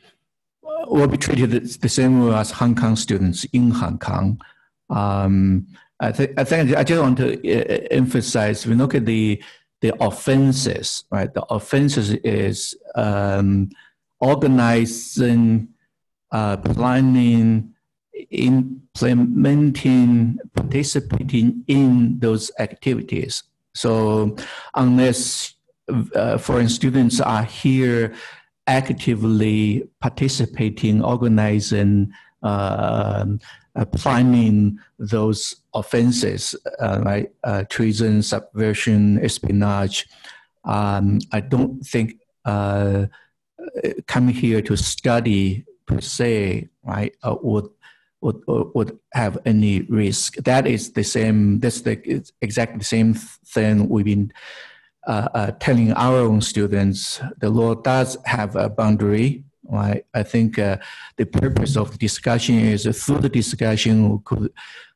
will be treated the same way as Hong Kong students in Hong Kong. Um, I, th- I think I just want to uh, emphasize. We look at the the offenses, right? The offenses is um, organizing, uh, planning, implementing, participating in those activities. So unless uh, foreign students are here actively participating, organizing, uh, uh, planning those offenses uh, like uh, treason, subversion, espionage. Um, I don't think uh, coming here to study per se, right, uh, would would would have any risk. That is the same. That's the exactly the same thing we've been uh, uh, telling our own students the law does have a boundary. I think uh, the purpose of the discussion is through the discussion we could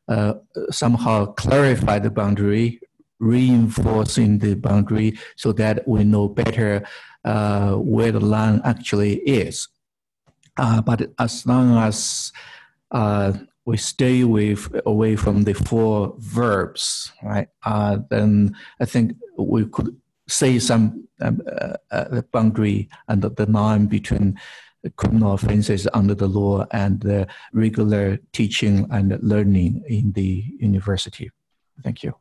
uh, somehow clarify the boundary, reinforcing the boundary so that we know better uh, where the line actually is. Uh, but as long as we stay with away from the four verbs, right? Uh, then I think we could say some um, uh, uh, boundary and the, the line between criminal offenses under the law and the regular teaching and learning in the university. Thank you.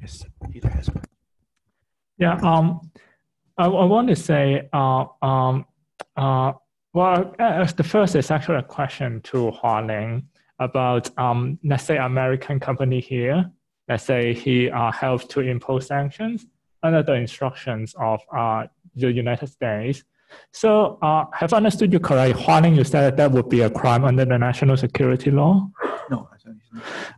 Yes, Peter has one. Yeah, um, I, I want to say, uh, um, uh, well, as the first is actually a question to Hualing. about, um, let's say, American company here, let's say he uh, helps to impose sanctions under the instructions of uh, the United States. So, uh, have I understood you correctly? Hualing, you said that that would be a crime under the national security law? No.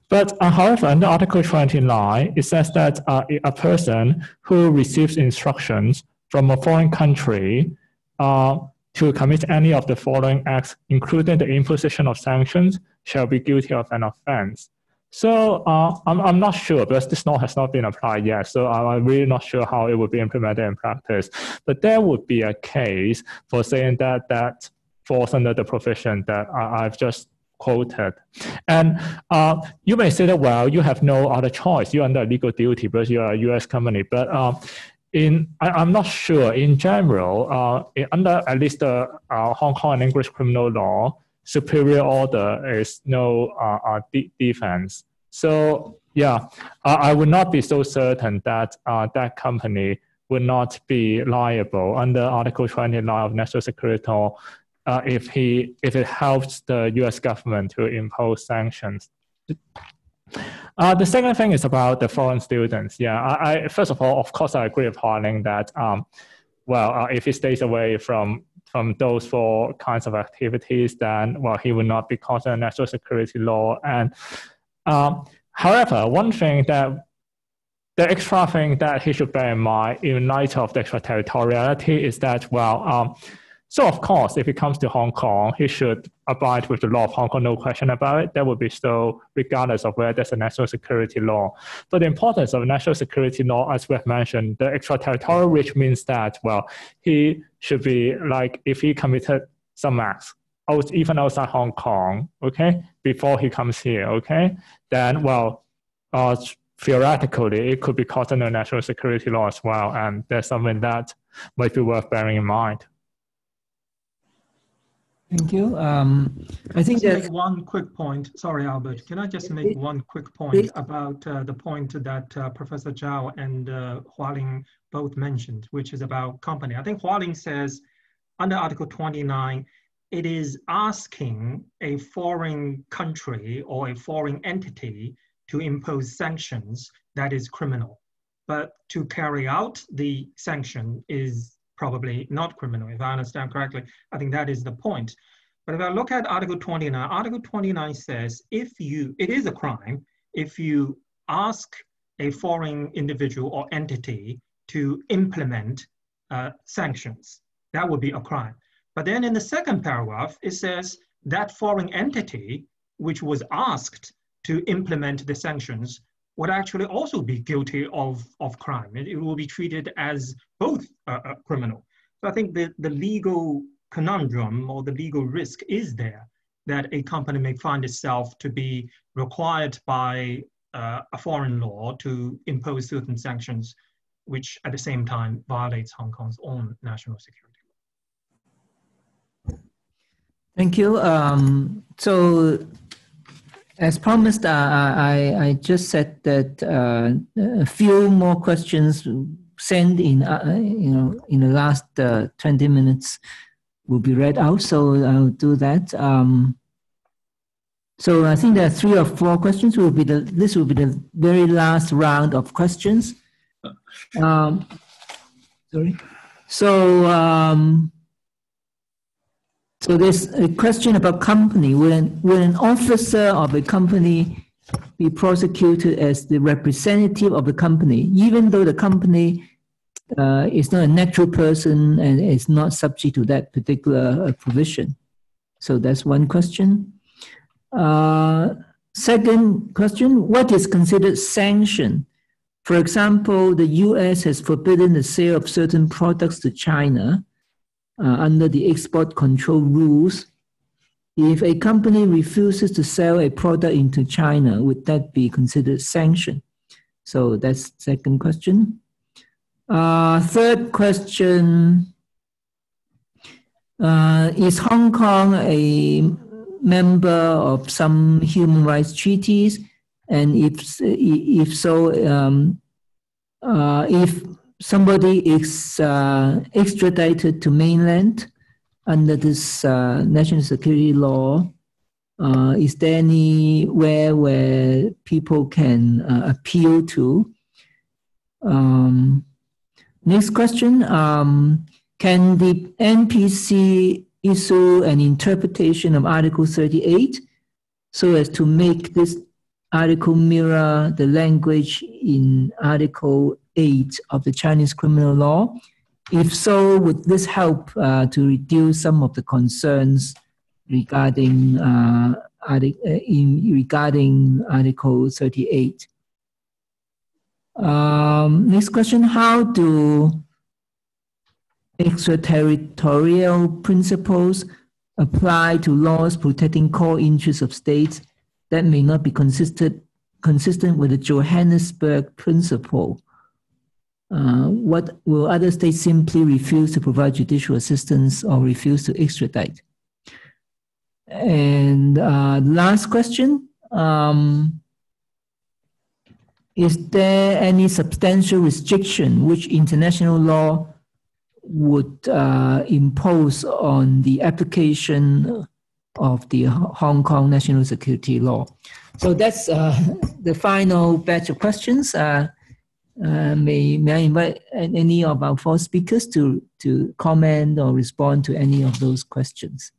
But uh, however, under Article 29, it says that uh, a person who receives instructions from a foreign country uh, to commit any of the following acts, including the imposition of sanctions, shall be guilty of an offense. So uh, I'm, I'm not sure because this law has not been applied yet. So I'm really not sure how it would be implemented in practice. But there would be a case for saying that that falls under the provision that I, I've just quoted. And uh, you may say that, well, you have no other choice. You're under legal duty because you're a US company. But uh, in, I, am not sure. In general, uh, under at least the uh, Hong Kong and English criminal law, superior order is no uh, uh, de- defense. So yeah, I would not be so certain that that company would not be liable under Article 29 of National Security Law uh, if he if it helps the U.S. government to impose sanctions. Uh, the second thing is about the foreign students. Yeah, I, I first of all, of course, I agree with Hualing that um, well, uh, if he stays away from from those four kinds of activities, then well, he will not be caught under national security law. And um, however, one thing that the extra thing that he should bear in mind in light of the extraterritoriality is that well. Um, so of course, if it comes to Hong Kong, he should abide with the law of Hong Kong, no question about it. That would be so regardless of whether there's a national security law. But the importance of national security law, as we have mentioned, the extraterritorial reach means that, well, he should be like, if he committed some acts, even outside Hong Kong, okay, before he comes here, okay, then, well, uh, theoretically, it could be caught under national security law as well. And that's something that might be worth bearing in mind. Thank you. Um, I think that one quick point. Sorry, Albert. Can I just make one quick point about uh, the point that uh, Professor Chau and uh, Hualing both mentioned, which is about company. I think Hualing says under Article 29, it is asking a foreign country or a foreign entity to impose sanctions that is criminal. But to carry out the sanction is probably not criminal, if I understand correctly. I think that is the point. But if I look at Article 29, Article 29 says if you, it is a crime if you ask a foreign individual or entity to implement uh, sanctions. That would be a crime. But then in the second paragraph, it says that foreign entity which was asked to implement the sanctions would actually also be guilty of, of crime. It, it will be treated as both a criminal. So I think the, the legal conundrum or the legal risk is there that a company may find itself to be required by uh, a foreign law to impose certain sanctions, which at the same time violates Hong Kong's own national security. Thank you. Um, so as promised, uh, I, I just said that uh, a few more questions sent in, uh, you know, in the last uh, 20 minutes will be read out. So I'll do that. Um, so I think there are three or four questions. Will be the this will be the very last round of questions. Um, sorry. So um, so there's a question about company. Will an, will an officer of a company be prosecuted as the representative of the company, even though the company uh, is not a natural person and is not subject to that particular uh, provision? So that's one question. Uh, second question, what is considered sanction? For example, the US has forbidden the sale of certain products to China uh, under the export control rules, if a company refuses to sell a product into China, would that be considered sanction? So that's second question. Uh, third question, uh, is Hong Kong a member of some human rights treaties? And if, if so, um, uh, if somebody is uh, extradited to mainland under this uh, national security law, Uh, is there anywhere where people can uh, appeal to? Um, next question. Um, can the NPC issue an interpretation of Article 38 so as to make this article mirror the language in Article 8 of the Chinese criminal law? If so, would this help uh, to reduce some of the concerns regarding uh, uh, in regarding Article 38? Um, next question: How do extraterritorial principles apply to laws protecting core interests of states that may not be consistent consistent with the Johannesburg principle? Uh, what will other states simply refuse to provide judicial assistance or refuse to extradite? And uh, last question. Um, is there any substantial restriction which international law would uh, impose on the application of the Hong Kong national security law? So that's uh, the final batch of questions. Uh, may, may I invite any of our four speakers to, to comment or respond to any of those questions?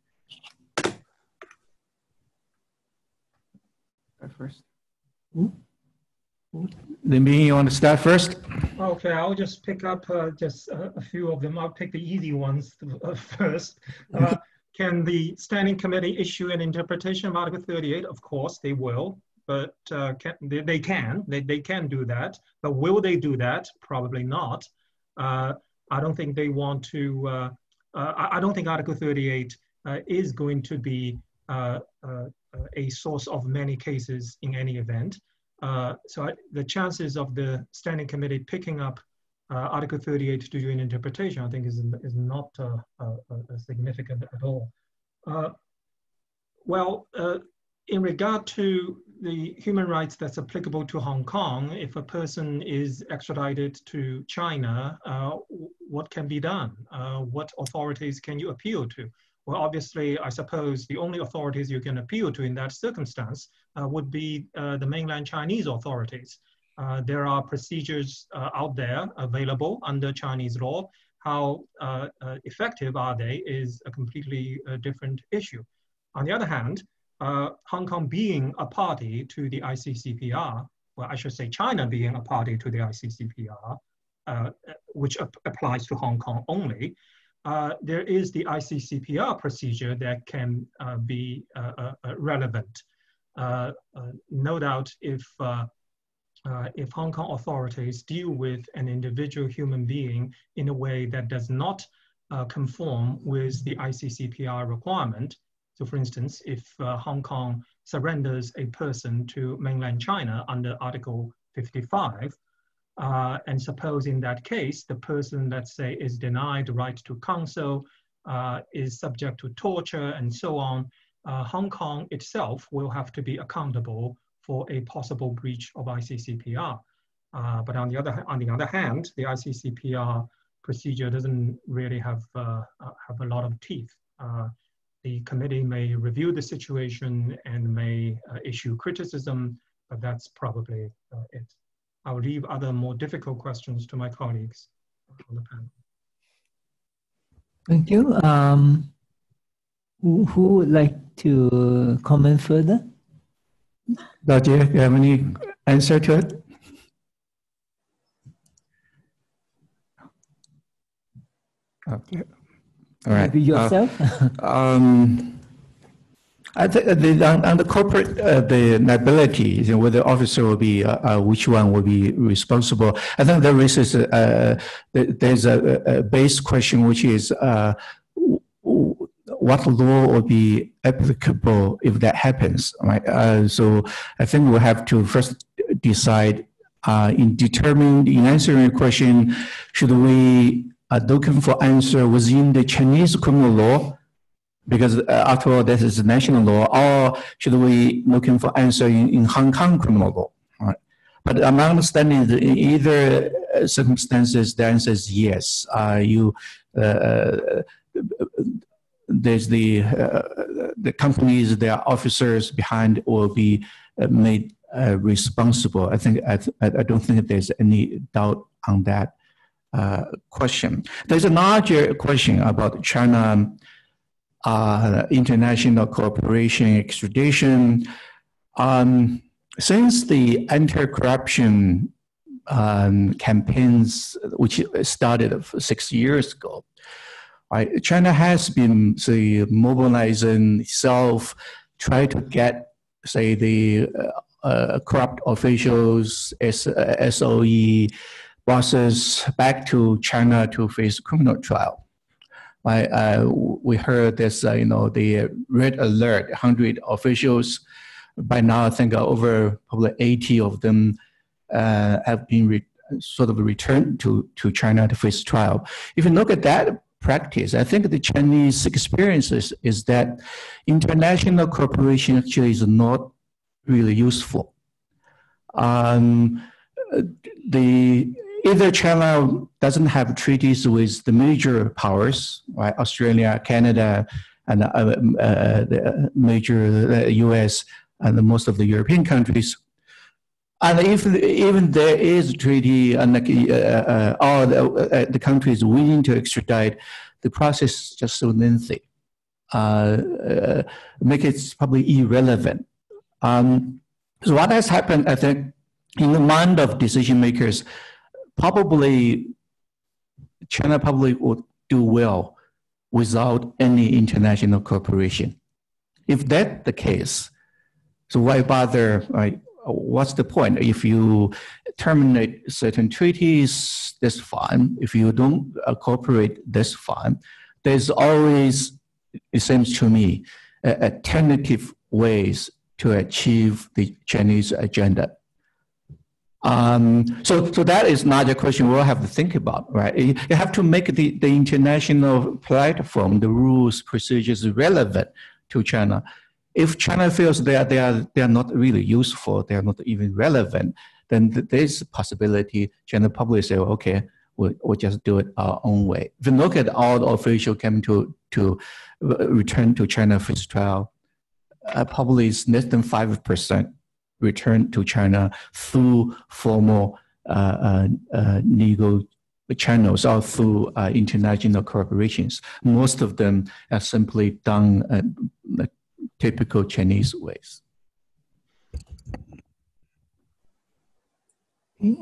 First. Ooh. Then me, you want to start first? Okay, I'll just pick up uh, just a, a, few of them. I'll pick the easy ones uh, first. Uh, can the standing committee issue an interpretation of Article 38? Of course, they will, but uh, can, they, they, can. They, they can do that. But will they do that? Probably not. Uh, I don't think they want to. Uh, I, I, don't think Article 38 is going to be a source of many cases in any event. Uh, so I, the chances of the standing committee picking up uh, Article 38 to do an interpretation, I think is, is not uh, uh, uh significant at all. well, in regard to the human rights that's applicable to Hong Kong, if a person is extradited to China, what can be done? what authorities can you appeal to? Well, obviously, I suppose the only authorities you can appeal to in that circumstance uh, would be uh, the mainland Chinese authorities. Uh, there are procedures uh, out there available under Chinese law. How uh, uh, effective are they is a completely different issue. On the other hand, Hong Kong being a party to the ICCPR, well, I should say China being a party to the ICCPR, which ap applies to Hong Kong only, uh, there is the ICCPR procedure that can uh, be uh, uh, uh relevant. no doubt if, if Hong Kong authorities deal with an individual human being in a way that does not conform with the ICCPR requirement, so for instance, if Hong Kong surrenders a person to mainland China under Article 55, uh, and suppose in that case, the person, let's say, is denied the right to counsel, uh, is subject to torture, and so on, uh, Hong Kong itself will have to be accountable for a possible breach of ICCPR. Uh, but on the other on the other hand, the ICCPR procedure doesn't really have uh, uh, have a lot of teeth. The committee may review the situation and may issue criticism, but that's probably it. I'll leave other more difficult questions to my colleagues on the panel. Thank you. Um, who, who would like to comment further? Doctor, you have any answer to it? Okay. All right. Maybe yourself? Uh, um, I think the, on, on, the corporate, uh, the liability, you know, whether the officer will be, uh, uh, which one will be responsible. I think there is uh, there's a, a, base question, which is uh, what law will be applicable if that happens, right? Uh, so I think we will have to first decide in determining, in answering the question, should we looking for answer within the Chinese criminal law because uh, after all, this is national law, or should we looking for answer in, in Hong Kong criminal law? Right? But my understanding is in either uh, circumstances, the answer is yes. Uh, you, uh, there's the uh, the companies, their officers behind will be uh, made responsible. I think I, I don't think there's any doubt on that question. There's a larger question about China uh, international cooperation, extradition. Um, since the anti-corruption um, campaigns, which started six years ago, right, China has been say mobilizing itself, try to get say the uh, uh, corrupt officials, S, uh, SOE bosses back to China to face criminal trial. Right, uh, we heard this, uh, you know, the red alert, 100 officials. By now, I think over probably 80 of them uh, have been sort of returned to, to China to face trial. If you look at that practice, I think the Chinese experience is, is that international cooperation actually is not really useful. Um, the either China doesn't have treaties with the major powers, right? Australia, Canada, and uh, uh, the major U.S. Uh, and most of the European countries, and if even there is a treaty and uh, uh, all the, uh, the countries willing to extradite, the process is just so lengthy, uh, uh, make it probably irrelevant. Um, so what has happened, I think, in the mind of decision makers, probably China probably would do well without any international cooperation. If that's the case, so why bother? Right? what's the point? If you terminate certain treaties, that's fine. If you don't uh, cooperate, that's fine. There's always, it seems to me, alternative ways to achieve the Chinese agenda. Um, so, so that is not a question we'll have to think about, right? You have to make the, the international platform, the rules, procedures relevant to China if China feels they are, they are, they are not really useful, they are not even relevant, then there's a possibility China probably say, okay, we'll, we'll just do it our own way. If you look at all the official coming to, to return to China for trial, uh, probably it's less than 5% return to China through formal uh, uh, uh legal channels or through uh, international corporations. Most of them are simply done uh, typical Chinese ways.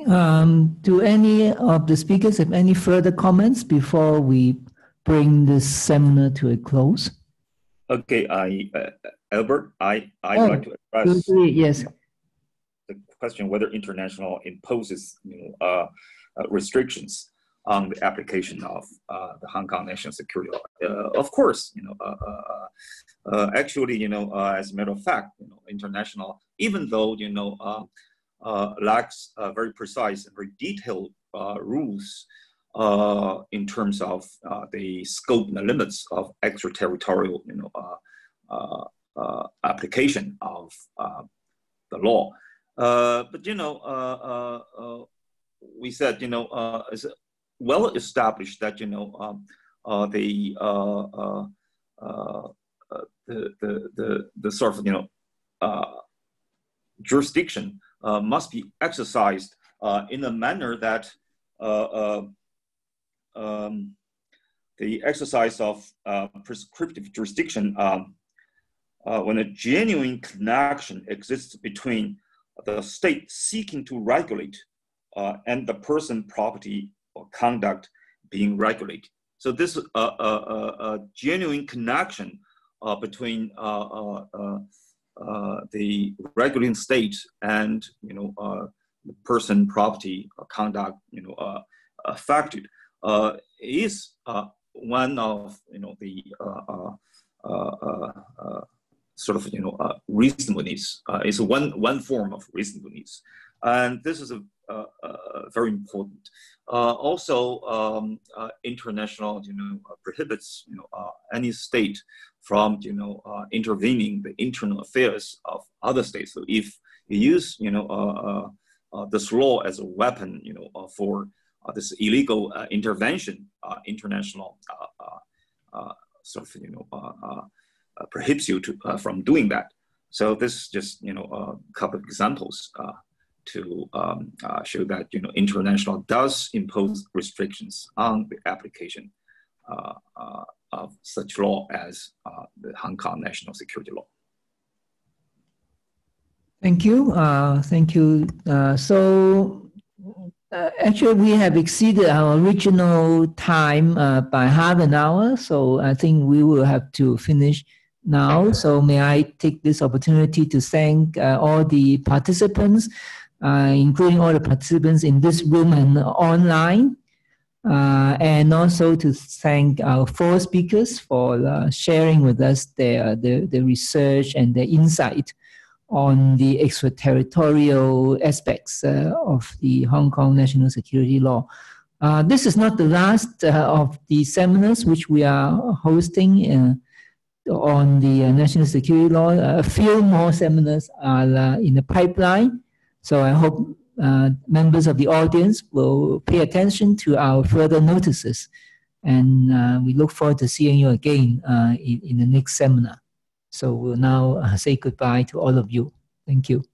Um, do any of the speakers have any further comments before we bring this seminar to a close? Okay, I, uh, Albert, I, I'd oh, like to address yes. Question whether international imposes you know, uh, uh, restrictions on the application of uh, the Hong Kong national security law. Uh, of course, you know, uh, uh, uh actually, you know, uh, as a matter of fact, you know, international, even though you know lacks very precise and very detailed rules in terms of the scope and the limits of extraterritorial, you know, application of the law. But you know, we said, you know, it's well established that you know um, uh, the, uh, uh, uh, uh the, the the the sort of you know uh, jurisdiction must be exercised in a manner that um, the exercise of prescriptive jurisdiction um, when a genuine connection exists between the state seeking to regulate and the person, property, or conduct being regulated. So this uh, uh, uh, uh genuine connection uh, between uh, the regulating state and you know the person, property, or conduct, you know, affected is one of you know the sort of you know uh, reasonableness uh, is one one form of reasonableness, and this is a, very important. Uh, also, um, uh, international, you know, uh, prohibits, you know, uh, any state from, you know, intervening the internal affairs of other states. So if you use, you know, this law as a weapon, you know, for this illegal intervention, international sort of, you know, prohibits you to, from doing that. So this is just you know a couple of examples to um, uh, show that you know international does impose restrictions on the application uh, uh, of such law as the Hong Kong national security law. Thank you. Uh, thank you. Uh, so uh, actually, we have exceeded our original time uh, by half an hour. So I think we will have to finish now. So may I take this opportunity to thank uh, all the participants, uh, including all the participants in this room and online. and also to thank our four speakers for sharing with us their, their, their research and their insight on the extraterritorial aspects uh, of the Hong Kong national security law. Uh, this is not the last uh, of the seminars which we are hosting uh, on the uh, national security law. a few more seminars are uh, in the pipeline. So I hope members of the audience will pay attention to our further notices. And we look forward to seeing you again in, in the next seminar. So we'll now uh, say goodbye to all of you. Thank you.